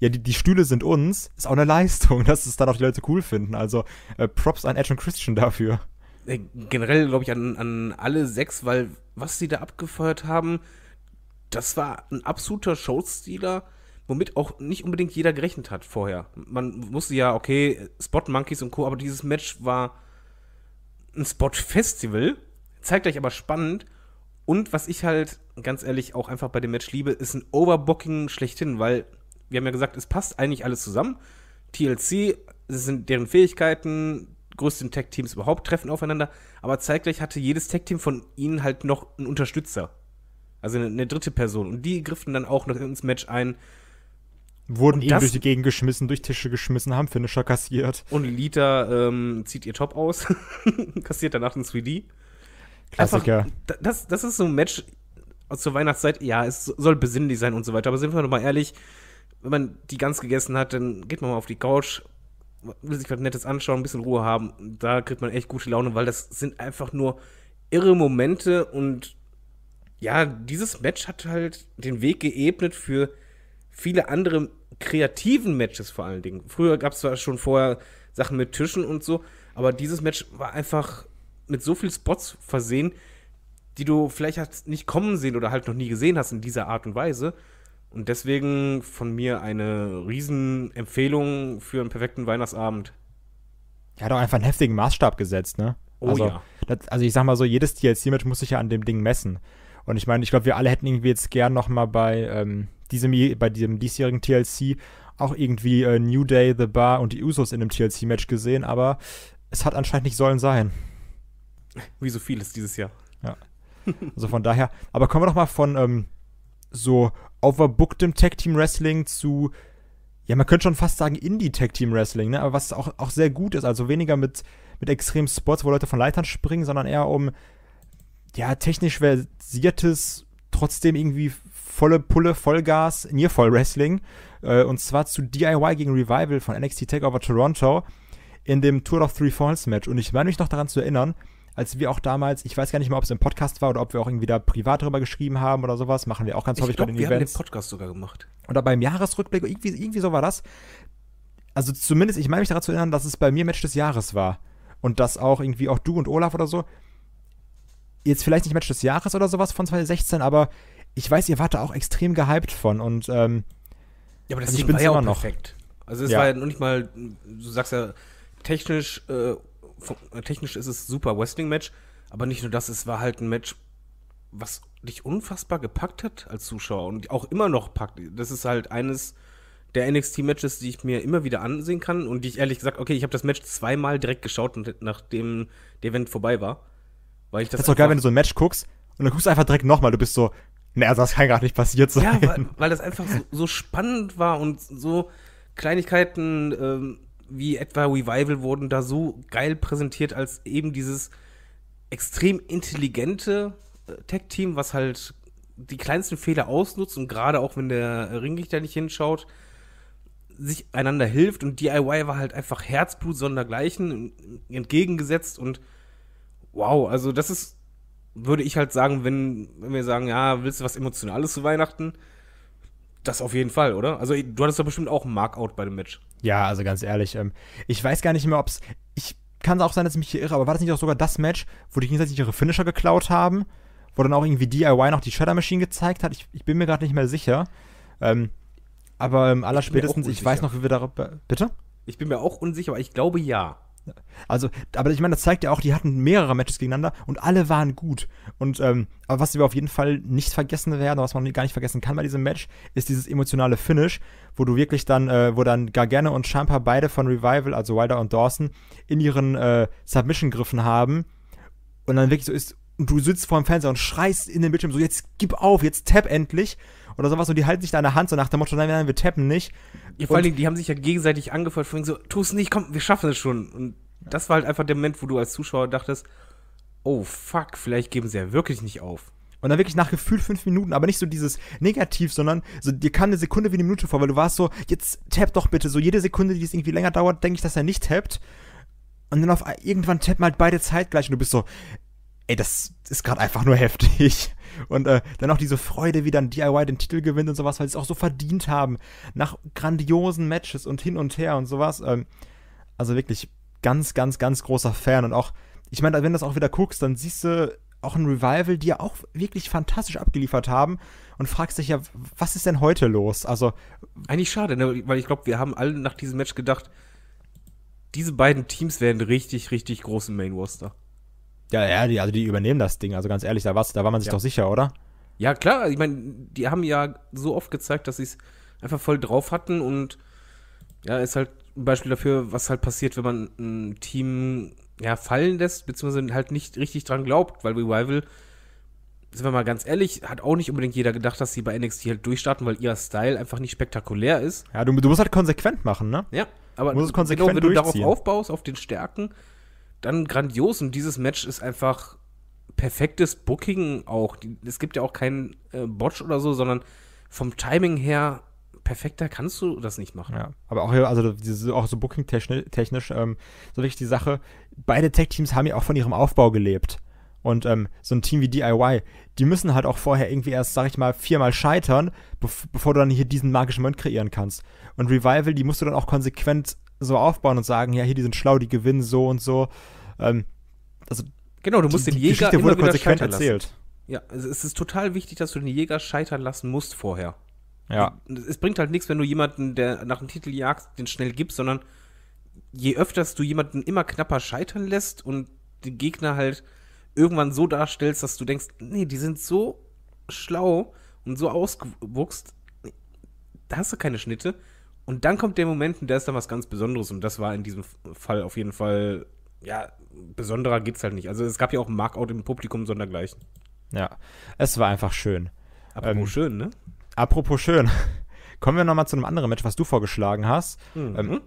ja, die, die Stühle sind uns, ist auch eine Leistung, dass es dann auch die Leute cool finden. Also, äh, Props an Edge und Christian dafür. Äh, generell glaube ich an, an alle sechs, weil was sie da abgefeuert haben, das war ein absoluter Showstealer, womit auch nicht unbedingt jeder gerechnet hat vorher. Man wusste ja, okay, Spot Monkeys und Co., aber dieses Match war ein Spot-Festival, zeigt euch aber spannend. Und was ich halt ganz ehrlich auch einfach bei dem Match liebe, ist ein Overbooking schlechthin, weil wir haben ja gesagt, es passt eigentlich alles zusammen. TLC, sind deren Fähigkeiten, größten Tech-Teams überhaupt treffen aufeinander, aber zeitgleich hatte jedes Tech-Team von ihnen halt noch einen Unterstützer. Also eine, eine dritte Person. Und die griffen dann auch noch ins Match ein. Wurden das- durch die Gegend geschmissen, durch Tische geschmissen, haben Finisher kassiert. Und Lita ähm, zieht ihr Top aus, kassiert danach einen 3D. Klassiker. Einfach, da- das, das ist so ein Match, zur Weihnachtszeit, ja, es soll besinnlich sein und so weiter. Aber sind wir doch mal ehrlich, wenn man die ganz gegessen hat, dann geht man mal auf die Couch, will sich was Nettes anschauen, ein bisschen Ruhe haben. Da kriegt man echt gute Laune, weil das sind einfach nur irre Momente und ja, dieses Match hat halt den Weg geebnet für viele andere kreativen Matches vor allen Dingen. Früher gab es zwar schon vorher Sachen mit Tischen und so, aber dieses Match war einfach mit so viel Spots versehen, die du vielleicht hast nicht kommen sehen oder halt noch nie gesehen hast in dieser Art und Weise. Und deswegen von mir eine Riesenempfehlung für einen perfekten Weihnachtsabend. Er hat auch einfach einen heftigen Maßstab gesetzt, ne? Oh also, ja. Das, also ich sag mal so, jedes DLC-Match muss sich ja an dem Ding messen. Und ich meine, ich glaube, wir alle hätten irgendwie jetzt gern noch mal bei ähm, diesem, bei diesem diesjährigen TLC auch irgendwie äh, New Day, The Bar und die Usos in einem TLC-Match gesehen, aber es hat anscheinend nicht sollen sein. Wie so vieles dieses Jahr. Also von daher, aber kommen wir doch mal von ähm, so overbooktem Tag Team Wrestling zu, ja, man könnte schon fast sagen Indie Tag Team Wrestling, ne? Aber was auch, auch sehr gut ist, also weniger mit, mit extremen Spots, wo Leute von Leitern springen, sondern eher um, ja, technisch versiertes, trotzdem irgendwie volle Pulle, Vollgas, Nearfall Wrestling. Äh, und zwar zu DIY gegen Revival von NXT Takeover Toronto in dem Tour of Three Falls Match. Und ich meine mich noch daran zu erinnern, als wir auch damals, ich weiß gar nicht mehr, ob es im Podcast war oder ob wir auch irgendwie da privat drüber geschrieben haben oder sowas, machen wir auch ganz häufig Ich glaube, bei den wir haben den Events. Podcast sogar gemacht. Oder beim Jahresrückblick, irgendwie, irgendwie so war das. Also zumindest, ich meine mich daran zu erinnern, dass es bei mir Match des Jahres war. Und dass auch irgendwie auch du und Olaf oder so, jetzt vielleicht nicht Match des Jahres oder sowas von 2016, aber ich weiß, ihr wart da auch extrem gehypt von und ähm, Ja, aber das Also Ding war ja auch noch. perfekt. Also es Ja. war ja noch nicht mal, du sagst ja, technisch, äh, von, technisch ist es super Wrestling-Match, aber nicht nur das, es war halt ein Match, was dich unfassbar gepackt hat als Zuschauer und auch immer noch packt. Das ist halt eines der NXT-Matches, die ich mir immer wieder ansehen kann und die ich ehrlich gesagt, okay, ich habe das Match zweimal direkt geschaut, nachdem der Event vorbei war. Weil ich das das ist doch geil, wenn du so ein Match guckst und dann guckst du einfach direkt nochmal, du bist so, ne, also das kann gar nicht passiert sein. Ja, weil, weil das einfach so, so spannend war und so Kleinigkeiten ähm, wie etwa Revival wurden da so geil präsentiert als eben dieses extrem intelligente äh, Tech-Team, was halt die kleinsten Fehler ausnutzt und gerade auch wenn der Ringrichter nicht hinschaut, sich einander hilft und DIY war halt einfach Herzblut sondergleichen entgegengesetzt und wow, also das ist würde ich halt sagen, wenn, wenn wir sagen, ja, willst du was Emotionales zu Weihnachten? Das auf jeden Fall, oder? Also, du hattest doch bestimmt auch ein Markout bei dem Match. Ja, also ganz ehrlich, ähm, ich weiß gar nicht mehr, ob's. Ich kann auch sein, dass ich mich hier irre, aber war das nicht auch sogar das Match, wo die gegenseitig ihre Finisher geklaut haben? Wo dann auch irgendwie DIY noch die Shredder Machine gezeigt hat? Ich, ich bin mir gerade nicht mehr sicher. Ähm, aber ähm, allerspätestens, ich, weiß noch, wie wir darüber. Bitte? Ich bin mir auch unsicher, aber ich glaube ja. Also, aber ich meine, das zeigt ja auch, die hatten mehrere Matches gegeneinander und alle waren gut. Und, ähm, aber was wir auf jeden Fall nicht vergessen werden, was man gar nicht vergessen kann bei diesem Match, ist dieses emotionale Finish, wo du wirklich dann, äh, wo dann Gargano und Champa beide von Revival, also Wilder und Dawson, in ihren äh, Submission-Griffen haben und dann wirklich so ist, und du sitzt vor dem Fernseher und schreist in den Bildschirm so, jetzt gib auf, jetzt tap endlich. Oder sowas und die halten sich da an der Hand, so nach dem Motto, nein, nein, wir tappen nicht. Ja, vor Dingen, die haben sich ja gegenseitig angefeuert, von so, tu es nicht, komm, wir schaffen es schon. Und das war halt einfach der Moment, wo du als Zuschauer dachtest, oh fuck, vielleicht geben sie ja wirklich nicht auf. Und dann wirklich nach gefühlt fünf Minuten, aber nicht so dieses Negativ, sondern so, dir kam eine Sekunde wie eine Minute vor, weil du warst so, jetzt tapp doch bitte. So jede Sekunde, die es irgendwie länger dauert, denke ich, dass er nicht tappt. Und dann auf irgendwann tappen halt beide zeitgleich und du bist so, ey, das ist gerade einfach nur heftig. Und äh, dann auch diese Freude, wie dann DIY den Titel gewinnt und sowas, weil sie es auch so verdient haben. Nach grandiosen Matches und hin und her und sowas. Ähm, also wirklich ganz, ganz, ganz großer Fan. Und auch, ich meine, wenn du das auch wieder guckst, dann siehst du auch ein Revival, die ja auch wirklich fantastisch abgeliefert haben und fragst dich ja, was ist denn heute los? Also, Eigentlich schade, ne? weil ich glaube, wir haben alle nach diesem Match gedacht, diese beiden Teams werden richtig, richtig groß im Main Roster. Ja, ja, die, also die übernehmen das Ding. Also ganz ehrlich, da, war's, da war man sich Ja. doch sicher, oder? Ja, klar, ich meine, die haben ja so oft gezeigt, dass sie es einfach voll drauf hatten und ja, ist halt ein Beispiel dafür, was halt passiert, wenn man ein Team ja, fallen lässt, beziehungsweise halt nicht richtig dran glaubt, weil Revival, sind wir mal ganz ehrlich, hat auch nicht unbedingt jeder gedacht, dass sie bei NXT halt durchstarten, weil ihr Style einfach nicht spektakulär ist. Ja, du, du musst halt konsequent machen, ne? Ja, aber Muss es konsequent genau, wenn du darauf aufbaust, auf den Stärken, dann grandios und dieses Match ist einfach perfektes Booking auch. Es gibt ja auch keinen äh, Botch oder so, sondern vom Timing her perfekter kannst du das nicht machen. Ja, aber auch hier, also auch so Booking-technisch, ähm, so wirklich die Sache, beide Tech-Teams haben ja auch von ihrem Aufbau gelebt. Und ähm, so ein Team wie DIY, die müssen halt auch vorher irgendwie erst, sag ich mal, viermal scheitern, bev bevor du dann hier diesen magischen Moment kreieren kannst. Und Revival, die musst du dann auch konsequent so aufbauen und sagen, ja, hier, die sind schlau, die gewinnen so und so. Ähm, also, Genau, du musst die, den die Jäger Geschichte wurde konsequent scheitern erzählt. Lassen. Ja, es es ist total wichtig, dass du den Jäger scheitern lassen musst vorher. Ja. Es bringt halt nichts, wenn du jemanden, der nach dem Titel jagst, den schnell gibst, sondern je öfters du jemanden immer knapper scheitern lässt und den Gegner halt irgendwann so darstellst, dass du denkst, nee, die sind so schlau und so ausgewuchst, da hast du keine Schnitte. Und dann kommt der Moment, und da ist dann was ganz Besonderes. Und das war in diesem Fall auf jeden Fall, ja, besonderer geht's halt nicht. Also es gab ja auch ein Markout im Publikum sondergleichen. Ja, es war einfach schön. Aber Ähm, schön, ne? Apropos schön, kommen wir nochmal zu einem anderen Match, was du vorgeschlagen hast. Mhm. Ähm,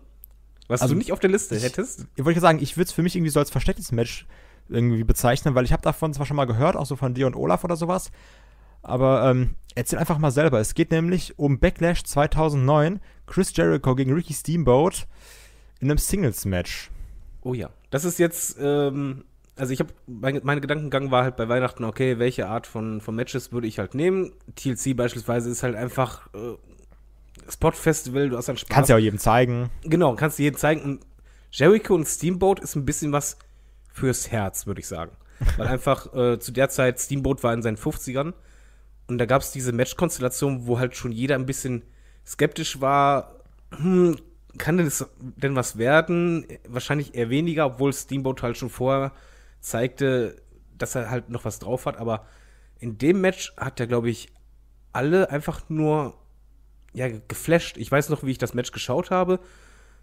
Was also du nicht auf der Liste ich- hättest. Ich wollte sagen, ich würde es für mich irgendwie so als verstecktes Match irgendwie bezeichnen, weil ich habe davon zwar schon mal gehört, auch so von dir und Olaf oder sowas, aber ähm, erzähl einfach mal selber. Es geht nämlich um Backlash 2009, Chris Jericho gegen Ricky Steamboat in einem Singles-Match. Oh ja. Das ist jetzt, ähm, also ich habe, mein, mein Gedankengang war halt bei Weihnachten, okay, welche Art von, von Matches würde ich halt nehmen? TLC beispielsweise ist halt einfach äh, Spot-Festival, du hast dann Spaß. Kannst ja auch jedem zeigen. Genau, kannst du jedem zeigen. Und Jericho und Steamboat ist ein bisschen was fürs Herz, würde ich sagen. Weil einfach äh, zu der Zeit Steamboat war in seinen 50ern und da gab es diese Match-Konstellation, wo halt schon jeder ein bisschen skeptisch war, hm, kann denn das denn was werden? Wahrscheinlich eher weniger, obwohl Steamboat halt schon vorher zeigte, dass er halt noch was drauf hat. Aber in dem Match hat er, glaube ich, alle einfach nur ja, geflasht. Ich weiß noch, wie ich das Match geschaut habe.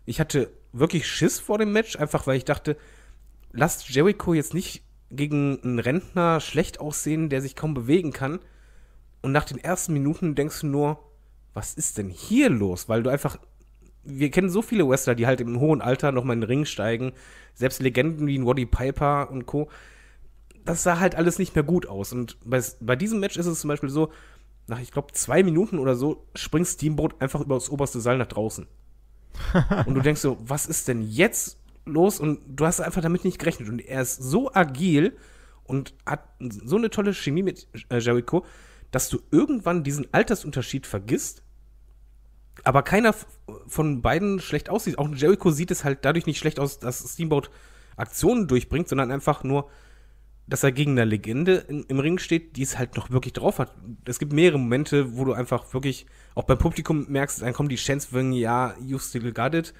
Ich hatte wirklich Schiss vor dem Match, einfach weil ich dachte, lasst Jericho jetzt nicht gegen einen Rentner schlecht aussehen, der sich kaum bewegen kann. Und nach den ersten Minuten denkst du nur, was ist denn hier los? Weil du einfach, wir kennen so viele Wrestler, die halt im hohen Alter nochmal in den Ring steigen. Selbst Legenden wie ein Waddy Piper und Co. Das sah halt alles nicht mehr gut aus. Und bei, bei diesem Match ist es zum Beispiel so, nach, ich glaube, zwei Minuten oder so springt Steamboat einfach über das oberste Seil nach draußen. und du denkst so, was ist denn jetzt los? Und du hast einfach damit nicht gerechnet. Und er ist so agil und hat so eine tolle Chemie mit äh, Jericho, dass du irgendwann diesen Altersunterschied vergisst, aber keiner von beiden schlecht aussieht. Auch Jericho sieht es halt dadurch nicht schlecht aus, dass Steamboat Aktionen durchbringt, sondern einfach nur, dass er gegen eine Legende in, im Ring steht, die es halt noch wirklich drauf hat. Es gibt mehrere Momente, wo du einfach wirklich auch beim Publikum merkst, dann kommen die Chants wegen, ja, you still got it.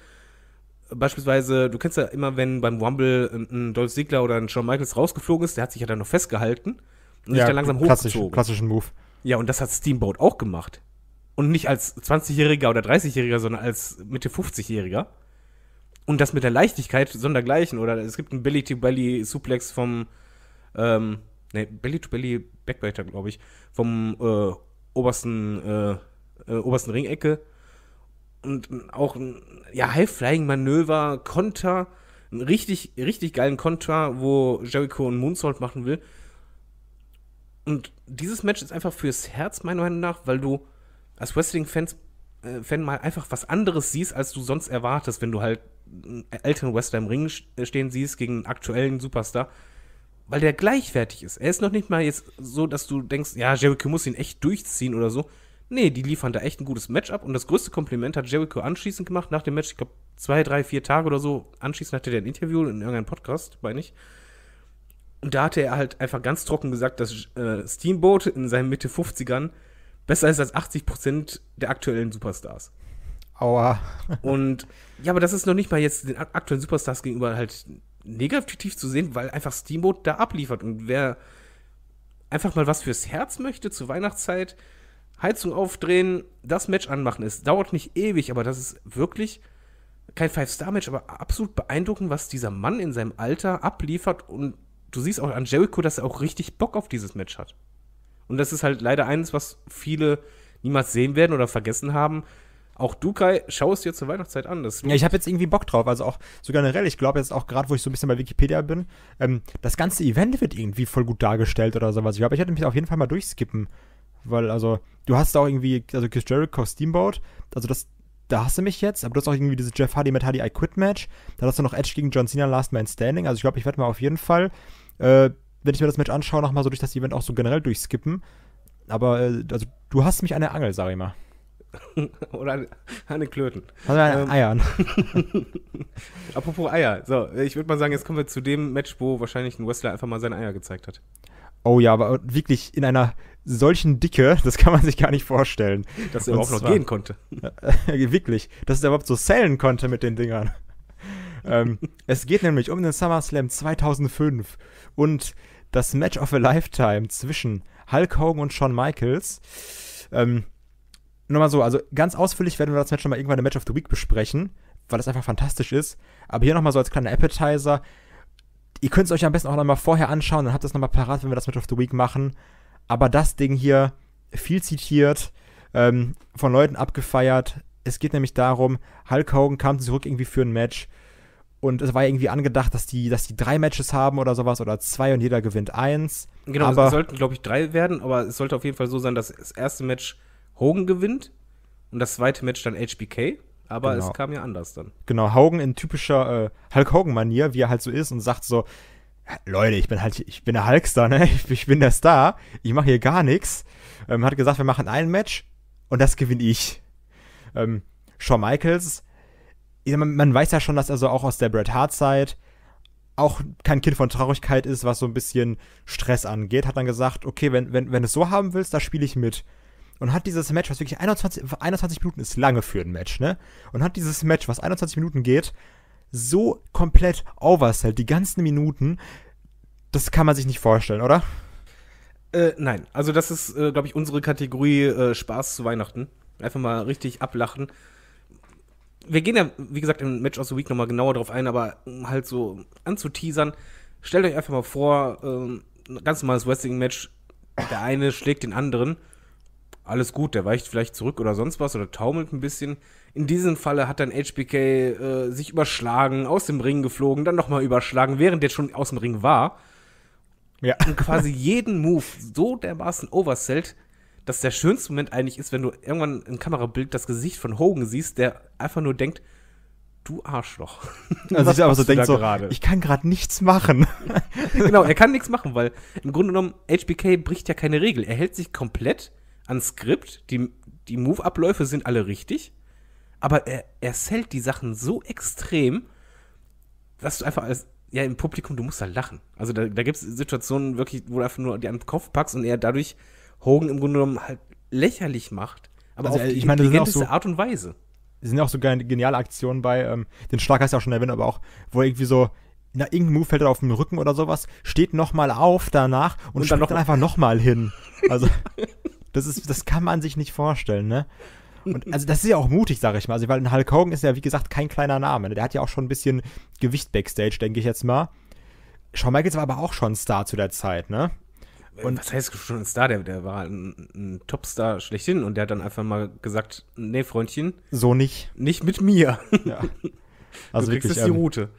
Beispielsweise, du kennst ja immer, wenn beim Rumble ein, Dolph Ziggler oder ein Shawn Michaels rausgeflogen ist, der hat sich ja dann noch festgehalten und sich dann langsam klassisch, hochgezogen. klassischen Move. Ja, und das hat Steamboat auch gemacht. Und nicht als 20-Jähriger oder 30-Jähriger, sondern als Mitte 50-Jähriger. Und das mit der Leichtigkeit sondergleichen. Oder es gibt einen Belly-to-Belly-Suplex vom, ähm, ne, Belly-to-Belly Backbreaker, glaube ich, vom äh, obersten, äh, äh, obersten Ringecke. Und auch ein ja, High-Flying-Manöver, Konter, einen richtig, richtig geilen Konter, wo Jericho einen Moonsault machen will. Und dieses Match ist einfach fürs Herz, meiner Meinung nach, weil du als Wrestling-Fan äh, mal einfach was anderes siehst, als du sonst erwartest, wenn du halt einen älteren Wrestler im Ring st- stehen siehst gegen einen aktuellen Superstar. Weil der gleichwertig ist. Er ist noch nicht mal jetzt so, dass du denkst, ja, Jericho muss ihn echt durchziehen oder so. Nee, die liefern da echt ein gutes Match ab. Und das größte Kompliment hat Jericho anschließend gemacht nach dem Match. Ich glaube, zwei, drei, vier Tage oder so. Anschließend hatte der ein Interview in irgendeinem Podcast, meine ich. Und da hatte er halt einfach ganz trocken gesagt, dass äh, Steamboat in seinen Mitte 50ern besser ist als 80% der aktuellen Superstars. Aua. Und ja, aber das ist noch nicht mal jetzt den ak- aktuellen Superstars gegenüber halt negativ zu sehen, weil einfach Steamboat da abliefert. Und wer einfach mal was fürs Herz möchte zur Weihnachtszeit, Heizung aufdrehen, das Match anmachen. Es dauert nicht ewig, aber das ist wirklich kein Five-Star-Match, aber absolut beeindruckend, was dieser Mann in seinem Alter abliefert. Und du siehst auch an Jericho, dass er auch richtig Bock auf dieses Match hat. Und das ist halt leider eines, was viele niemals sehen werden oder vergessen haben. auch du, Kai, schau es dir zur Weihnachtszeit an. Das Ja, ich habe jetzt irgendwie Bock drauf. Also auch so generell, ich glaube jetzt auch gerade, wo ich so ein bisschen bei Wikipedia bin, ähm, das ganze Event wird irgendwie voll gut dargestellt oder sowas. Ich glaube, ich hätte mich auf jeden Fall mal durchskippen. Weil, also, du hast auch irgendwie, also Chris Jericho Steamboat, also das, da hast du mich jetzt, aber du hast auch irgendwie dieses Jeff Hardy mit Hardy I Quit Match. Dann hast du noch Edge gegen John Cena Last Man Standing. Also ich glaube, ich werde mal auf jeden Fall, äh, wenn ich mir das Match anschaue, nochmal so durch das Event auch so generell durchskippen. Aber, äh, also, du hast mich an der Angel, sag ich mal. Oder eine, eine Klöten. Also an den Ähm, Eiern. Apropos Eier. So, ich würde mal sagen, jetzt kommen wir zu dem Match, wo wahrscheinlich ein Wrestler einfach mal seine Eier gezeigt hat. Oh ja, aber wirklich in einer solchen Dicke, das kann man sich gar nicht vorstellen. Dass er überhaupt noch gehen konnte. wirklich, dass er überhaupt so sellen konnte mit den Dingern. Ähm, es geht nämlich um den SummerSlam 2005 und das Match of a Lifetime zwischen Hulk Hogan und Shawn Michaels. Ähm, nur mal so, also ganz ausführlich werden wir das Match nochmal irgendwann im Match of the Week besprechen, weil das einfach fantastisch ist. Aber hier nochmal so als kleiner Appetizer. Ihr könnt es euch am besten auch nochmal vorher anschauen, dann habt ihr es nochmal parat, wenn wir das Match of the Week machen. Aber das Ding hier, viel zitiert, ähm, von Leuten abgefeiert. Es geht nämlich darum, Hulk Hogan kam zurück irgendwie für ein Match und es war irgendwie angedacht, dass die, dass die drei Matches haben oder sowas oder zwei und jeder gewinnt eins. Genau, aber es sollten, glaube ich, drei werden, aber es sollte auf jeden Fall so sein, dass das erste Match Hogan gewinnt und das zweite Match dann HBK. Aber Genau. es kam ja anders dann. genau, Hogan in typischer äh, Hulk Hogan-Manier, wie er halt so ist und sagt so, "Ja, Leute, ich bin halt, ich bin der Hulkstar, ne? Ich, ich bin der Star, ich mache hier gar nichts. Ähm, hat gesagt, wir machen ein Match und das gewinne ich. Ähm, Shawn Michaels, man, man weiß ja schon, dass er so auch aus der Bret Hart-Zeit auch kein Kind von Traurigkeit ist, was so ein bisschen Stress angeht, hat dann gesagt, okay, wenn, wenn, wenn du es so haben willst, da spiele ich mit. Und hat dieses Match, was wirklich 21, 21 Minuten ist lange für ein Match, ne? Und hat dieses Match, was 21 Minuten geht, so komplett oversellt, die ganzen Minuten, das kann man sich nicht vorstellen, oder? Äh, nein, also das ist, äh, glaube ich, unsere Kategorie äh, Spaß zu Weihnachten. Einfach mal richtig ablachen. Wir gehen ja, wie gesagt, im Match of the Week nochmal genauer drauf ein, aber um halt so anzuteasern, stellt euch einfach mal vor, ähm, ein ganz normales Wrestling-Match, der eine schlägt den anderen. Alles gut, der weicht vielleicht zurück oder sonst was oder taumelt ein bisschen. In diesem Falle hat dann HBK äh, sich überschlagen, aus dem Ring geflogen, dann nochmal überschlagen, während der schon aus dem Ring war Ja. und quasi jeden Move so dermaßen oversellt, dass der schönste Moment eigentlich ist, wenn du irgendwann im Kamerabild das Gesicht von Hogan siehst, der einfach nur denkt, du Arschloch. Also ich aber so denkt so, gerade? ich kann gerade nichts machen. genau, er kann nichts machen, weil im Grunde genommen HBK bricht ja keine Regel. Er hält sich komplett ans Skript, die, die Move-Abläufe sind alle richtig, aber er, er sellt die Sachen so extrem, dass du einfach als, ja, im Publikum, du musst da lachen. Also da, da gibt es Situationen wirklich, wo du einfach nur die an den Kopf packst und er dadurch Hogan im Grunde genommen halt lächerlich macht. Aber Also, auf die ich meine, intelligenteste so- Art und Weise. Es sind ja auch so geniale Aktionen bei, ähm, den Schlag hast du ja auch schon erwähnt, aber auch, wo irgendwie so, na, irgendein Move fällt er auf den Rücken oder sowas, steht nochmal auf danach und, Und dann springt dann, noch- einfach nochmal hin. Also, das ist, das kann man sich nicht vorstellen, ne? Und also das ist ja auch mutig, sag ich mal. Also, weil Hulk Hogan ist ja, wie gesagt, kein kleiner Name. ne? Der hat ja auch schon ein bisschen Gewicht Backstage, denke ich jetzt mal. Shawn Michaels war aber auch schon Star zu der Zeit, ne? Und was heißt schon ein Star? Der, der war ein, ein Topstar schlechthin und der hat dann einfach mal gesagt, nee, Freundchen, So nicht. nicht mit mir. Ja. Also du wirklich. jetzt die ähm, Route.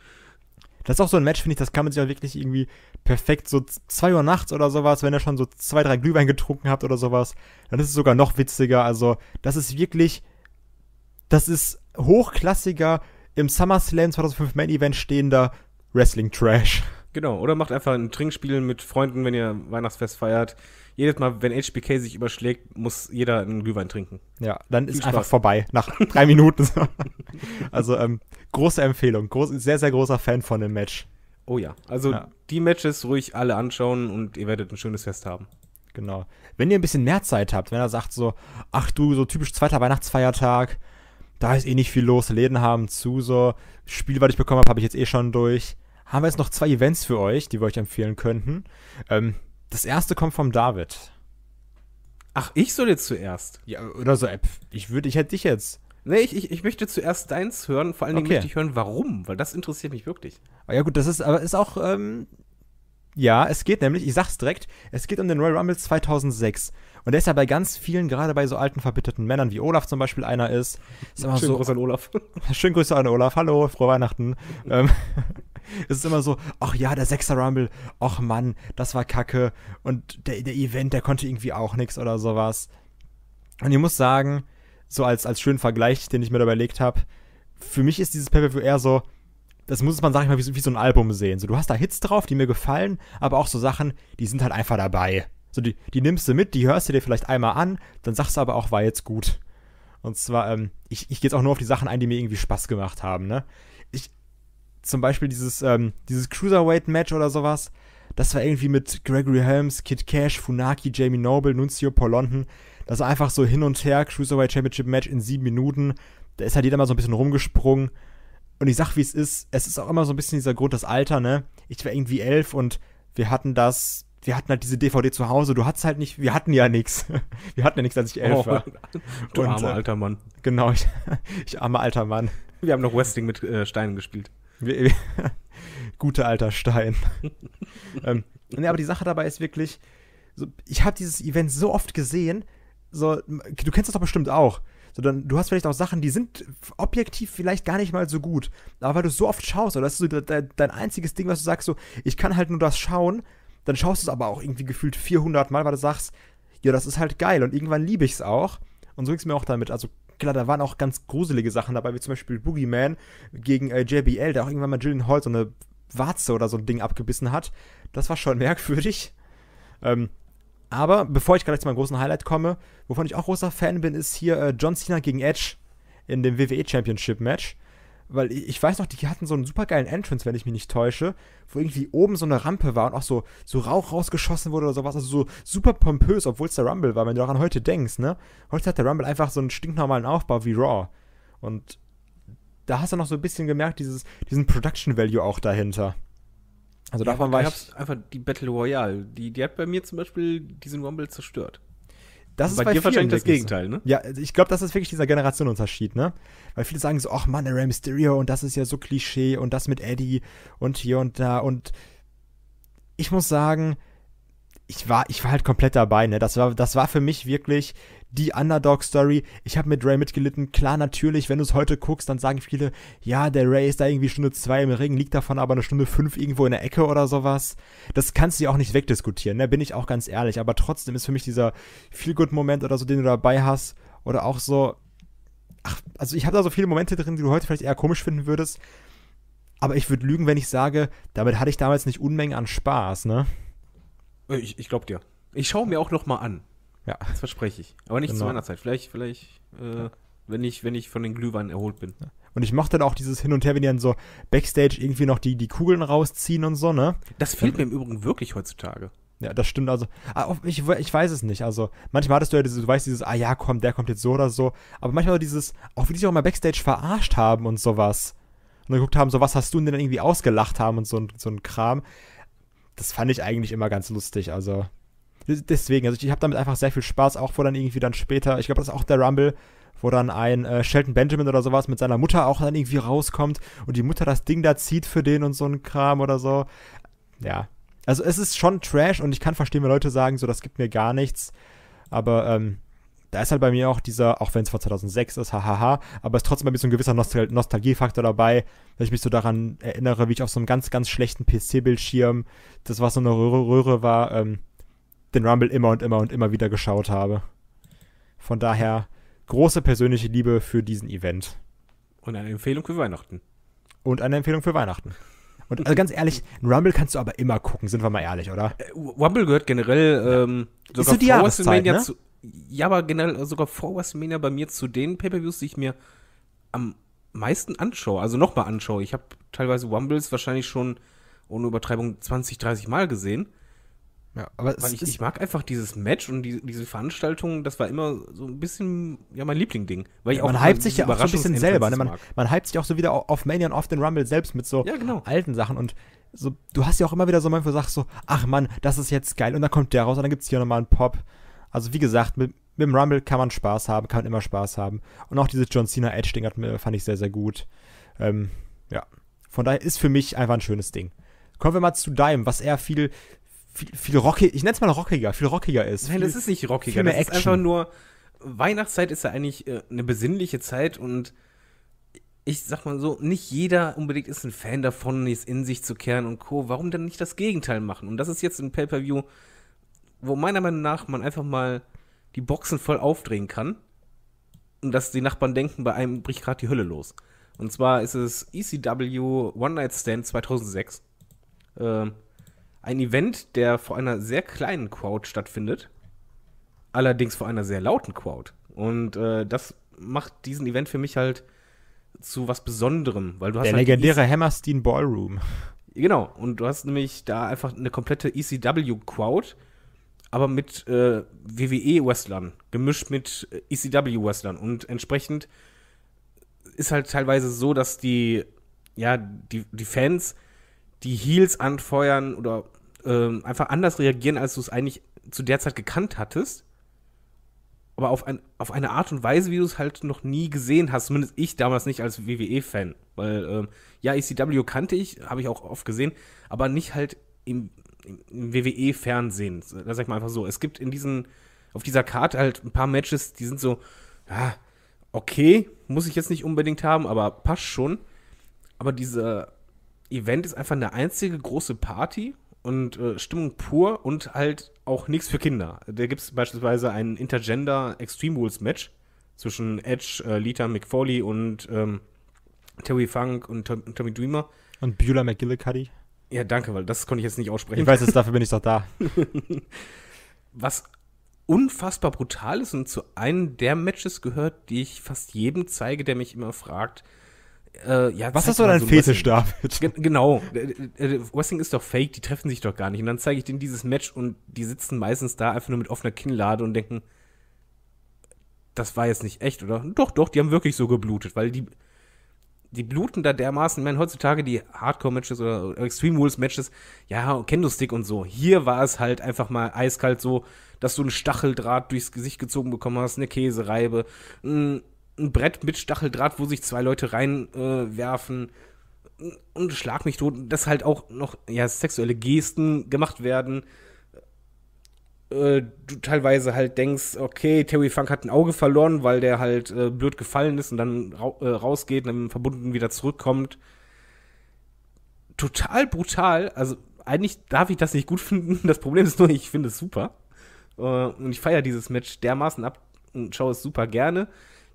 Das ist auch so ein Match, finde ich, das kann man sich auch wirklich irgendwie perfekt so 2 Uhr nachts oder sowas, wenn ihr schon so zwei, drei Glühwein getrunken habt oder sowas, dann ist es sogar noch witziger. Also, das ist wirklich, das ist hochklassiger im SummerSlam 2005 Main Event stehender Wrestling Trash. Genau, oder macht einfach ein Trinkspiel mit Freunden, wenn ihr Weihnachtsfest feiert. Jedes Mal, wenn HBK sich überschlägt, muss jeder einen Glühwein trinken. Ja, dann ist Viel einfach Spaß. vorbei nach drei Minuten. also, ähm, große Empfehlung. Groß, sehr, sehr großer Fan von dem Match. Oh ja, also Ja. die Matches ruhig alle anschauen und ihr werdet ein schönes Fest haben. Genau. Wenn ihr ein bisschen mehr Zeit habt, wenn er sagt so, ach du, so typisch zweiter Weihnachtsfeiertag, da ist eh nicht viel los, Läden haben zu, so, Spiel, was ich bekommen habe, habe ich jetzt eh schon durch. Haben wir jetzt noch zwei Events für euch, die wir euch empfehlen könnten. Ähm, das erste kommt vom David. Ach, ich soll jetzt zuerst. Ja, oder so, äh, ich würde, ich hätte dich jetzt. Nee, ich, ich, ich möchte zuerst deins hören. Vor allen Dingen Okay. möchte ich hören, warum, weil das interessiert mich wirklich. Aber ja gut, das ist, aber ist auch, ähm, Ja, es geht nämlich, ich sag's direkt, es geht um den Royal Rumble 2006. Und der ist ja bei ganz vielen, gerade bei so alten, verbitterten Männern, wie Olaf zum Beispiel einer ist. ist Schönen so, Gruß an Olaf. Schönen Grüße an Olaf. Hallo, frohe Weihnachten. ähm, es ist immer so, ach ja, der Sechser Rumble, ach Mann, das war kacke. Und der, der Event, der konnte irgendwie auch nichts oder sowas. Und ich muss sagen, so als, als schönen Vergleich, den ich mir da überlegt habe, für mich ist dieses Pay-Per-View eher so, das muss man, sag ich mal, wie, so- wie so ein Album sehen. So, du hast da Hits drauf, die mir gefallen, aber auch so Sachen, die sind halt einfach dabei. So, die, die nimmst du mit, die hörst du dir vielleicht einmal an, dann sagst du aber auch, war jetzt gut. Und zwar, ähm, ich, ich gehe jetzt auch nur auf die Sachen ein, die mir irgendwie Spaß gemacht haben, ne? Ich, zum Beispiel dieses, ähm, dieses Cruiserweight-Match oder sowas, das war irgendwie mit Gregory Helms, Kid Cash, Funaki, Jamie Noble, Nunzio Paul London. Das war einfach so hin und her, Cruiserweight Championship Match in sieben Minuten. Da ist halt jeder mal so ein bisschen rumgesprungen. Und ich sag, wie es ist, es ist auch immer so ein bisschen dieser Grund, das Alter, ne? Ich war irgendwie elf und wir hatten das, wir hatten halt diese DVD zu Hause. Du hattest halt nicht, wir hatten ja nichts. Wir hatten ja nichts, als ich elf Oh, war. du Und, armer äh, alter Mann. Genau, ich, ich armer alter Mann. Wir haben noch Wrestling mit äh, Steinen gespielt. Guter alter Stein. ähm, ne, aber die Sache dabei ist wirklich, so, ich habe dieses Event so oft gesehen, so, du kennst das doch bestimmt auch. So, dann, du hast vielleicht auch Sachen, die sind objektiv vielleicht gar nicht mal so gut. Aber weil du so oft schaust, oder das ist so de, de, dein einziges Ding, was du sagst, so, ich kann halt nur das schauen, dann schaust du es aber auch irgendwie gefühlt 400 Mal, weil du sagst, ja, das ist halt geil und irgendwann liebe ich es auch. Und so ging es mir auch damit. Also klar, da waren auch ganz gruselige Sachen dabei, wie zum Beispiel Boogeyman gegen äh, JBL, der auch irgendwann mal Jillian Hall so eine Warze oder so ein Ding abgebissen hat. Das war schon merkwürdig. Ähm, aber bevor ich gleich zu meinem großen Highlight komme, wovon ich auch großer Fan bin, ist hier äh, John Cena gegen Edge in dem WWE Championship Match. Weil ich, weiß noch, die hatten so einen supergeilen Entrance, wenn ich mich nicht täusche, wo irgendwie oben so eine Rampe war und auch so, so Rauch rausgeschossen wurde oder sowas. Also so super pompös, obwohl es der Rumble war, wenn du daran heute denkst, ne? Heute hat der Rumble einfach so einen stinknormalen Aufbau wie Raw. Und da hast du noch so ein bisschen gemerkt, dieses, diesen Production Value auch dahinter. Also davon da war ich. einfach die Battle Royale. Die, die hat bei mir zum Beispiel diesen Rumble zerstört. Das ist bei, bei dir wahrscheinlich das. Gegenteil, ne? Ja, also ich glaube, das ist wirklich dieser Generationenunterschied, ne? Weil viele sagen so, ach Mann, der Rey Mysterio und das ist ja so Klischee und das mit Eddie und hier und da und ich muss sagen, ich war, ich war halt komplett dabei, ne? Das war, das war für mich wirklich die Underdog-Story. Ich habe mit Ray mitgelitten. Klar, natürlich, wenn du es heute guckst, dann sagen viele, ja, der Ray ist da irgendwie Stunde zwei im Ring, liegt davon aber eine Stunde fünf irgendwo in der Ecke oder sowas. Das kannst du ja auch nicht wegdiskutieren, ne? Bin ich auch ganz ehrlich. Aber trotzdem ist für mich dieser Feel-Good-Moment oder so, den du dabei hast, oder auch so, ach, also ich habe da so viele Momente drin, die du heute vielleicht eher komisch finden würdest. Aber ich würde lügen, wenn ich sage, damit hatte ich damals nicht Unmengen an Spaß, ne? Ich, ich glaub dir. Ich schaue mir auch noch mal an. Ja. Das verspreche ich. Aber nicht zu Genau. meiner Zeit. Vielleicht, vielleicht, äh, wenn ich, wenn ich von den Glühweinen erholt bin. Und ich mochte dann auch dieses Hin und Her, wenn die dann so Backstage irgendwie noch die, die Kugeln rausziehen und so, ne? Das fehlt mir im Übrigen wirklich heutzutage. Ja, das stimmt. Also, ah, auf- ich, ich weiß es nicht. Also, manchmal hattest du ja dieses, du weißt dieses, ah ja, komm, der kommt jetzt so oder so. Aber manchmal dieses, auch wie die sich auch mal Backstage verarscht haben und sowas. Und dann geguckt haben, so, was hast du denn dann irgendwie ausgelacht haben und so, ein- so ein Kram. Das fand ich eigentlich immer ganz lustig. Also, deswegen, also ich, ich habe damit einfach sehr viel Spaß, auch wo dann irgendwie dann später, ich glaube, das ist auch der Rumble, wo dann ein äh, Shelton Benjamin oder sowas mit seiner Mutter auch dann irgendwie rauskommt und die Mutter das Ding da zieht für den und so ein Kram oder so. Ja. Also es ist schon Trash und ich kann verstehen, wenn Leute sagen, so, das gibt mir gar nichts. Aber ähm, da ist halt bei mir auch dieser, auch wenn es von 2006 ist, hahaha, aber es ist trotzdem bei mir so ein gewisser Nostal Nostalgiefaktor dabei, wenn ich mich so daran erinnere, wie ich auf so einem ganz, ganz schlechten PC-Bildschirm, das was so eine Röhre, Röhre war, ähm, den Rumble immer und immer und immer wieder geschaut habe. Von daher große persönliche Liebe für diesen Event. Und eine Empfehlung für Weihnachten. Und eine Empfehlung für Weihnachten. Und also ganz ehrlich, ein Rumble kannst du aber immer gucken, sind wir mal ehrlich, oder? Äh, Rumble gehört generell ähm, sogar so die vor WrestleMania ne? zu. Ja, aber generell sogar vor WrestleMania bei mir zu den Pay-Per-Views, die ich mir am meisten anschaue, also nochmal anschaue. Ich habe teilweise Rumbles wahrscheinlich schon ohne Übertreibung 20, 30 Mal gesehen. Ja, aber Weil ich, ich mag einfach dieses Match und die, diese Veranstaltung, das war immer so ein bisschen, ja, mein Lieblingding. Weil ich man immer hypt sich ja auch so ein bisschen selber. Ne? Man, Überraschungsentrances man hypt sich auch so wieder au- auf Mania und auf den Rumble selbst mit so Ja, genau. alten Sachen. Und so, du hast ja auch immer wieder so wo du sagst so, ach Mann, das ist jetzt geil. Und dann kommt der raus und dann gibt es hier nochmal einen Pop. Also wie gesagt, mit, mit dem Rumble kann man Spaß haben, kann man immer Spaß haben. Und auch dieses John Cena Edge-Ding hat mir- fand ich sehr, sehr gut. Ähm, ja. Von daher ist für mich einfach ein schönes Ding. Kommen wir mal zu Dime, was er viel, viel, viel rockig, ich nenne es mal rockiger, viel rockiger ist. Nein, viel, das ist nicht rockiger. Das ist Action. einfach nur. Weihnachtszeit ist ja eigentlich äh, eine besinnliche Zeit und ich sag mal so, nicht jeder unbedingt ist ein Fan davon, es in sich zu kehren und Co. Warum denn nicht das Gegenteil machen? Und das ist jetzt ein Pay-Per-View, wo meiner Meinung nach man einfach mal die Boxen voll aufdrehen kann und dass die Nachbarn denken, bei einem bricht gerade die Hölle los. Und zwar ist es ECW One Night Stand 2006. Ähm, ein Event, der vor einer sehr kleinen Crowd stattfindet allerdings vor einer sehr lauten Crowd. Und äh, das macht diesen Event für mich halt zu was Besonderem, weil du hast der halt legendäre Hammerstein Ballroom. genau, und du hast nämlich da einfach eine komplette ECW-Crowd, aber mit äh, WWE-Wrestlern, gemischt mit äh, ECW-Wrestlern. Und entsprechend ist halt teilweise so, dass die, ja, die, die Fans die Heels anfeuern oder ähm, einfach anders reagieren, als du es eigentlich zu der Zeit gekannt hattest. Aber auf, ein, auf eine Art und Weise, wie du es halt noch nie gesehen hast. Zumindest ich damals nicht als WWE-Fan. Weil, ähm, ja, ECW kannte ich, habe ich auch oft gesehen, aber nicht halt im, im, WWE-Fernsehen. Da sag ich mal einfach so. Es gibt in diesen, auf dieser Karte halt ein paar Matches, die sind so, ja, okay, muss ich jetzt nicht unbedingt haben, aber passt schon. Aber dieser Event ist einfach eine einzige große Party und äh, Stimmung pur und halt auch nichts für Kinder. Da gibt es beispielsweise ein Intergender Extreme Rules Match zwischen Edge, äh, Lita McFoley und ähm, Terry Funk und Tom, Tommy Dreamer. Und Beulah McGillicuddy. Ja, danke, weil das konnte ich jetzt nicht aussprechen. Ich weiß es, dafür bin ich doch da. was unfassbar brutal ist und zu einem der Matches gehört, die ich fast jedem zeige, der mich immer fragt, äh, ja, Was ist so dein ein Fetisch. David? Ge genau. Äh, äh, Wrestling ist doch fake, die treffen sich doch gar nicht. Und dann zeige ich denen dieses Match und die sitzen meistens da einfach nur mit offener Kinnlade und denken, das war jetzt nicht echt, oder? Doch, doch, die haben wirklich so geblutet, weil die, die bluten da dermaßen. Ich meine, heutzutage die Hardcore-Matches oder Extreme Rules-Matches, ja, Kendo-Stick und so. Hier war es halt einfach mal eiskalt so, dass du einen Stacheldraht durchs Gesicht gezogen bekommen hast, eine Käsereibe, ein, ein Brett mit Stacheldraht, wo sich zwei Leute reinwerfen. Äh, und schlag mich tot, dass halt auch noch ja, sexuelle Gesten gemacht werden. Äh, du teilweise halt denkst, okay, Terry Funk hat ein Auge verloren, weil der halt äh, blöd gefallen ist und dann ra äh, rausgeht und dann verbunden wieder zurückkommt. Total brutal. Also eigentlich darf ich das nicht gut finden. Das Problem ist nur, ich finde es super. Äh, und ich feiere dieses Match dermaßen ab und schaue es super gerne.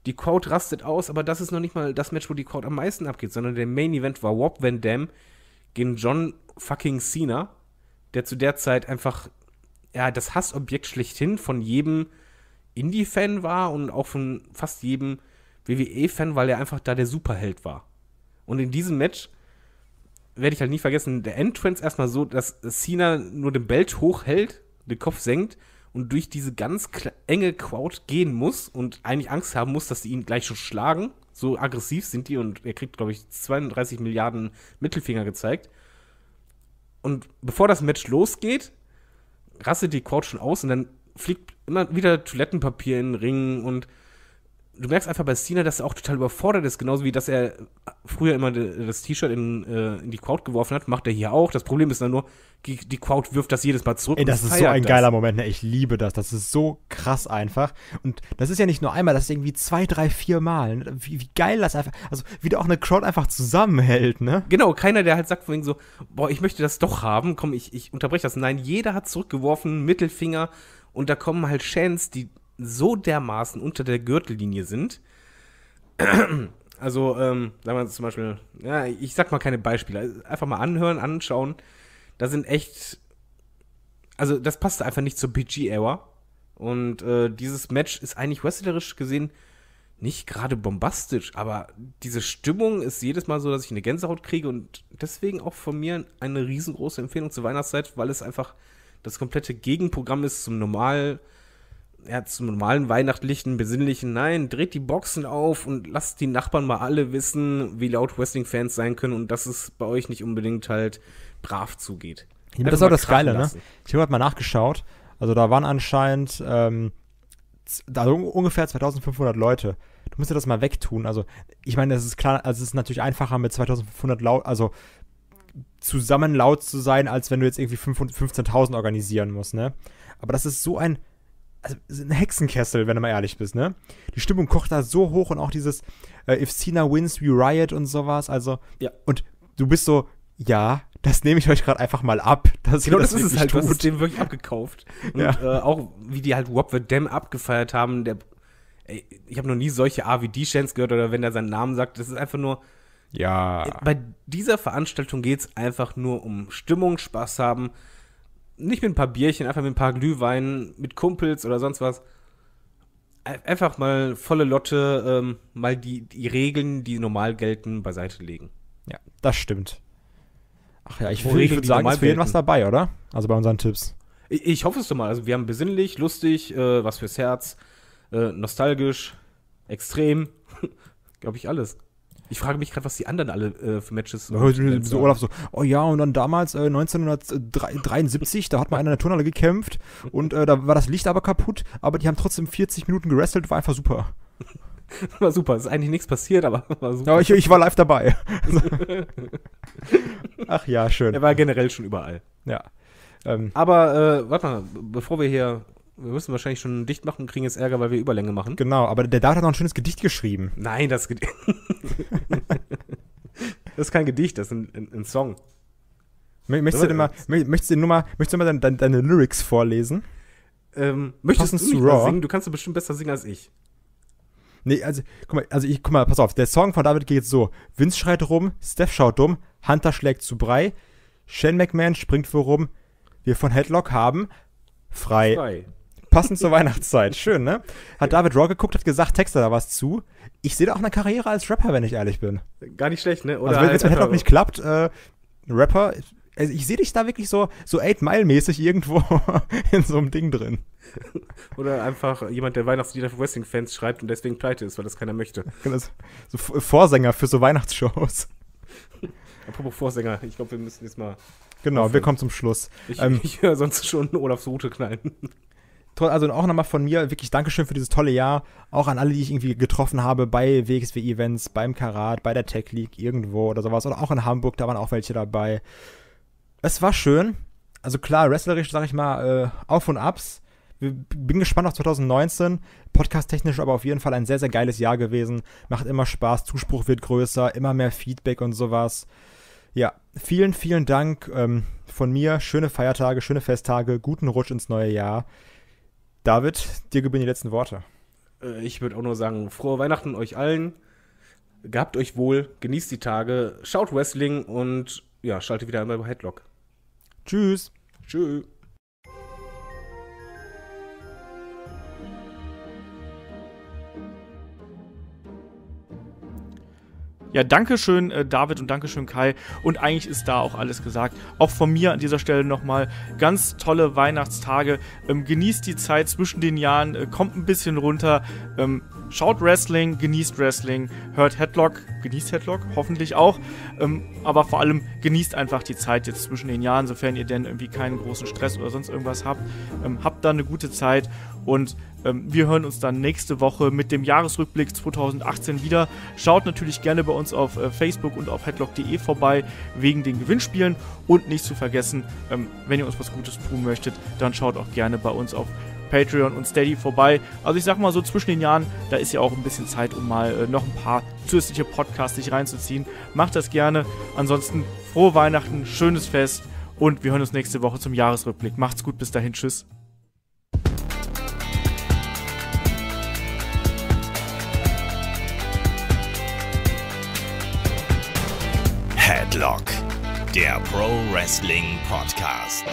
Die Crowd rastet aus, aber das ist noch nicht mal das Match, wo die Crowd am meisten abgeht, sondern der Main Event war Rob Van Dam gegen John fucking Cena, der zu der Zeit einfach ja, das Hassobjekt schlechthin von jedem Indie-Fan war und auch von fast jedem WWE-Fan, weil er einfach da der Superheld war. Und in diesem Match werde ich halt nie vergessen, der Entrance erstmal so, dass Cena nur den Belt hochhält, den Kopf senkt und durch diese ganz enge Crowd gehen muss und eigentlich Angst haben muss, dass die ihn gleich schon schlagen. So aggressiv sind die und er kriegt, glaube ich, 32 Milliarden Mittelfinger gezeigt. Und bevor das Match losgeht, rastet die Crowd schon aus und dann fliegt immer wieder Toilettenpapier in den Ring und du merkst einfach bei Cena, dass er auch total überfordert ist, genauso wie dass er früher immer das T-Shirt in, äh, in die Crowd geworfen hat, macht er hier auch. Das Problem ist dann nur, die, die Crowd wirft das jedes Mal zurück. Ey, das ist so ein das. geiler Moment, ne? Ich liebe das. Das ist so krass einfach. Und das ist ja nicht nur einmal, das ist irgendwie zwei, drei, vier Mal. ne? Wie, wie geil das einfach, also wie da auch eine Crowd einfach zusammenhält, ne? Genau, keiner, der halt sagt von wegen so, boah, ich möchte das doch haben, komm, ich, ich unterbreche das. Nein, jeder hat zurückgeworfen, Mittelfinger und da kommen halt Chants, die so dermaßen unter der Gürtellinie sind. Also, ähm, sagen wir zum Beispiel, ja, ich sag mal keine Beispiele, einfach mal anhören, anschauen. Da sind echt, also das passt einfach nicht zur PG-Era. Und äh, dieses Match ist eigentlich wrestlerisch gesehen nicht gerade bombastisch, aber diese Stimmung ist jedes Mal so, dass ich eine Gänsehaut kriege und deswegen auch von mir eine riesengroße Empfehlung zur Weihnachtszeit, weil es einfach das komplette Gegenprogramm ist zum normal, ja, zum normalen weihnachtlichen, besinnlichen. Nein, dreht die Boxen auf und lasst die Nachbarn mal alle wissen, wie laut Wrestling-Fans sein können und dass es bei euch nicht unbedingt halt brav zugeht. Ja, das ist auch das Geile, ne? lassen. Ich habe gerade mal nachgeschaut. Also da waren anscheinend ähm, also un- ungefähr 2500 Leute. Du musst dir das mal wegtun. Also ich meine, das ist klar, also es ist natürlich einfacher mit 2500 Lau also zusammen laut zu sein, als wenn du jetzt irgendwie 500 15.000 organisieren musst, ne? Aber das ist so ein, also ein Hexenkessel, wenn du mal ehrlich bist, ne? Die Stimmung kocht da so hoch und auch dieses äh, If Cena wins, we riot und sowas, also Ja. und du bist so, ja, das nehme ich euch gerade einfach mal ab. Dass Genau, ihr das, ist es halt, du hast tut. dem wirklich abgekauft. Und Ja. äh, auch wie die halt Rob the Dam abgefeiert haben, der ey, ich habe noch nie solche AVD-Chants gehört oder wenn er seinen Namen sagt, das ist einfach nur Ja. bei dieser Veranstaltung geht es einfach nur um Stimmung, Spaß haben. Nicht mit ein paar Bierchen, einfach mit ein paar Glühweinen, mit Kumpels oder sonst was. Ein- Einfach mal volle Lotte, ähm, mal die, die Regeln, die normal gelten, beiseite legen. Ja, das stimmt. Ach ja, ich, würd- ich würde sagen, ist für jeden was dabei, oder? Also bei unseren Tipps. Ich, ich hoffe es doch mal. Also wir haben besinnlich, lustig, äh, was fürs Herz, äh, nostalgisch, extrem. Glaube ich alles. Ich frage mich gerade, was die anderen alle äh, für Matches So, so Olaf so, oh ja, und dann damals äh, 1973, da hat mal einer in der Turnhalle gekämpft und äh, da war das Licht aber kaputt, aber die haben trotzdem 40 Minuten gerestelt, war einfach super. War super. Ist eigentlich nichts passiert, aber war super. Aber ich, ich war live dabei. Ach ja, schön. er war generell schon überall. Ja. Ähm, Aber äh, warte mal, bevor wir hier, wir müssen wahrscheinlich schon dicht machen, kriegen jetzt Ärger, weil wir Überlänge machen. genau, aber der David hat noch ein schönes Gedicht geschrieben. Nein, das Gedicht. das ist kein Gedicht, das ist ein, ein, ein Song. Mö- Möchtest du denn mal, mö- möchtest du nur mal, möchtest du mal deine, deine, deine Lyrics vorlesen? Ähm, möchtest Passend du nicht singen? Du kannst doch bestimmt besser singen als ich. Nee, also, guck mal, also ich, guck mal, pass auf, der Song von David geht jetzt so. Vince schreit rum, Steph schaut dumm, Hunter schlägt zu Brei, Shane McMahon springt vorum, wir von Headlock haben frei. Frei. Passend zur Weihnachtszeit. Schön, ne? Hat David Raw geguckt, hat gesagt, texte da was zu. Ich sehe da auch eine Karriere als Rapper, wenn ich ehrlich bin. Gar nicht schlecht, ne? Oder also wenn es halt mit Headlock nicht klappt, äh, Rapper, also ich sehe dich da wirklich so, so 8 Mile mäßig irgendwo in so einem Ding drin. Oder einfach jemand, der Weihnachtslieder für Wrestling-Fans schreibt und deswegen pleite ist, weil das keiner möchte. So Vorsänger für so Weihnachtsshows. Apropos Vorsänger, ich glaube, wir müssen jetzt mal. Genau, wir Aufhören. kommen zum Schluss. Ich, Ähm, ich höre sonst schon Olafs Route knallen. Also auch nochmal von mir wirklich Dankeschön für dieses tolle Jahr. Auch an alle, die ich irgendwie getroffen habe bei WXW-Events, beim Karat, bei der Tech League irgendwo oder sowas. Oder auch in Hamburg, da waren auch welche dabei. Es war schön. Also klar, wrestlerisch, sag ich mal, äh, Auf und Abs. Bin gespannt auf 2019. Podcast-technisch aber auf jeden Fall ein sehr, sehr geiles Jahr gewesen. Macht immer Spaß, Zuspruch wird größer, immer mehr Feedback und sowas. Ja, vielen, vielen Dank ähm, von mir. Schöne Feiertage, schöne Festtage, guten Rutsch ins neue Jahr. David, dir gebühren die letzten Worte. Äh, Ich würde auch nur sagen, frohe Weihnachten euch allen. Gehabt euch wohl, genießt die Tage, schaut Wrestling und ja, schaltet wieder einmal bei Headlock. Tschüss. Tschüss. Ja, Dankeschön, äh, David und Dankeschön, Kai. Und eigentlich ist da auch alles gesagt. Auch von mir an dieser Stelle nochmal ganz tolle Weihnachtstage. Ähm, genießt die Zeit zwischen den Jahren, äh, kommt ein bisschen runter. Ähm, schaut Wrestling, genießt Wrestling, hört Headlock, genießt Headlock, hoffentlich auch. Ähm, aber vor allem genießt einfach die Zeit jetzt zwischen den Jahren, sofern ihr denn irgendwie keinen großen Stress oder sonst irgendwas habt. Ähm, habt da eine gute Zeit und ähm, wir hören uns dann nächste Woche mit dem Jahresrückblick 2018 wieder. Schaut natürlich gerne bei uns auf äh, Facebook und auf headlock.de vorbei wegen den Gewinnspielen. Und nicht zu vergessen, ähm, wenn ihr uns was Gutes tun möchtet, dann schaut auch gerne bei uns auf Patreon und Steady vorbei. Also ich sag mal so zwischen den Jahren, da ist ja auch ein bisschen Zeit, um mal äh, noch ein paar zusätzliche Podcasts sich reinzuziehen. Macht das gerne. Ansonsten frohe Weihnachten, schönes Fest und wir hören uns nächste Woche zum Jahresrückblick. Macht's gut, bis dahin, tschüss. Headlock, der Pro Wrestling Podcast.